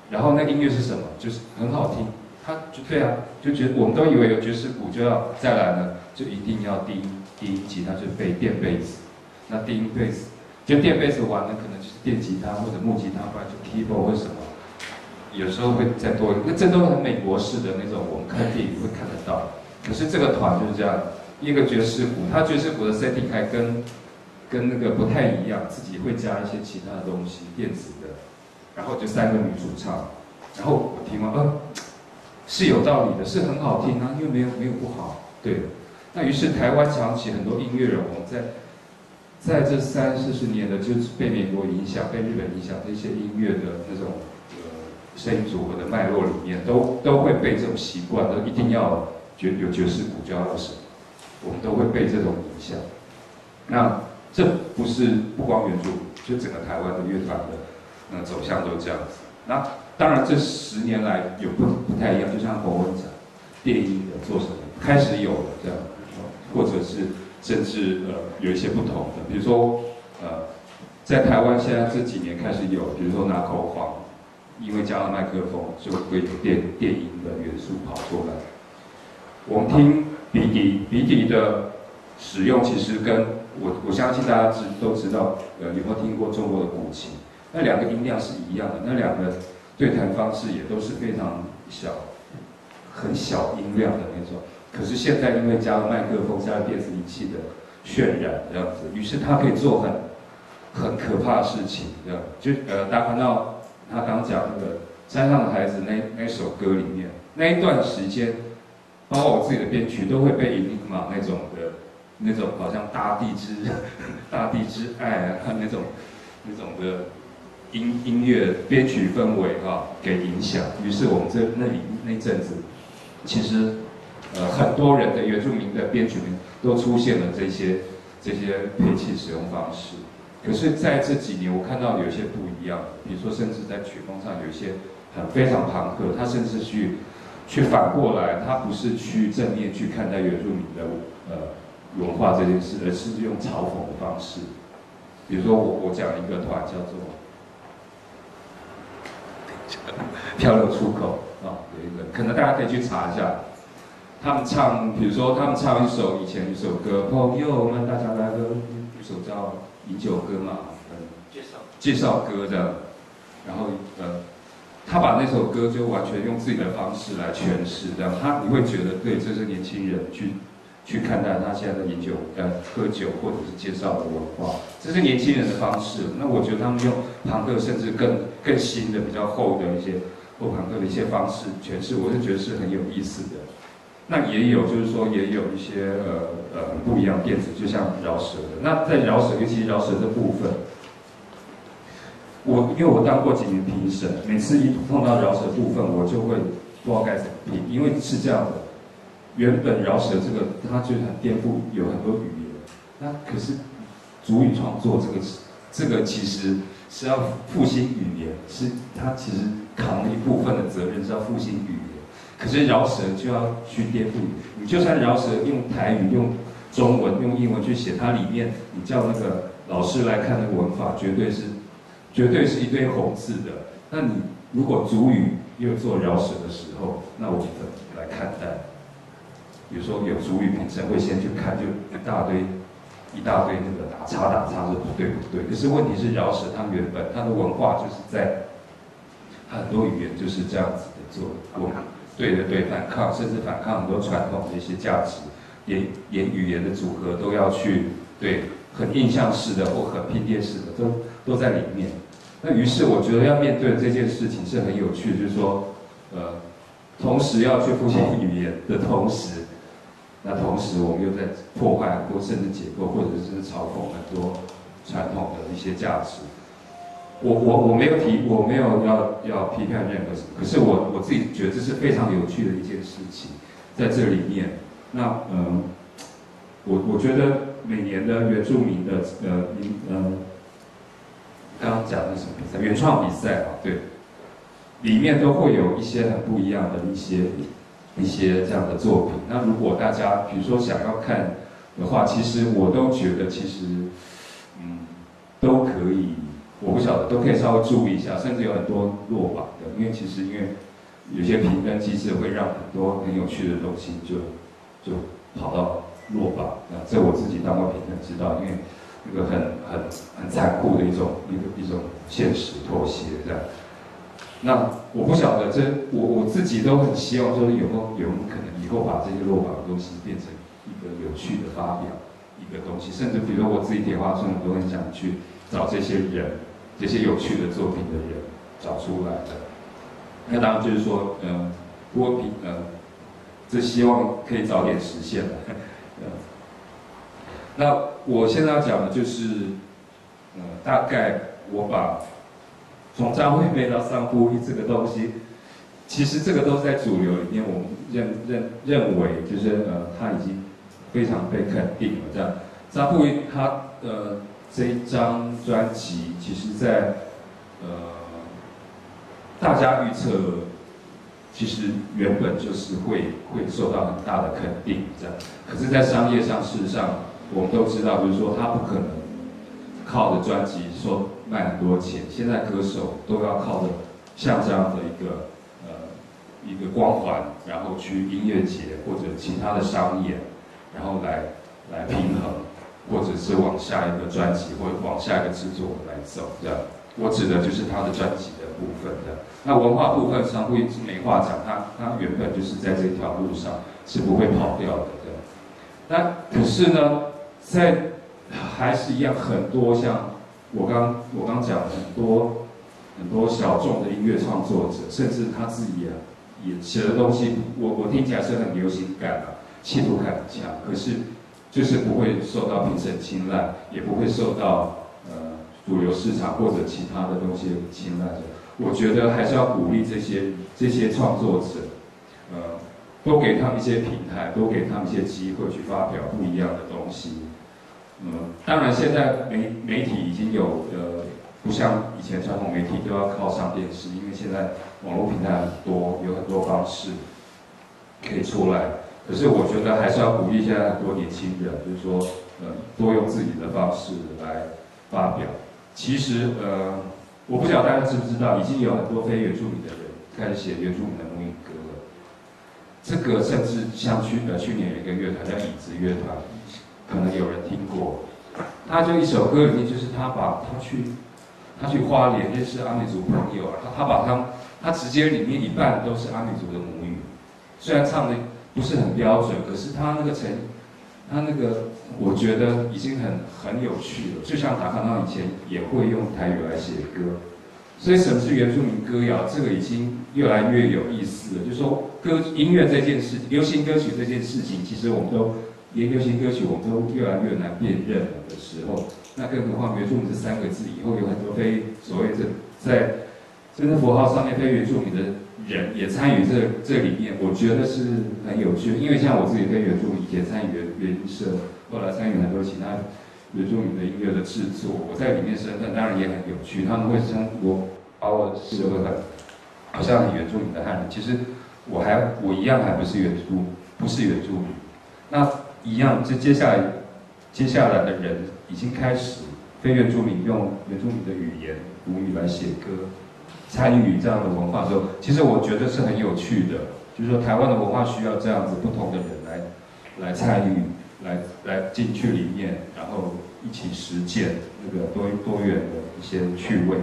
然后那音乐是什么？就是很好听，他就对啊，就觉得我们都以为有爵士鼓就要再来呢，就一定要低低吉他就背电贝斯，那低音贝斯。就电贝斯玩的可能就是电吉他或者木吉他，不然就 keyboard 或什么，有时候会再多。那这都很美国式的那种，我们看电影会看得到。可是这个团就是这样，一个爵士鼓，它爵士鼓的 setting 还跟跟那个不太一样，自己会加一些其他的东西，电子的。然后就三个女主唱，然后我听完，嗯，是有道理的，是很好听啊，因为没有没有不好。对，那于是台湾长期很多音乐人，我们在。在这三四十年的，就是被美国影响、被日本影响这些音乐的那种呃声音组合的脉络里面，都都会被这种习惯，都一定要爵有爵士鼓就要什么，我们都会被这种影响。那这不是不光原著，就整个台湾的乐团的那走向都这样子。那当然这十年来有不不太一样，就像侯文讲，电音的做什么，开始有了这样，或者是甚至呃有一些不同的，比如说呃在台湾现在这几年开始有，比如说拿口簧，因为加了麦克风就会有电电音的元素跑出来。我们听鼻笛，鼻笛的使用其实跟我我相信大家知都知道，呃有没有听过中国的古琴？那两个音量是一样的，那两个对谈方式也都是非常小。很小音量的那种，可是现在因为加了麦克风，加了电子仪器的渲染这样子，于是他可以做很很可怕的事情，这样就呃，大家看到他刚讲那个山上的孩子那那首歌里面那一段时间，包括我自己的编曲都会被 Enigma 那种的那种好像大地之 [laughs] 大地之爱啊那种那种的音音乐编曲氛围啊给影响，于是我们这那里那阵子。其实，呃，很多人的原住民的编曲名都出现了这些这些配器使用方式。可是在这几年，我看到有些不一样，比如说，甚至在曲风上有一些很非常朋克，他甚至去去反过来，他不是去正面去看待原住民的呃文化这件事，而是用嘲讽的方式。比如说，我我讲一个团叫做 [laughs] 漂流出口。啊，有一个，可能大家可以去查一下，他们唱，比如说他们唱一首以前一首歌，朋友们，大家来喝一首叫《饮酒歌》嘛，嗯，介绍介绍歌这样，然后呃，他把那首歌就完全用自己的方式来诠释，这样他你会觉得对，这是年轻人去去看待他现在的饮酒呃喝酒或者是介绍的文化，这是年轻人的方式。那我觉得他们用朋克甚至更更新的比较厚的一些。或朋克的一些方式诠释，我是觉得是很有意思的。那也有，就是说也有一些呃呃不一样电子，就像饶舌的。那在饶舌，尤其饶舌的部分，我因为我当过几年评审，每次一碰到饶舌部分，我就会不知道该怎么评，因为是这样的。原本饶舌这个它就很颠覆，有很多语言。那可是主语创作这个，这个其实是要复兴语言，是它其实。扛了一部分的责任是要复兴语言，可是饶舌就要去颠覆你。你就算饶舌用台语、用中文、用英文去写，它里面你叫那个老师来看那个文法，绝对是绝对是一堆红字的。那你如果主语又做饶舌的时候，那我怎么来看待？比如说有主语评审会先去看，就一大堆一大堆那个打叉打叉是不对不对？可是问题是饶舌它原本它的文化就是在。很多语言就是这样子的做，我对对对，反抗，甚至反抗很多传统的一些价值，言言语言的组合都要去对，很印象式的或很拼贴式的都都在里面。那于是我觉得要面对这件事情是很有趣，就是说，呃，同时要去复兴语言的同时，那同时我们又在破坏很多甚至结构，或者是嘲讽很多传统的一些价值。我我我没有提，我没有要要批判任何什么，可是我我自己觉得这是非常有趣的一件事情，在这里面，那嗯，我我觉得每年的原住民的呃民呃，刚刚讲的什么比赛？原创比赛啊，对，里面都会有一些很不一样的一些一些这样的作品。那如果大家比如说想要看的话，其实我都觉得其实嗯都可以。我不晓得，都可以稍微注意一下，甚至有很多落榜的，因为其实因为有些评分机制会让很多很有趣的东西就就跑到落榜。那这我自己当过评审知道，因为那个很很很残酷的一种一个一种现实妥协这样。那我不晓得，这我我自己都很希望说有没有有可能以后把这些落榜的东西变成一个有趣的发表一个东西，甚至比如说我自己铁花村，我都很想去找这些人。这些有趣的作品的人找出来的，那当然就是说，嗯，波比，呃，这希望可以早点实现了。[laughs] 那我现在要讲的就是，呃，大概我把从张惠妹到桑布伊这个东西，其实这个都是在主流里面，我们认认认为就是呃，他已经非常被肯定了。这样，张布伊他呃。这一张专辑，其实，在呃，大家预测其实原本就是会会受到很大的肯定，这样。可是，在商业上，事实上我们都知道，就是说他不可能靠着专辑说卖很多钱。现在歌手都要靠着像这样的一个呃一个光环，然后去音乐节或者其他的商演，然后来来平衡，或者是往下一个专辑或者往下一个制作来走，这样。我指的就是他的专辑的部分的。那文化部分上，不没话讲，他他原本就是在这条路上是不会跑掉的。对那可是呢，在还是一样很多像我刚我刚讲很多很多小众的音乐创作者，甚至他自己也也写的东西，我我听起来是很流行感啊，气度感很强，可是就是不会受到评审青睐，也不会受到呃。主流市场或者其他的东西的青睐，我觉得还是要鼓励这些这些创作者，呃，多给他们一些平台，多给他们一些机会去发表不一样的东西。嗯，当然现在媒媒体已经有呃，不像以前传统媒体都要靠上电视，因为现在网络平台很多，有很多方式可以出来。可是我觉得还是要鼓励现在很多年轻人，就是说，呃，多用自己的方式来发表。其实，呃，我不晓得大家知不知道，已经有很多非原住民的人开始写原住民的母语歌了。这个甚至像去呃去年有一个乐团叫影子乐团，可能有人听过。他就一首歌里面，就是他把他去他去花莲认识阿美族朋友，他他把他他直接里面一半都是阿美族的母语，虽然唱的不是很标准，可是他那个成。他那个，我觉得已经很很有趣了。就像达康纳以前也会用台语来写歌，所以什么是原住民歌谣，这个已经越来越有意思了。就说歌音乐这件事，流行歌曲这件事情，其实我们都研究型歌曲我们都越来越难辨认了的时候，那更何况原住民这三个字以后有很多非所谓这在政治符号上面非原住民的。人也参与这这里面，我觉得是很有趣。因为像我自己跟原住民以前参与原原音社，后来参与很多其他原住民的音乐的制作，我在里面身份当然也很有趣。他们会称我把我视为很好像很原住民的汉人，其实我还我一样还不是原住不是原住民。那一样，这接下来接下来的人已经开始非原住民用原住民的语言母语来写歌。参与这样的文化之后，其实我觉得是很有趣的。就是说，台湾的文化需要这样子不同的人来来参与，来来进去里面，然后一起实践那个多多元的一些趣味。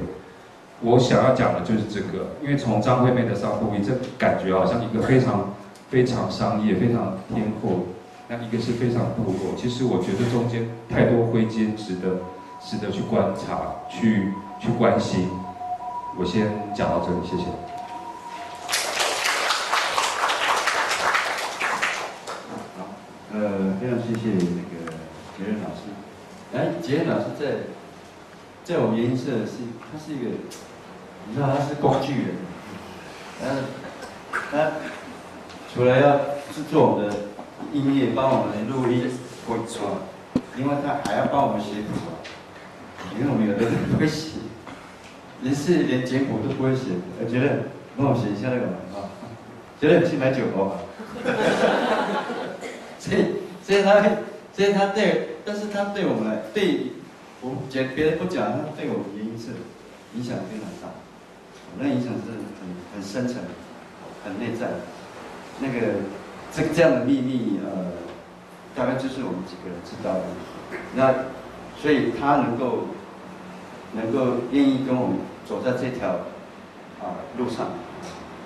我想要讲的就是这个，因为从张惠妹的《上铺一》，这感觉好像一个非常非常商业、非常天后，那一个是非常部落。其实我觉得中间太多灰阶，值得值得去观察、去去关心。我先讲到这里，谢谢。呃，非常谢谢那个杰任老师。哎，杰任老师在在我们研音社是，他是一个，你知道他是工具人，呃，他除了要制作我们的音乐，帮我们录音、伪装，另外他还要帮我们写谱，因为我们有的人不会写。连是连简谱都不会写，我觉得帮我写一下那个嘛啊，觉得去买酒喝吧。所以所以他所以他对，但是他对我们来对，我觉别人不讲，他对我们原因是影响非常大，那影响是很很深层、很内在。那个这这样的秘密呃，大概就是我们几个人知道的。那所以他能够。能够愿意跟我们走在这条啊路上，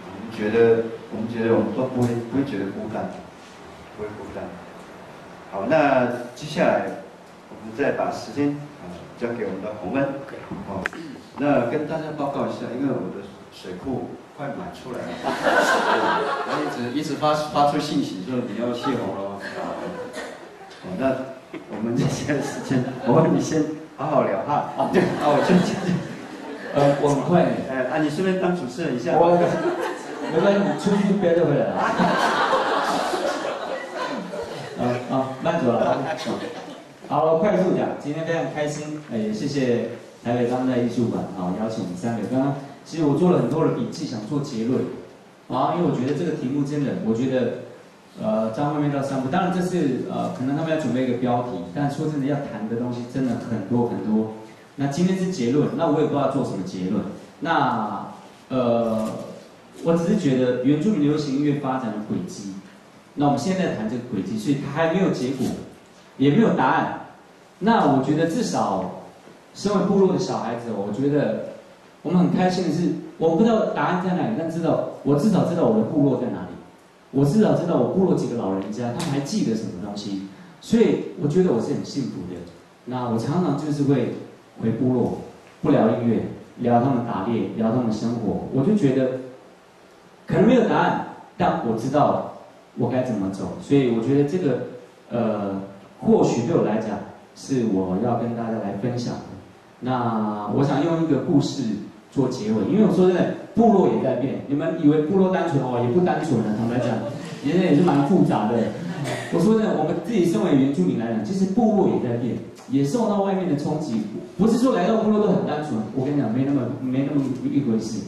我们觉得我们觉得我们都不会不会觉得孤单，不会孤单。好，那接下来我们再把时间啊交给我们的洪恩，好，那跟大家报告一下，因为我的水库快满出来了，我一直一直发发出信息说你要泄洪了，好，那我们接下来时间，我问你先。好好聊哈，啊对，啊我就就呃我很快，呃啊你顺便当主持人一下，我没关系，你出去憋着回来了，[laughs] 啊啊慢走了，好，快速讲，今天非常开心，也谢谢台北当代艺术馆啊邀请三位，刚刚其实我做了很多的笔记，想做结论，啊，因为我觉得这个题目真的，我觉得，呃，张惠妹到三部，当然这是呃，可能他们要准备一个标题，但说真的，要谈的东西真的很多很多。那今天是结论，那我也不知道做什么结论。那呃，我只是觉得原住民流行音乐发展的轨迹，那我们现在谈这个轨迹，所以它还没有结果，也没有答案。那我觉得至少，身为部落的小孩子，我觉得我们很开心的是。我不知道答案在哪里，但知道我至少知道我的部落在哪里，我至少知道我部落几个老人家，他们还记得什么东西，所以我觉得我是很幸福的。那我常常就是会回部落，不聊音乐，聊他们打猎，聊他们生活，我就觉得可能没有答案，但我知道我该怎么走。所以我觉得这个呃，或许对我来讲是我要跟大家来分享的。那我想用一个故事。做结尾，因为我说真的，部落也在变。你们以为部落单纯哦，也不单纯了。坦白讲，原 [laughs] 来也是蛮复杂的。我说真的，我们自己身为原住民来讲，其实部落也在变，也受到外面的冲击。不是说来到部落都很单纯，我跟你讲，没那么没那么一回事，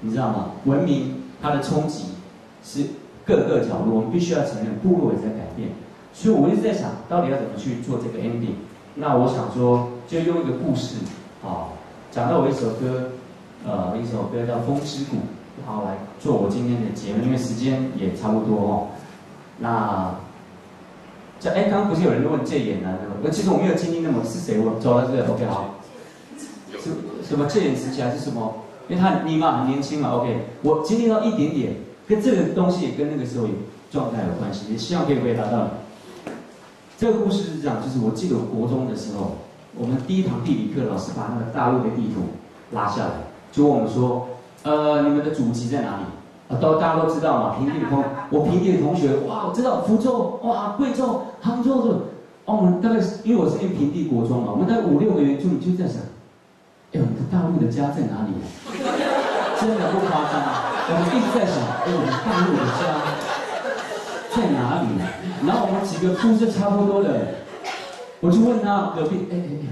你知道吗？文明它的冲击是各个角落，我们必须要承认，部落也在改变。所以我一直在想，到底要怎么去做这个 ending？那我想说，就用一个故事，啊，讲到我一首歌。呃，一首歌叫《风之谷》，然后来做我今天的节目，因为时间也差不多哦。那这哎，刚刚不是有人问戒严呢？那其实我没有经历那么，是谁问？走了这个 OK 好。什什么戒严时期还是什么？因为他你嘛很年轻嘛 OK。我经历到一点点，跟这个东西也跟那个时候有状态有关系，也希望可以回答到。这个故事是这样，就是我记得国中的时候，我们第一堂地理课，老师把那个大陆的地图拉下来。就问我们说，呃，你们的祖籍在哪里？啊，都大家都知道嘛，平地的同，我平地的同学，哇，我知道福州，哇，贵州，杭州的，哦，我们大概是因为我是念平地国中嘛，我们大概五六个原住民就在想，哎，我们的大陆的家在哪里？真的不夸张，我们一直在想，哎，我们大陆的家在哪里？然后我们几个肤色差不多的，我就问他隔壁，哎哎哎。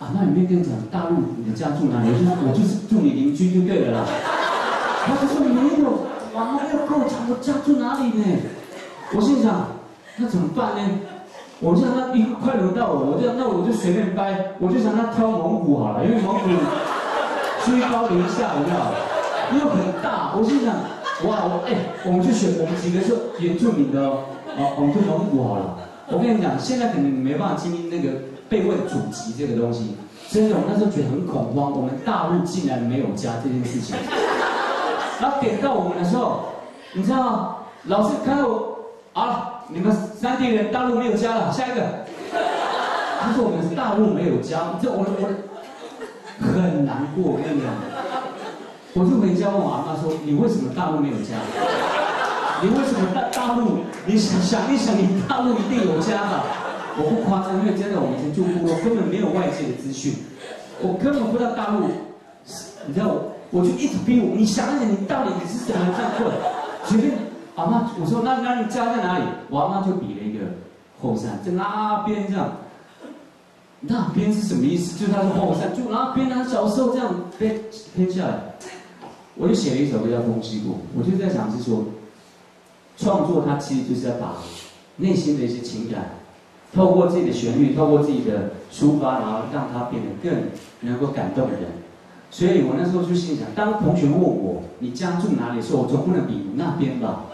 啊，那你没跟你讲大陆你的家住哪里？我就是我就是住你邻居就对了啦。[laughs] 他就说没有，哇，没有跟我讲我家住哪里呢？我心想，那怎么办呢？我就想他一快轮到我，我就那我就随便掰，我就想他挑蒙古好了，因为蒙古居高临下，有没有？又很大，我心想，哇，我哎，我们就选我们几个是原住民的哦，我们就蒙古好了。我跟你讲，现在肯定没办法经营那个。被问祖籍这个东西，真的，我那时候觉得很恐慌。我们大陆竟然没有家这件事情。然后点到我们的时候，你知道吗？老师看到我，啊，你们三地人大陆没有家了，下一个。他说我们大陆没有家，这我我很难过，我跟你讲。我就回家问我阿妈说：“你为什么大陆没有家？你为什么大大陆？你想想一想，你大陆一定有家吧？”我不夸张，因为真的，我以前住部落，根本没有外界的资讯，我根本不知道大陆，你知道，我就一直逼我，你想一想，你到底你是怎么这样过？随便，阿妈，我说那那你家在哪里？我阿妈就比了一个后山，在那边这样，那边是什么意思？就是他是后山，就那边他小时候这样偏偏下来，我就写了一首歌叫《风西谷》，我就在想是说，创作它其实就是要把内心的一些情感。透过自己的旋律，透过自己的抒发，然后让它变得更能够感动人。所以我那时候就心想，当同学问我你家住哪里的时候，我总不能比那边吧？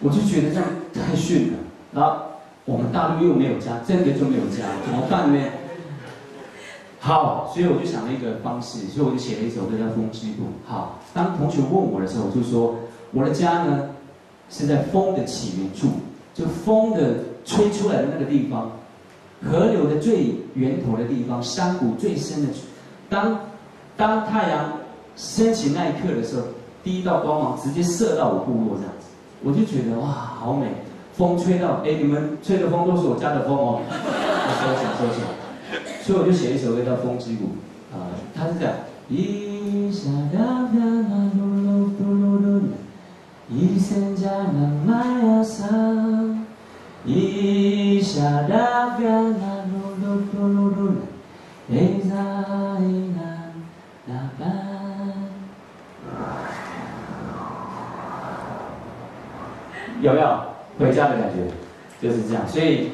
我就觉得这样太逊了。然后我们大陆又没有家，真的就没有家，怎么办呢？好，所以我就想了一个方式，所以我就写了一首歌叫《风之谷》。好，当同学问我的时候，我就说我的家呢是在风的起源处，就风的。吹出来的那个地方，河流的最源头的地方，山谷最深的，当当太阳升起那一刻的时候，第一道光芒直接射到我部落这样子，我就觉得哇，好美！风吹到，哎，你们吹的风都是我家的风哦，收起来，收起来。所以我就写一首歌叫《风之谷》，啊，它是这样。一下大片那噜噜噜噜噜，一声加那麦呀桑。一下大变那噜噜噜噜噜，哎在那那般。有没有回家的感觉？就是这样。所以，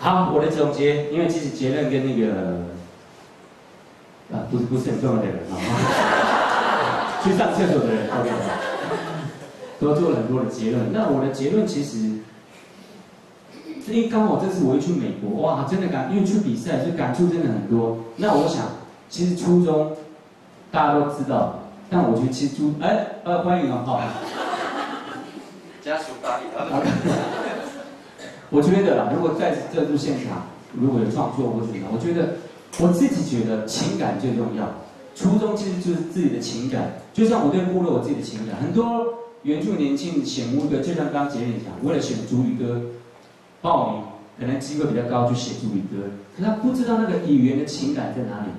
好，我的总结，因为其实结论跟那个啊，不是不是很重要的人啊，去上厕所的人，OK，都做了很多的结论。那我的结论其实，因为刚好这次我又去美国，哇，真的感，因为去比赛，所以感触真的很多。那我想，其实初中大家都知道，但我觉得其实初，哎，呃，欢迎啊，好。家属打理啊。我觉得啦，如果在这部现场如果有创作或者怎么样，我觉得我自己觉得情感最重要。初衷其实就是自己的情感，就像我对部落我自己的情感。很多原住年轻选乌歌，就像刚刚杰林讲，为了选主语歌报名，可能机会比较高去写主语歌，可他不知道那个语言的情感在哪里。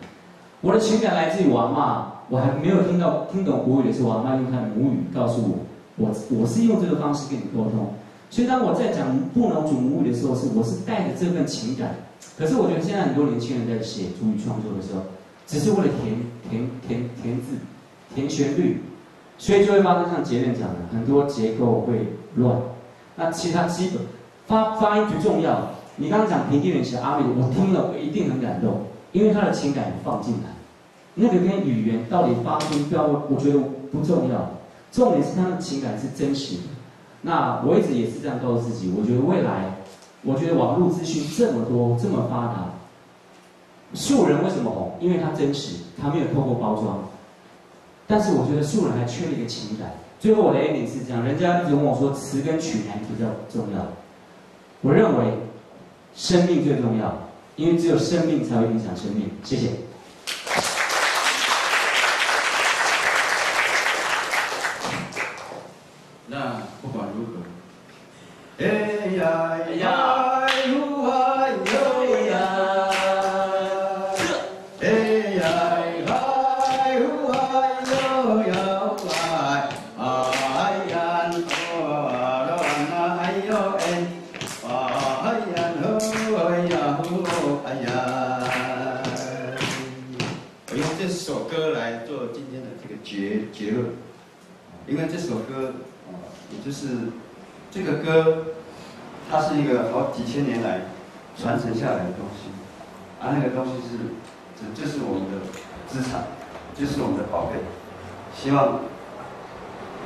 我的情感来自于我妈，我还没有听到听懂国语的时候，我妈用她的母语告诉我，我我是用这个方式跟你沟通。所以当我在讲不能主母语的时候，是我是带着这份情感。可是我觉得现在很多年轻人在写主语创作的时候，只是为了填填填填字、填旋律，所以就会发生像杰练讲的，很多结构会乱。那其他基本发发音不重要。你刚刚讲平地人写阿美，我听了我一定很感动。因为他的情感放进来，那个跟语言到底发音标，我觉得不重要，重点是他的情感是真实的。那我一直也是这样告诉自己，我觉得未来，我觉得网络资讯这么多，这么发达，素人为什么红？因为他真实，他没有透过包装。但是我觉得素人还缺了一个情感。最后我的观点是这样，人家一直问我说词跟曲还比较重要？我认为生命最重要。因为只有生命才会影响生命。谢谢。是这个歌，它是一个好几千年来传承下来的东西，而那个东西是，这就是我们的资产，就是我们的宝贝。希望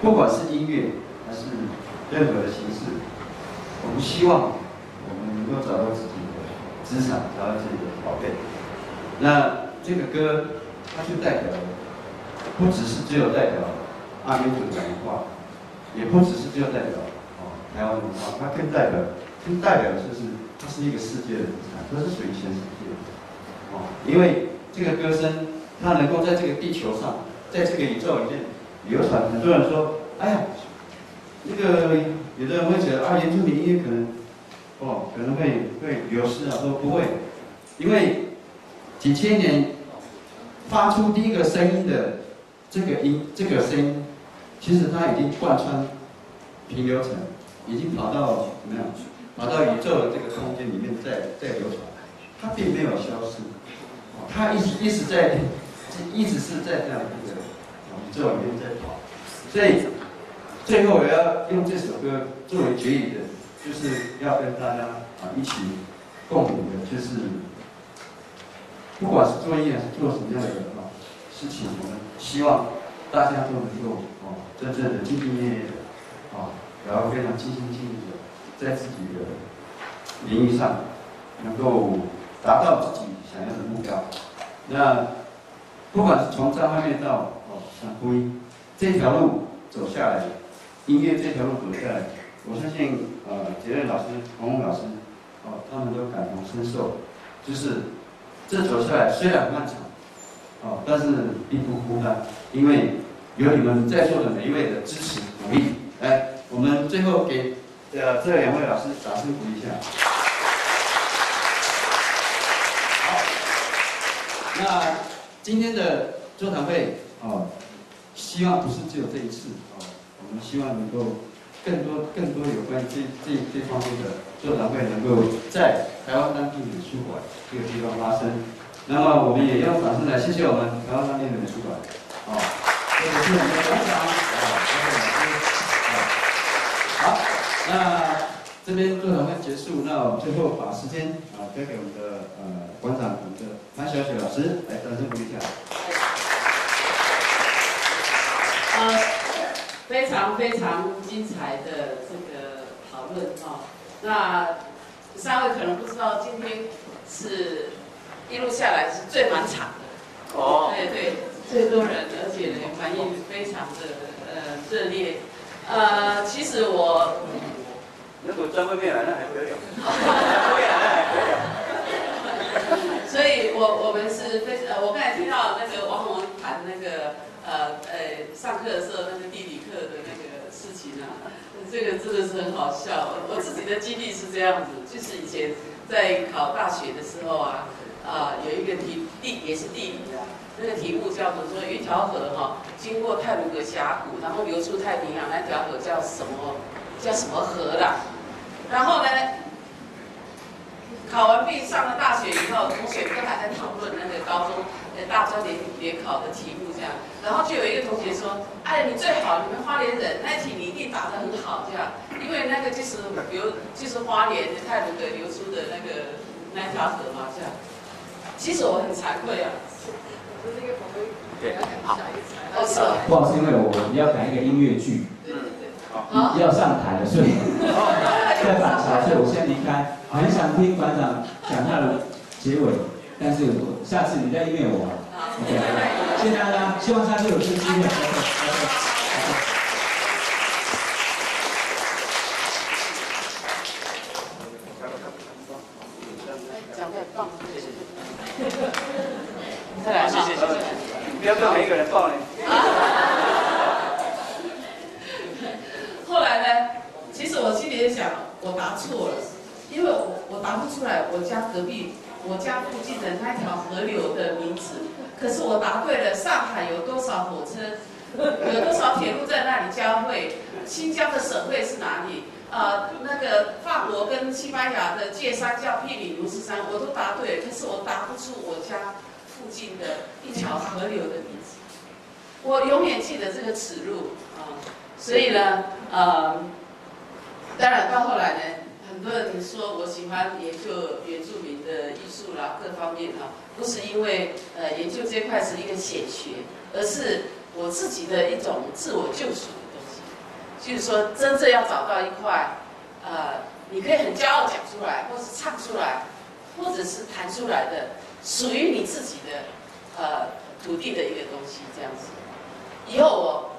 不管是音乐还是任何的形式，我们希望我们能够找到自己的资产，找到自己的宝贝。那这个歌，它就代表，不只是只有代表阿美族的文化。也不只是就代表哦台湾文化，它更代表，更代表就是它是一个世界的资产，它是属于全世界的哦。因为这个歌声，它能够在这个地球上，在这个宇宙里面流传。很多人说，哎呀，这个有的人会觉得啊，原住民音乐可能哦可能会会流失啊，说不会，因为几千年发出第一个声音的这个音，这个声音。其实它已经贯穿平流层，已经跑到怎么样？跑到宇宙的这个空间里面再再流传，它并没有消失，它一直一直在，一直是在这样一个宇宙里面在跑。所以最后我要用这首歌作为结语的，就是要跟大家啊一起共鸣的，就是不管是做音乐还是做什么样的啊事情，我们希望大家都能够。真正的兢兢业业的啊，然后非常尽心尽力的，在自己的领域上能够达到自己想要的目标。那不管是从张惠妹到哦像婚姻这条路走下来，音乐这条路走下来，我相信呃杰瑞老师、洪洪老师哦他们都感同身受，就是这走下来虽然漫长哦，但是并不孤单，因为。有你们在座的每一位的支持鼓励，来，我们最后给呃这两位老师掌声鼓励一下。好，那今天的座谈会哦，希望不是只有这一次哦，我们希望能够更多更多有关这这这方面的座谈会能够在台湾当地美术馆这个地方发生。那么我们也要掌声来谢谢我们台湾当地的美术馆，哦。这是我们的馆长，啊，谢谢老师，啊，好。好，最后把时间啊交给我们的呃馆长，我们的潘小雪老师来掌声鼓励一下。呃，非常非常精彩的这个讨论哈。那三位可能不知道，今天是一路下来是最满场的。哦。对对，最多人，而且呢反应非常的呃热烈。呃，其实我。如果在外面来，那还得了？张惠妹来，那还得了？所以，我我们是非呃，我刚才听到那个王宏谈那个呃呃上课的时候那个地理课的那个事情啊，这个真的是很好笑。我自己的经历是这样子，就是以前在考大学的时候啊，啊有一个题地也是地理的，那个题目叫做说一条河哈，经过泰鲁格峡谷，然后流出太平洋，那条河叫什么？叫什么河啦？然后呢，考完毕上了大学以后，同学都还在讨论那个高中呃大专联联考的题目这样。然后就有一个同学说：“哎，你最好你们花莲人那题你一定答得很好这样，因为那个就是流就是花莲的太鲁阁流出的那个那条河嘛这样。”其实我很惭愧啊。对，好。不好意思，因为我要改一个音乐剧。要上台了，所以在板桥，所以我先离开。很想听馆长讲他的结尾，但是我下次你再约我。OK，谢谢大家，希望下次有这个机会。讲太棒，谢谢。再来，谢谢谢谢。不要跟每一个人抱 [laughs] 呢。我心里也想，我答错了，因为我我答不出来我家隔壁、我家附近的那条河流的名字。可是我答对了，上海有多少火车，[laughs] 有多少铁路在那里交汇？新疆的省会是哪里？呃，那个法国跟西班牙的界山叫毗里卢斯山，我都答对了。可是我答不出我家附近的一条河流的。我永远记得这个耻辱啊！所以呢，呃。当然，到后来呢，很多人说我喜欢研究原住民的艺术啦，各方面哈，不是因为呃研究这块是一个显学，而是我自己的一种自我救赎的东西。就是说，真正要找到一块，呃，你可以很骄傲讲出来，或是唱出来，或者是弹出来的，属于你自己的呃土地的一个东西，这样子。以后我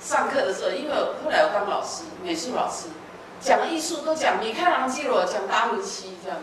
上课的时候，因为后来我当老师，美术老师。讲艺术都讲米开朗基罗，讲达文西这样，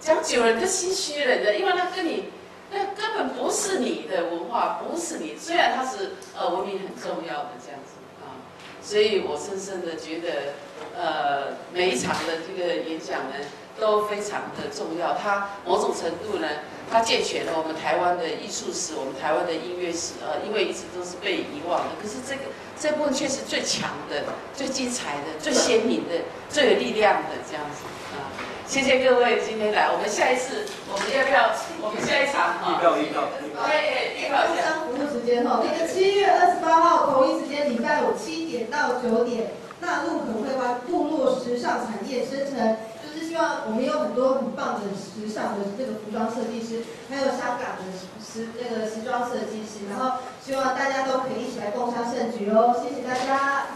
讲久了就心虚了的，因为那跟你那根本不是你的文化，不是你。虽然它是呃文明很重要的这样子啊，所以我深深的觉得，呃每一场的这个演讲呢都非常的重要，它某种程度呢。它健全了我们台湾的艺术史，我们台湾的音乐史，呃，因为一直都是被遗忘的。可是这个这部分却是最强的、最精彩的、最鲜明的、最有力量的这样子啊！谢谢各位今天来，我们下一次我们要不要？我们下一场啊？预告预告。哎预告一下。服务时间哈，那个七月二十八号同一时间，礼拜五七点到九点，纳入可绘画部落时尚产业生成。希望我们有很多很棒的时尚的这个服装设计师，还有香港的时那个时装设计师，然后希望大家都可以一起来共襄盛举哦！谢谢大家。